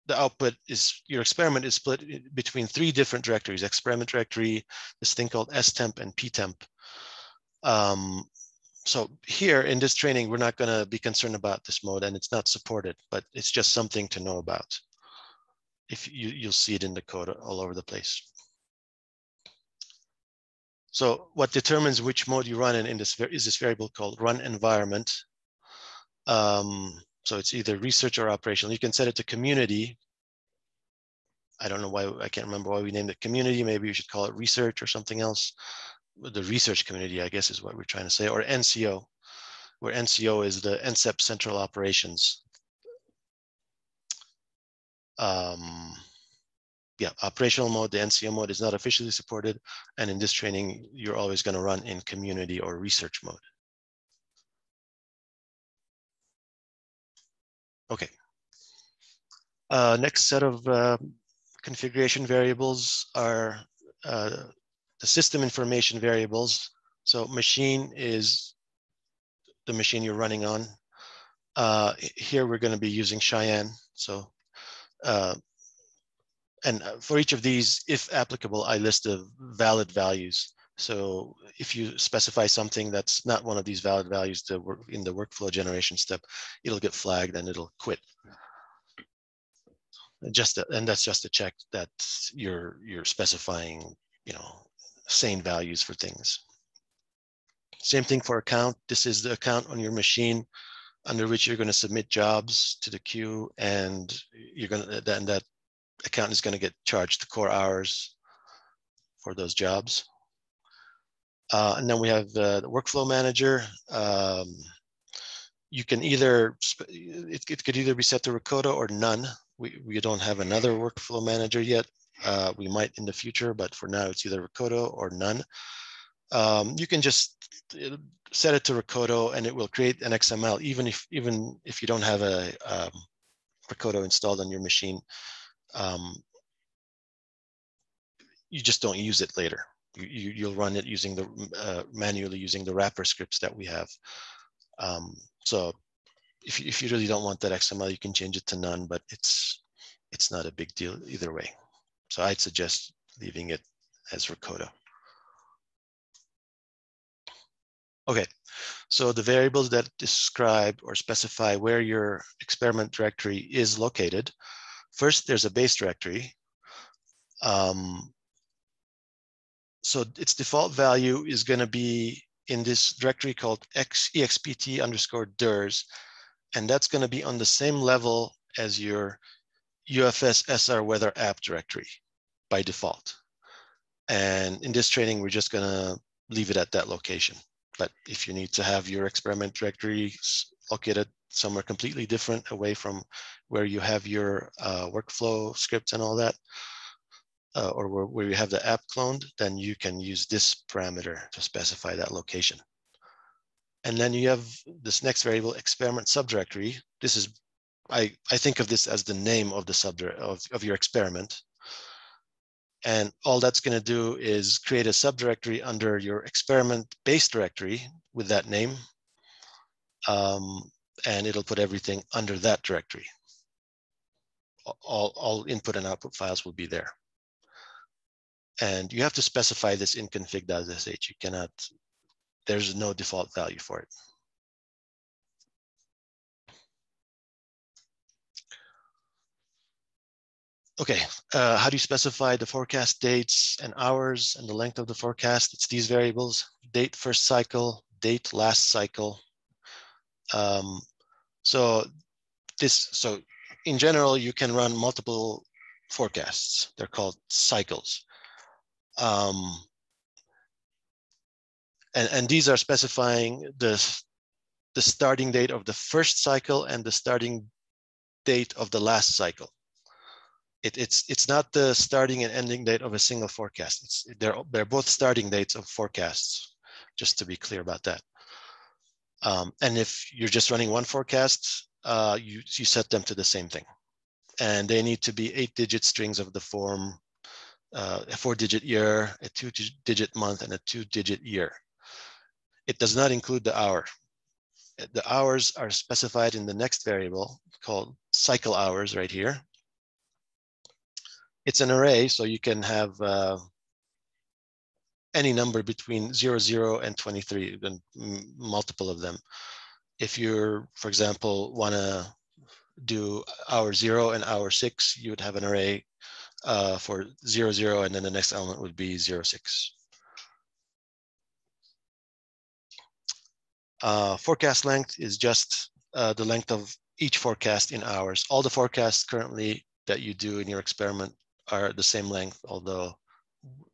the output is your experiment is split between three different directories: experiment directory, this thing called stemp and ptemp. Um, so here in this training, we're not going to be concerned about this mode, and it's not supported, but it's just something to know about. If you you'll see it in the code all over the place. So what determines which mode you run in, in this is this variable called run environment. Um, so it's either research or operational. You can set it to community. I don't know why, I can't remember why we named it community. Maybe you should call it research or something else. The research community, I guess is what we're trying to say, or NCO, where NCO is the NCEP Central Operations. Um, yeah, operational mode, the NCO mode is not officially supported. And in this training, you're always gonna run in community or research mode. Okay. Uh, next set of uh, configuration variables are uh, the system information variables. So machine is the machine you're running on. Uh, here we're going to be using Cheyenne. So uh, and uh, for each of these, if applicable, I list the valid values. So if you specify something that's not one of these valid values to work in the workflow generation step, it'll get flagged and it'll quit. Just to, and that's just to check that you're you're specifying, you know, sane values for things. Same thing for account. This is the account on your machine under which you're going to submit jobs to the queue, and you're going to then that account is going to get charged the core hours for those jobs. Uh, and then we have uh, the workflow manager. Um, you can either, it, it, could either be set to Rocoto or none. We, we don't have another workflow manager yet. Uh, we might in the future, but for now it's either Rocoto or none. Um, you can just uh, set it to Rocoto and it will create an XML, even if even if you don't have a um, Rocoto installed on your machine um, you just don't use it later. You, you, will run it using the uh, manually using the wrapper scripts that we have. Um, so if, if you really don't want that XML, you can change it to none, but it's it's not a big deal either way. So I'd suggest leaving it as Rocoto. Okay, so the variables that describe or specify where your experiment directory is located First, there's a base directory. Um, so its default value is going to be in this directory called expt underscore DIRS, and that's going to be on the same level as your UFS SR weather app directory by default. And in this training, we're just going to leave it at that location. But if you need to have your experiment directory located somewhere completely different away from where you have your uh, workflow scripts and all that, uh, or where, where you have the app cloned, then you can use this parameter to specify that location. And then you have this next variable, experiment subdirectory. This is, I, I think of this as the name of the subdirect of, of your experiment. And all that's going to do is create a subdirectory under your experiment base directory with that name. Um, and it'll put everything under that directory. All, all input and output files will be there. And you have to specify this in config.sh. You cannot, there's no default value for it. Okay, uh, how do you specify the forecast dates and hours and the length of the forecast? It's these variables, date first cycle, date last cycle. Um, so this, so in general, you can run multiple forecasts. They're called cycles. Um, and, and these are specifying the, the starting date of the first cycle and the starting date of the last cycle. It, it's it's not the starting and ending date of a single forecast. It's they're they're both starting dates of forecasts. Just to be clear about that. Um, and if you're just running one forecast, uh, you, you set them to the same thing. And they need to be eight digit strings of the form uh, a four digit year, a two digit month, and a two digit year. It does not include the hour. The hours are specified in the next variable called cycle hours right here. It's an array, so you can have uh, any number between 0, 0 and 23, and multiple of them. If you're, for example, want to do hour 0 and hour 6, you would have an array uh, for 0, 0, and then the next element would be 0, 6. Uh, forecast length is just uh, the length of each forecast in hours. All the forecasts currently that you do in your experiment are the same length, although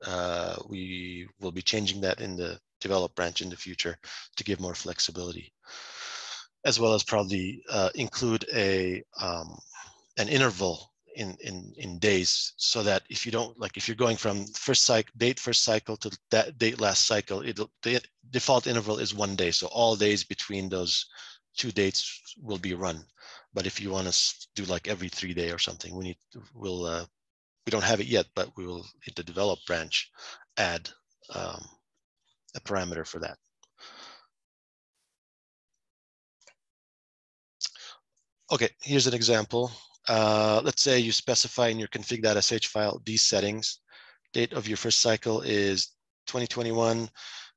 uh, we will be changing that in the develop branch in the future to give more flexibility, as well as probably uh, include a um, an interval in, in, in days so that if you don't like if you're going from first cycle date first cycle to that date last cycle it'll the default interval is one day. So all days between those two dates will be run. But if you want to do like every three day or something we need we'll uh, we don't have it yet, but we will, in the develop branch, add um, a parameter for that. Okay, here's an example. Uh, let's say you specify in your config.sh file these settings. Date of your first cycle is 2021,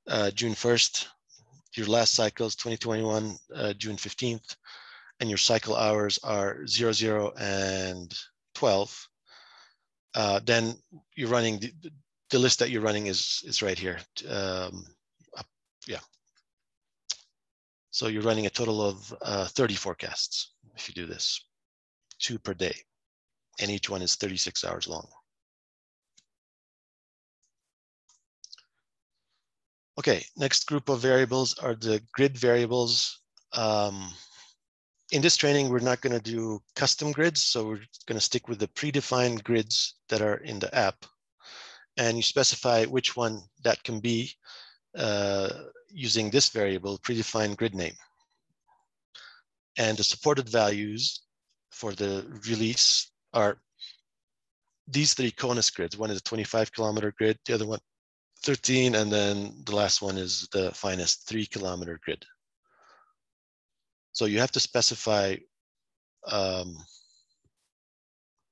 uh, June 1st. Your last cycle is 2021, uh, June 15th. And your cycle hours are 00 and 12 uh, then you're running the, the list that you're running is is right here. Um, yeah. So you're running a total of uh, 30 forecasts if you do this, two per day, and each one is 36 hours long. Okay, next group of variables are the grid variables. Um, in this training, we're not going to do custom grids. So we're going to stick with the predefined grids that are in the app. And you specify which one that can be uh, using this variable, predefined grid name. And the supported values for the release are these three CONUS grids. One is a 25 kilometer grid, the other one 13, and then the last one is the finest three kilometer grid. So you have to specify, um,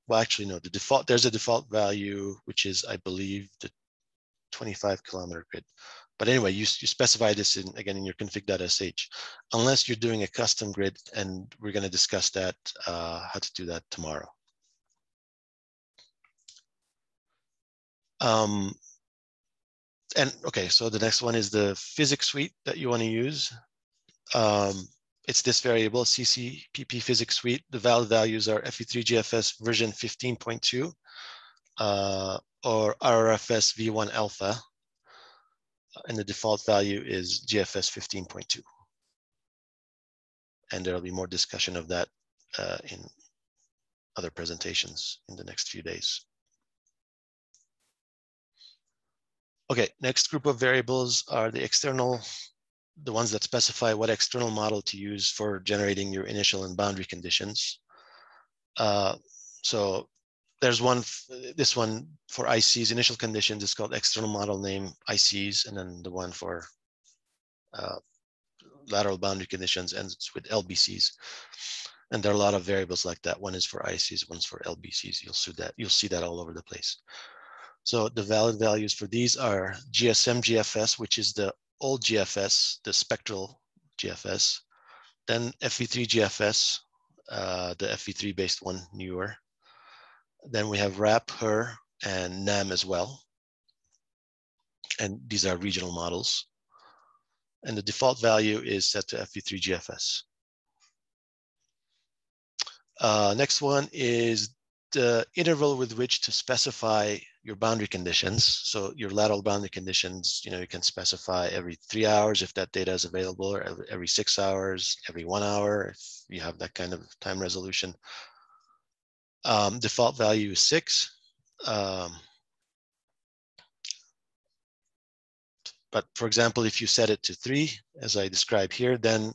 well, actually, no, the default, there's a default value, which is, I believe, the 25 kilometer grid. But anyway, you, you specify this in, again in your config.sh, unless you're doing a custom grid, and we're going to discuss that, uh, how to do that tomorrow. Um, and okay, so the next one is the physics suite that you want to use. Um, it's this variable, CCPP physics suite. The valid values are FV3GFS version 15.2 uh, or RRFS v1 alpha. And the default value is GFS 15.2. And there'll be more discussion of that uh, in other presentations in the next few days. Okay, next group of variables are the external the ones that specify what external model to use for generating your initial and boundary conditions. Uh, so there's one, this one for ICs, initial conditions is called external model name ICs, and then the one for uh, lateral boundary conditions ends with LBCs. And there are a lot of variables like that. One is for ICs, one's for LBCs. You'll see that, you'll see that all over the place. So the valid values for these are GSM GFS, which is the old GFS, the spectral GFS, then FV3 GFS, uh, the FV3 based one newer. Then we have RAP, HRRR, and NAM as well. And these are regional models. And the default value is set to FV3 GFS. Uh, next one is the interval with which to specify your boundary conditions. So your lateral boundary conditions, you know, you can specify every three hours if that data is available, or every six hours, every one hour if you have that kind of time resolution. Um, default value is six. Um, but for example, if you set it to three, as I described here, then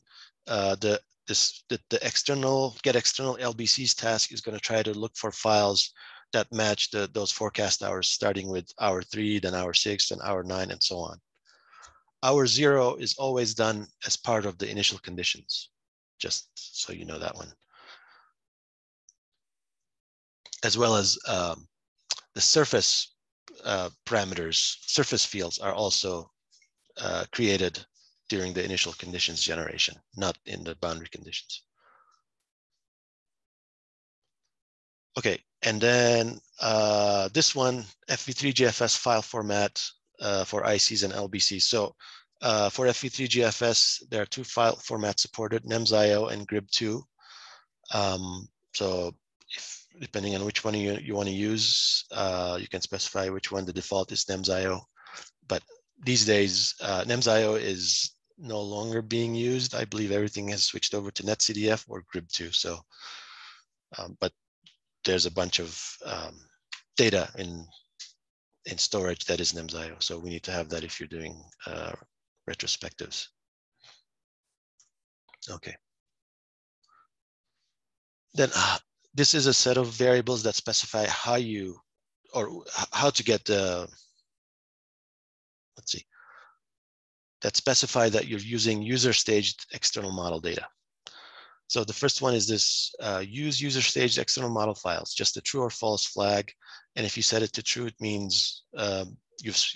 uh, the this the, the external get external LBCs task is going to try to look for files that match the, those forecast hours starting with hour three, then hour six, then hour nine, and so on. Hour zero is always done as part of the initial conditions, just so you know that one. As well as um, the surface uh, parameters, surface fields are also uh, created during the initial conditions generation, not in the boundary conditions. Okay, and then uh, this one, FV3GFS file format uh, for ICs and LBCs. So uh, for FV3GFS, there are two file formats supported, NEMS.io and GRIB2. Um, so if, depending on which one you, you want to use, uh, you can specify which one the default is NEMS.io. But these days, uh, NEMS.io is no longer being used. I believe everything has switched over to NetCDF or GRIB2. So, um, but there's a bunch of um, data in in storage that is NEMS.io. So we need to have that if you're doing uh, retrospectives. Okay. Then uh, this is a set of variables that specify how you or how to get the, let's see, that specify that you're using user staged external model data. So the first one is this uh, use user staged external model files, just a true or false flag. And if you set it to true, it means um,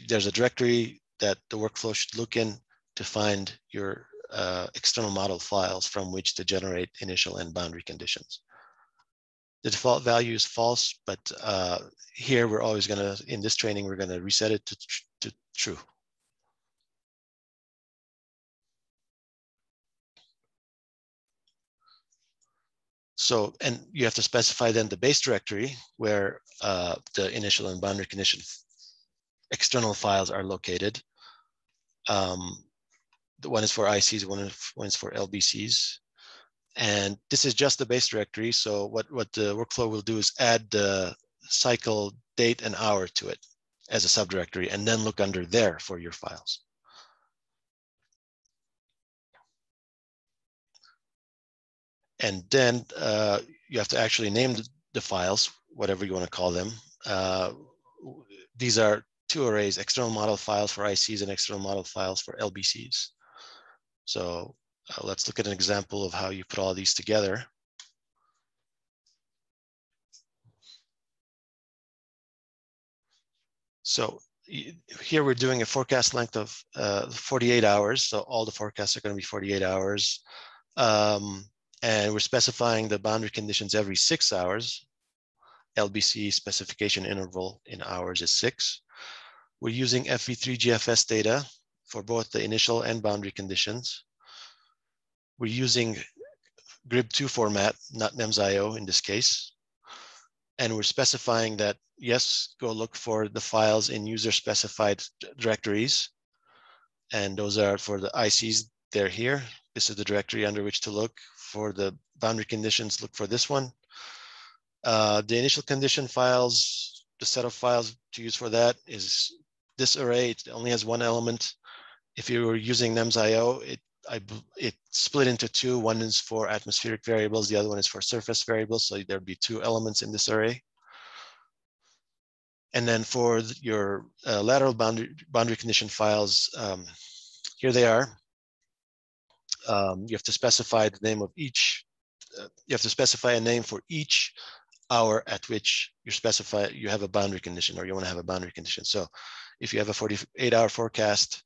there's a directory that the workflow should look in to find your uh, external model files from which to generate initial and boundary conditions. The default value is false, but uh, here we're always gonna, in this training, we're gonna reset it to, tr to true. So, and you have to specify then the base directory where uh, the initial and boundary condition external files are located. Um, the one is for ICs, one one is for LBCs. And this is just the base directory. So what, what the workflow will do is add the cycle date and hour to it as a subdirectory and then look under there for your files. And then uh, you have to actually name the, the, files, whatever you want to call them. Uh, these are two arrays, external model files for ICs and external model files for LBCs. So uh, let's look at an example of how you put all these together. So here we're doing a forecast length of uh, 48 hours. So all the forecasts are going to be 48 hours. Um, and we're specifying the boundary conditions every six hours. LBC specification interval in hours is six. We're using FV3 GFS data for both the initial and boundary conditions. We're using GRIB2 format, not NEMS.io in this case. And we're specifying that, yes, go look for the files in user specified directories. And those are for the ICs, they're here. This is the directory under which to look for the boundary conditions, look for this one. Uh, the initial condition files, the set of files to use for that is this array. It only has one element. If you were using NEMS.io, it I, it split into two. One is for atmospheric variables, the other one is for surface variables. So there'd be two elements in this array. And then for your uh, lateral boundary, boundary condition files, um, here they are um, you have to specify the name of each, uh, you have to specify a name for each hour at which you specify you have a boundary condition or you want to have a boundary condition. So if you have a 48 hour forecast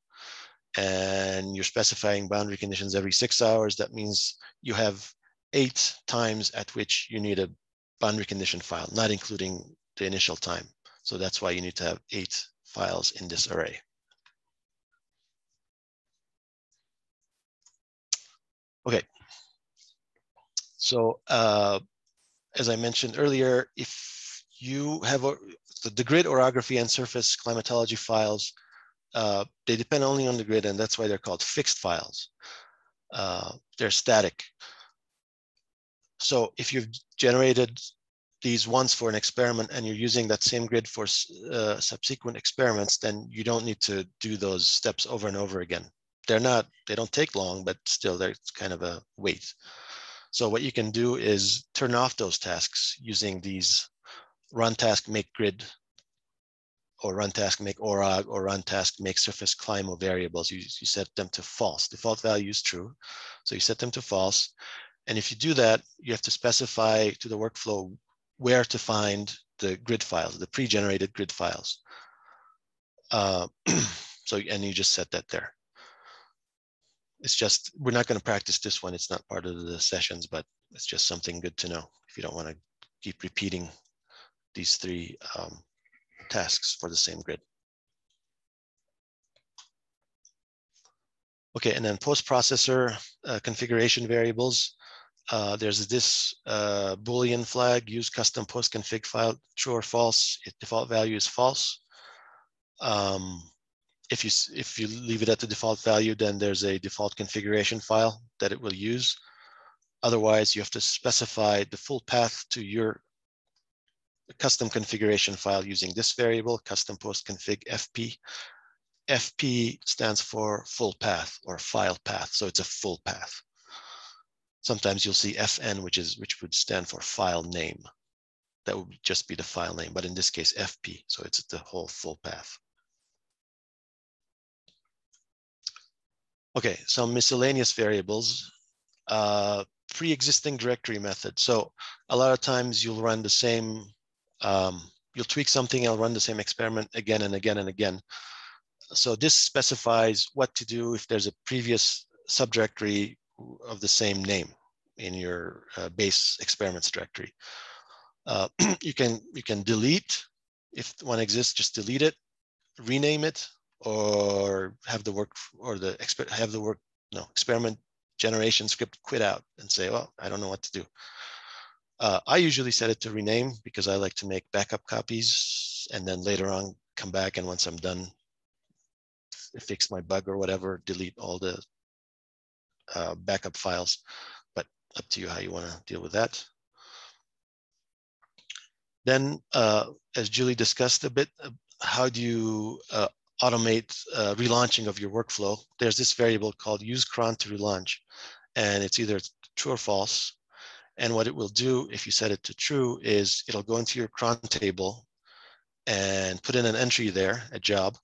and you're specifying boundary conditions every six hours, that means you have eight times at which you need a boundary condition file, not including the initial time. So that's why you need to have eight files in this array. Okay. So uh, as I mentioned earlier, if you have a, the, grid orography and surface climatology files, uh, they depend only on the grid and that's why they're called fixed files. Uh, they're static. So if you've generated these once for an experiment and you're using that same grid for uh, subsequent experiments, then you don't need to do those steps over and over again they're not, they don't take long, but still there's kind of a wait. So what you can do is turn off those tasks using these run task make grid or run task make orog or run task make surface CLIMO variables. You, you set them to false. Default value is true. So you set them to false. And if you do that, you have to specify to the workflow where to find the grid files, the pre-generated grid files. Uh, so, and you just set that there. It's just, we're not going to practice this one. It's not part of the sessions, but it's just something good to know if you don't want to keep repeating these three um, tasks for the same grid. Okay, and then post-processor uh, configuration variables. Uh, there's this uh, Boolean flag, use custom post config file, true or false. Default value is false. Um, if you if you leave it at the default value, then there's a default configuration file that it will use. Otherwise, you have to specify the full path to your custom configuration file using this variable, custom post config FP. FP stands for full path or file path, so it's a full path. Sometimes you'll see FN, which is which would stand for file name. That would just be the file name, but in this case, FP, so it's the whole full path. Okay, some miscellaneous variables. Uh, pre-existing directory method. So a lot of times you'll run the same, um, you'll tweak something, I'll run the same experiment again and again and again. So this specifies what to do if there's a previous subdirectory of the same name in your uh, base experiments directory. Uh, you can you can delete if one exists, just delete it, rename it, or have the work or the exper have the work no experiment generation script quit out and say, well, I don't know what to do. Uh, I usually set it to rename because I like to make backup copies and then later on come back and once I'm done, fix my bug or whatever, delete all the uh, backup files, but up to you how you want to deal with that. Then, uh, as Julie discussed a bit, uh, how do you uh, automate uh, relaunching of your workflow? There's this variable called use cron to relaunch, and it's either true or false. And what it will do if you set it to true is it'll go into your cron table and put in an entry there, a job,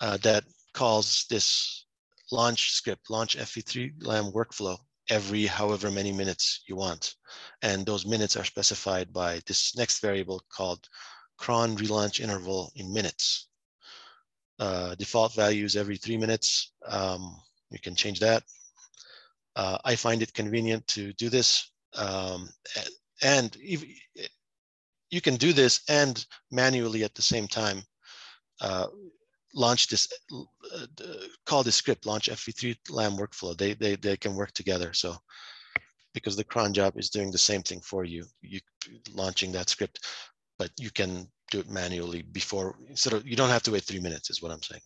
uh, that calls this launch script, launch FV3LAM workflow every however many minutes you want. And those minutes are specified by this next variable called cron relaunch interval in minutes. Uh, default values every three minutes. Um, you can change that. Uh, I find it convenient to do this. Um, and you can do this and manually at the same time uh, launch this, uh, call this script, launch FV3 LAM workflow. They, they, they can work together. So because the cron job is doing the same thing for you, you launching that script, but you can do it manually before, instead of, you don't have to wait three minutes is what I'm saying.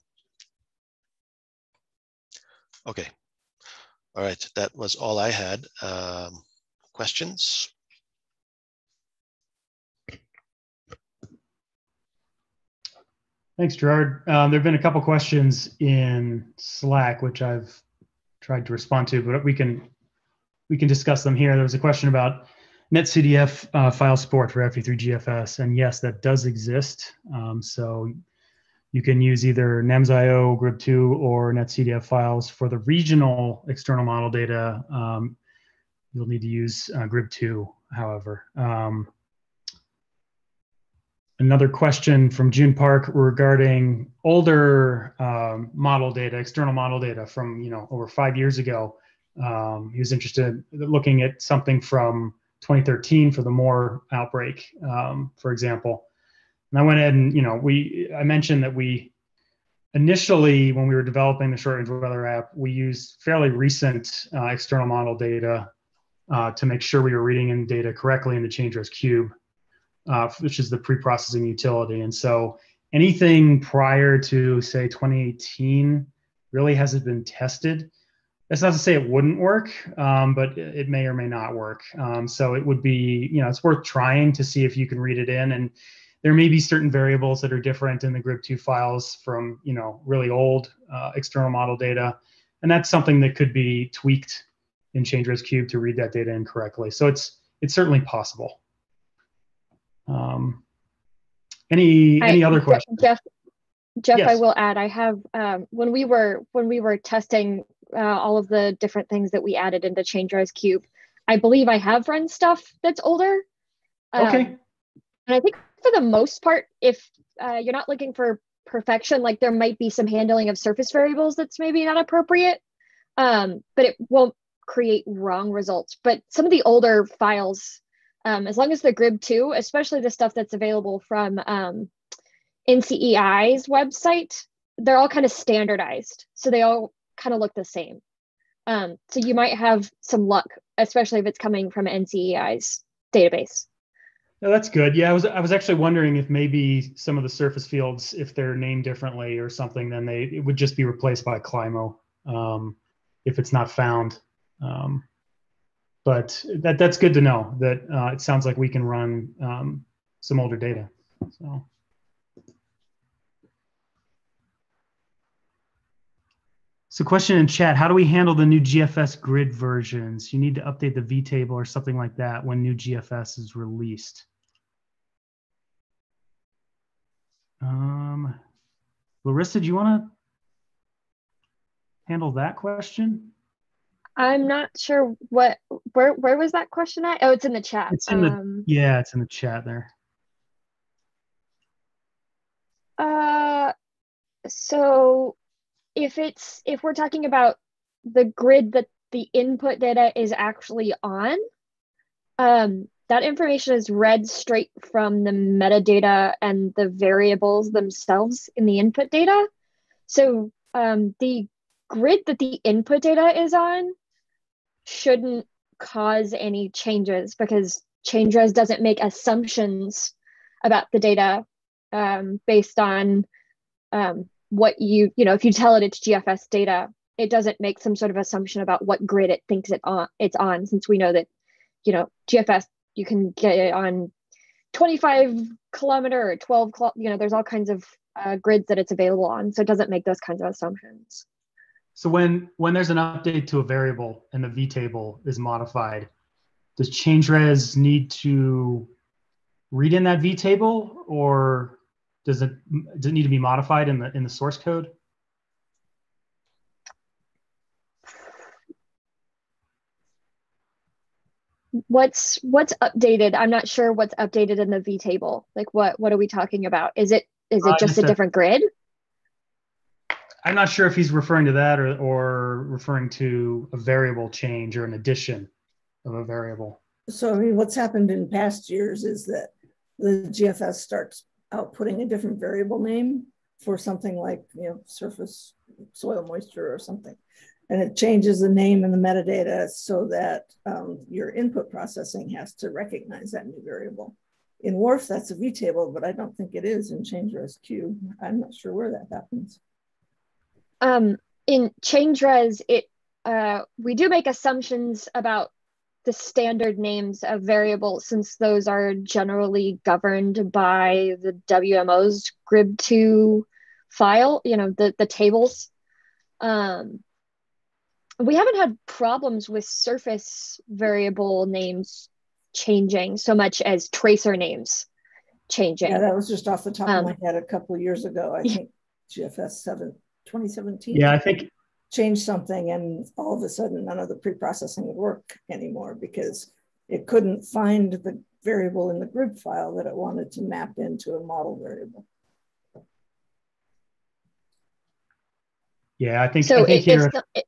Okay. All right, that was all I had. Um, questions? Thanks, Gerard. Um, there have been a couple questions in Slack, which I've tried to respond to, but we can we can discuss them here. There was a question about NetCDF uh, file support for FV3GFS, and yes, that does exist. Um, so you can use either NEMS.io, GRIB2, or NetCDF files for the regional external model data. Um, you'll need to use uh, GRIB2, however. Um, another question from June Park regarding older um, model data, external model data from you know over five years ago. Um, he was interested in looking at something from 2013 for the Moore outbreak, um, for example. And I went ahead and you know we I mentioned that we initially when we were developing the short range weather app, we used fairly recent uh, external model data uh, to make sure we were reading in data correctly in the cube uh, which is the pre-processing utility. And so anything prior to say 2018 really hasn't been tested. That's not to say it wouldn't work, um, but it may or may not work. Um, so it would be, you know, it's worth trying to see if you can read it in. And there may be certain variables that are different in the GRIB2 files from, you know, really old uh, external model data. And that's something that could be tweaked in ChangeRes Cube to read that data in correctly. So it's it's certainly possible. Um, Any any I- other questions? Jeff, Jeff, I will add, I have, um, when we were, when we were testing, uh, all of the different things that we added into Change Res Cube, I believe I have run stuff that's older. Okay. Um, And I think for the most part, if, uh, you're not looking for perfection, like there might be some handling of surface variables that's maybe not appropriate. Um, but it won't create wrong results. But some of the older files, um, as long as they're GRIB2, especially the stuff that's available from, um, NCEI's website, they're all kind of standardized. So they all kind of look the same. Um, so you might have some luck, especially if it's coming from NCEI's database. No, that's good. Yeah, I was I was actually wondering if maybe some of the surface fields, if they're named differently or something, then they it would just be replaced by Climo um, if it's not found. Um, but that that's good to know. That uh, it sounds like we can run um, some older data. So. So question in chat, how do we handle the new GFS grid versions? You need to update the V table or something like that when new GFS is released. Um, Larissa, do you want to handle that question? I'm not sure what where where was that question at? Oh, it's in the chat. It's in the um, yeah, it's in the chat there. Uh, so if it's if we're talking about the grid that the input data is actually on, um, that information is read straight from the metadata and the variables themselves in the input data. So um, the grid that the input data is on shouldn't cause any changes because ChangeRes doesn't make assumptions about the data um, based on um, what you, you know, if you tell it it's GFS data, it doesn't make some sort of assumption about what grid it thinks it on, it's on, since we know that, you know, GFS, you can get it on 25 kilometer or 12, kilo- you know, there's all kinds of uh, grids that it's available on. So it doesn't make those kinds of assumptions. So when when there's an update to a variable and the V table is modified, does ChangeRes need to read in that V table, or does it does it need to be modified in the in the source code? What's what's updated? I'm not sure what's updated in the V table. Like what what are we talking about? Is it is it Uh, just just a a- different grid? I'm not sure if he's referring to that or or referring to a variable change or an addition of a variable. So I mean, what's happened in past years is that the GFS starts outputting a different variable name for something like, you know, surface soil moisture or something. And it changes the name and the metadata so that um, your input processing has to recognize that new variable. In WRF, that's a V table, but I don't think it is in ChangeRes Cube. I'm not sure where that happens. um in ChangeRes, it uh we do make assumptions about the standard names of variables since those are generally governed by the WMO's GRIB2 file, you know, the, the tables. Um, we haven't had problems with surface variable names changing so much as tracer names changing. Yeah, that was just off the top Um, of my head a couple of years ago. I think GFS 7, 2017. Yeah, I think changed something and all of a sudden none of the pre-processing would work anymore because it couldn't find the variable in the GRIB file that it wanted to map into a model variable. Yeah, I think So I think if here. some, i-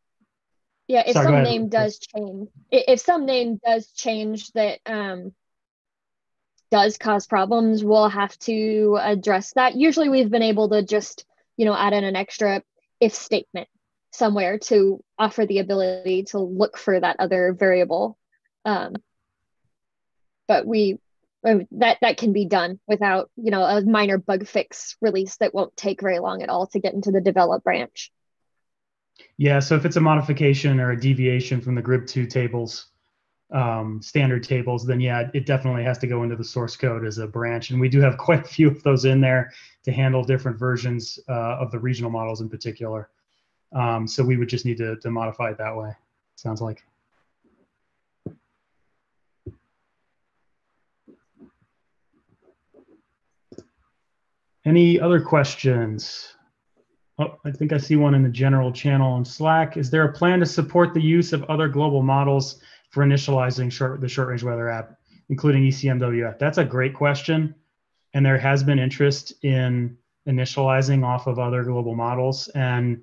yeah, if Sorry, some name does change, if some name does change that um, does cause problems, we'll have to address that. Usually, we've been able to just you know add in an extra if statement somewhere to offer the ability to look for that other variable. Um, but we uh, that that can be done without you know a minor bug fix release that won't take very long at all to get into the develop branch. Yeah, so if it's a modification or a deviation from the GRIB2 tables, um, standard tables, then yeah, it definitely has to go into the source code as a branch. And we do have quite a few of those in there to handle different versions uh, of the regional models in particular. Um, so we would just need to, to modify it that way, sounds like. Any other questions? Oh, I think I see one in the general channel on Slack. Is there a plan to support the use of other global models for initializing short, the short range weather app, including ECMWF? That's a great question. And there has been interest in initializing off of other global models. And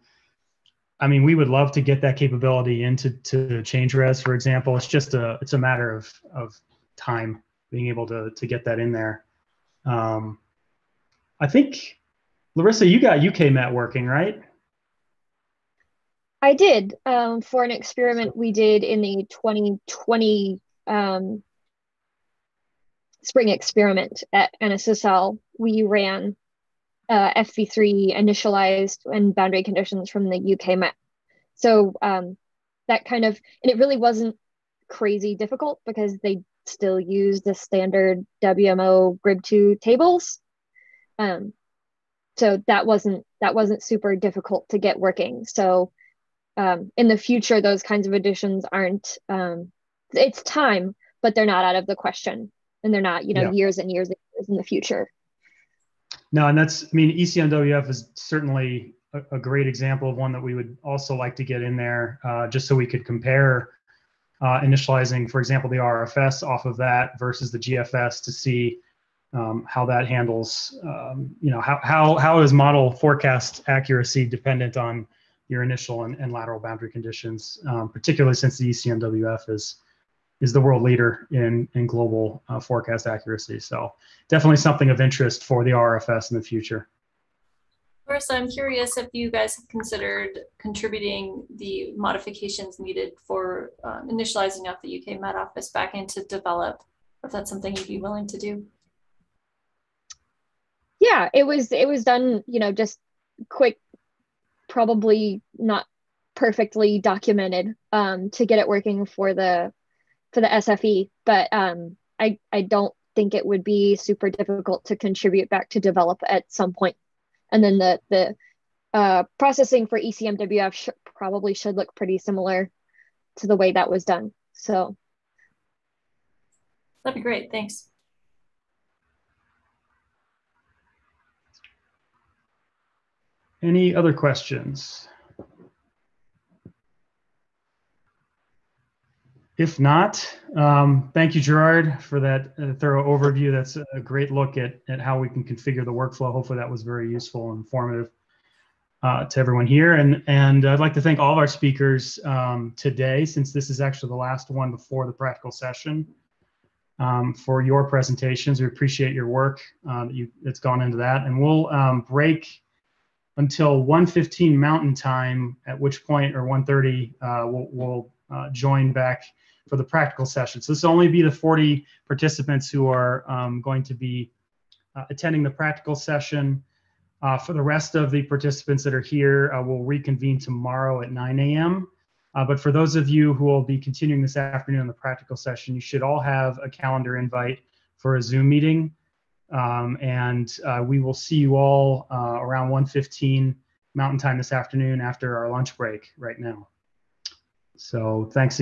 I mean, we would love to get that capability into to change res, for example. It's just a it's a matter of of time being able to to get that in there. Um, I think Larissa, you got UKMet working, right? I did um, for an experiment we did in the 2020 um, spring experiment at NSSL. We ran uh, FV3 initialized and boundary conditions from the UKMet. So um, that kind of, and it really wasn't crazy difficult because they still use the standard WMO GRIB2 tables. Um, so that wasn't that wasn't super difficult to get working. So um, in the future, those kinds of additions aren't. Um, it's time, but they're not out of the question, and they're not you know yeah. years and years and years in the future. No, and that's, I mean, ECMWF is certainly a, a, great example of one that we would also like to get in there uh, just so we could compare uh, initializing, for example, the RFS off of that versus the GFS to see um, how that handles, um, you know, how, how, how is model forecast accuracy dependent on your initial and, and lateral boundary conditions, um, particularly since the ECMWF is is the world leader in, in global uh, forecast accuracy. So definitely something of interest for the RFS in the future. First, I'm curious if you guys have considered contributing the modifications needed for um, initializing up the UK Met Office back into develop, if that's something you'd be willing to do. Yeah, it was it was done, you know, just quick, probably not perfectly documented um, to get it working for the for the SFE, but um, I I don't think it would be super difficult to contribute back to develop at some point. And then the the uh, processing for ECMWF sh probably should look pretty similar to the way that was done. So that'd be great. Thanks. Any other questions? If not, um, thank you, Gerard, for that uh, thorough overview. That's a great look at, at how we can configure the workflow. Hopefully that was very useful and informative uh, to everyone here. And, and I'd like to thank all of our speakers um, today, since this is actually the last one before the practical session, um, for your presentations. We appreciate your work uh, that you, that's gone into that. And we'll um, break until 1.15 Mountain Time, at which point, or 1.30, uh, we'll, we'll uh, join back for the practical session. So this will only be the 40 participants who are um, going to be uh, attending the practical session. Uh, for the rest of the participants that are here, uh, we'll reconvene tomorrow at 9 a.m. Uh, but for those of you who will be continuing this afternoon in the practical session, you should all have a calendar invite for a Zoom meeting. Um, and uh, we will see you all uh, around 1.15 Mountain Time this afternoon after our lunch break right now. So thanks again.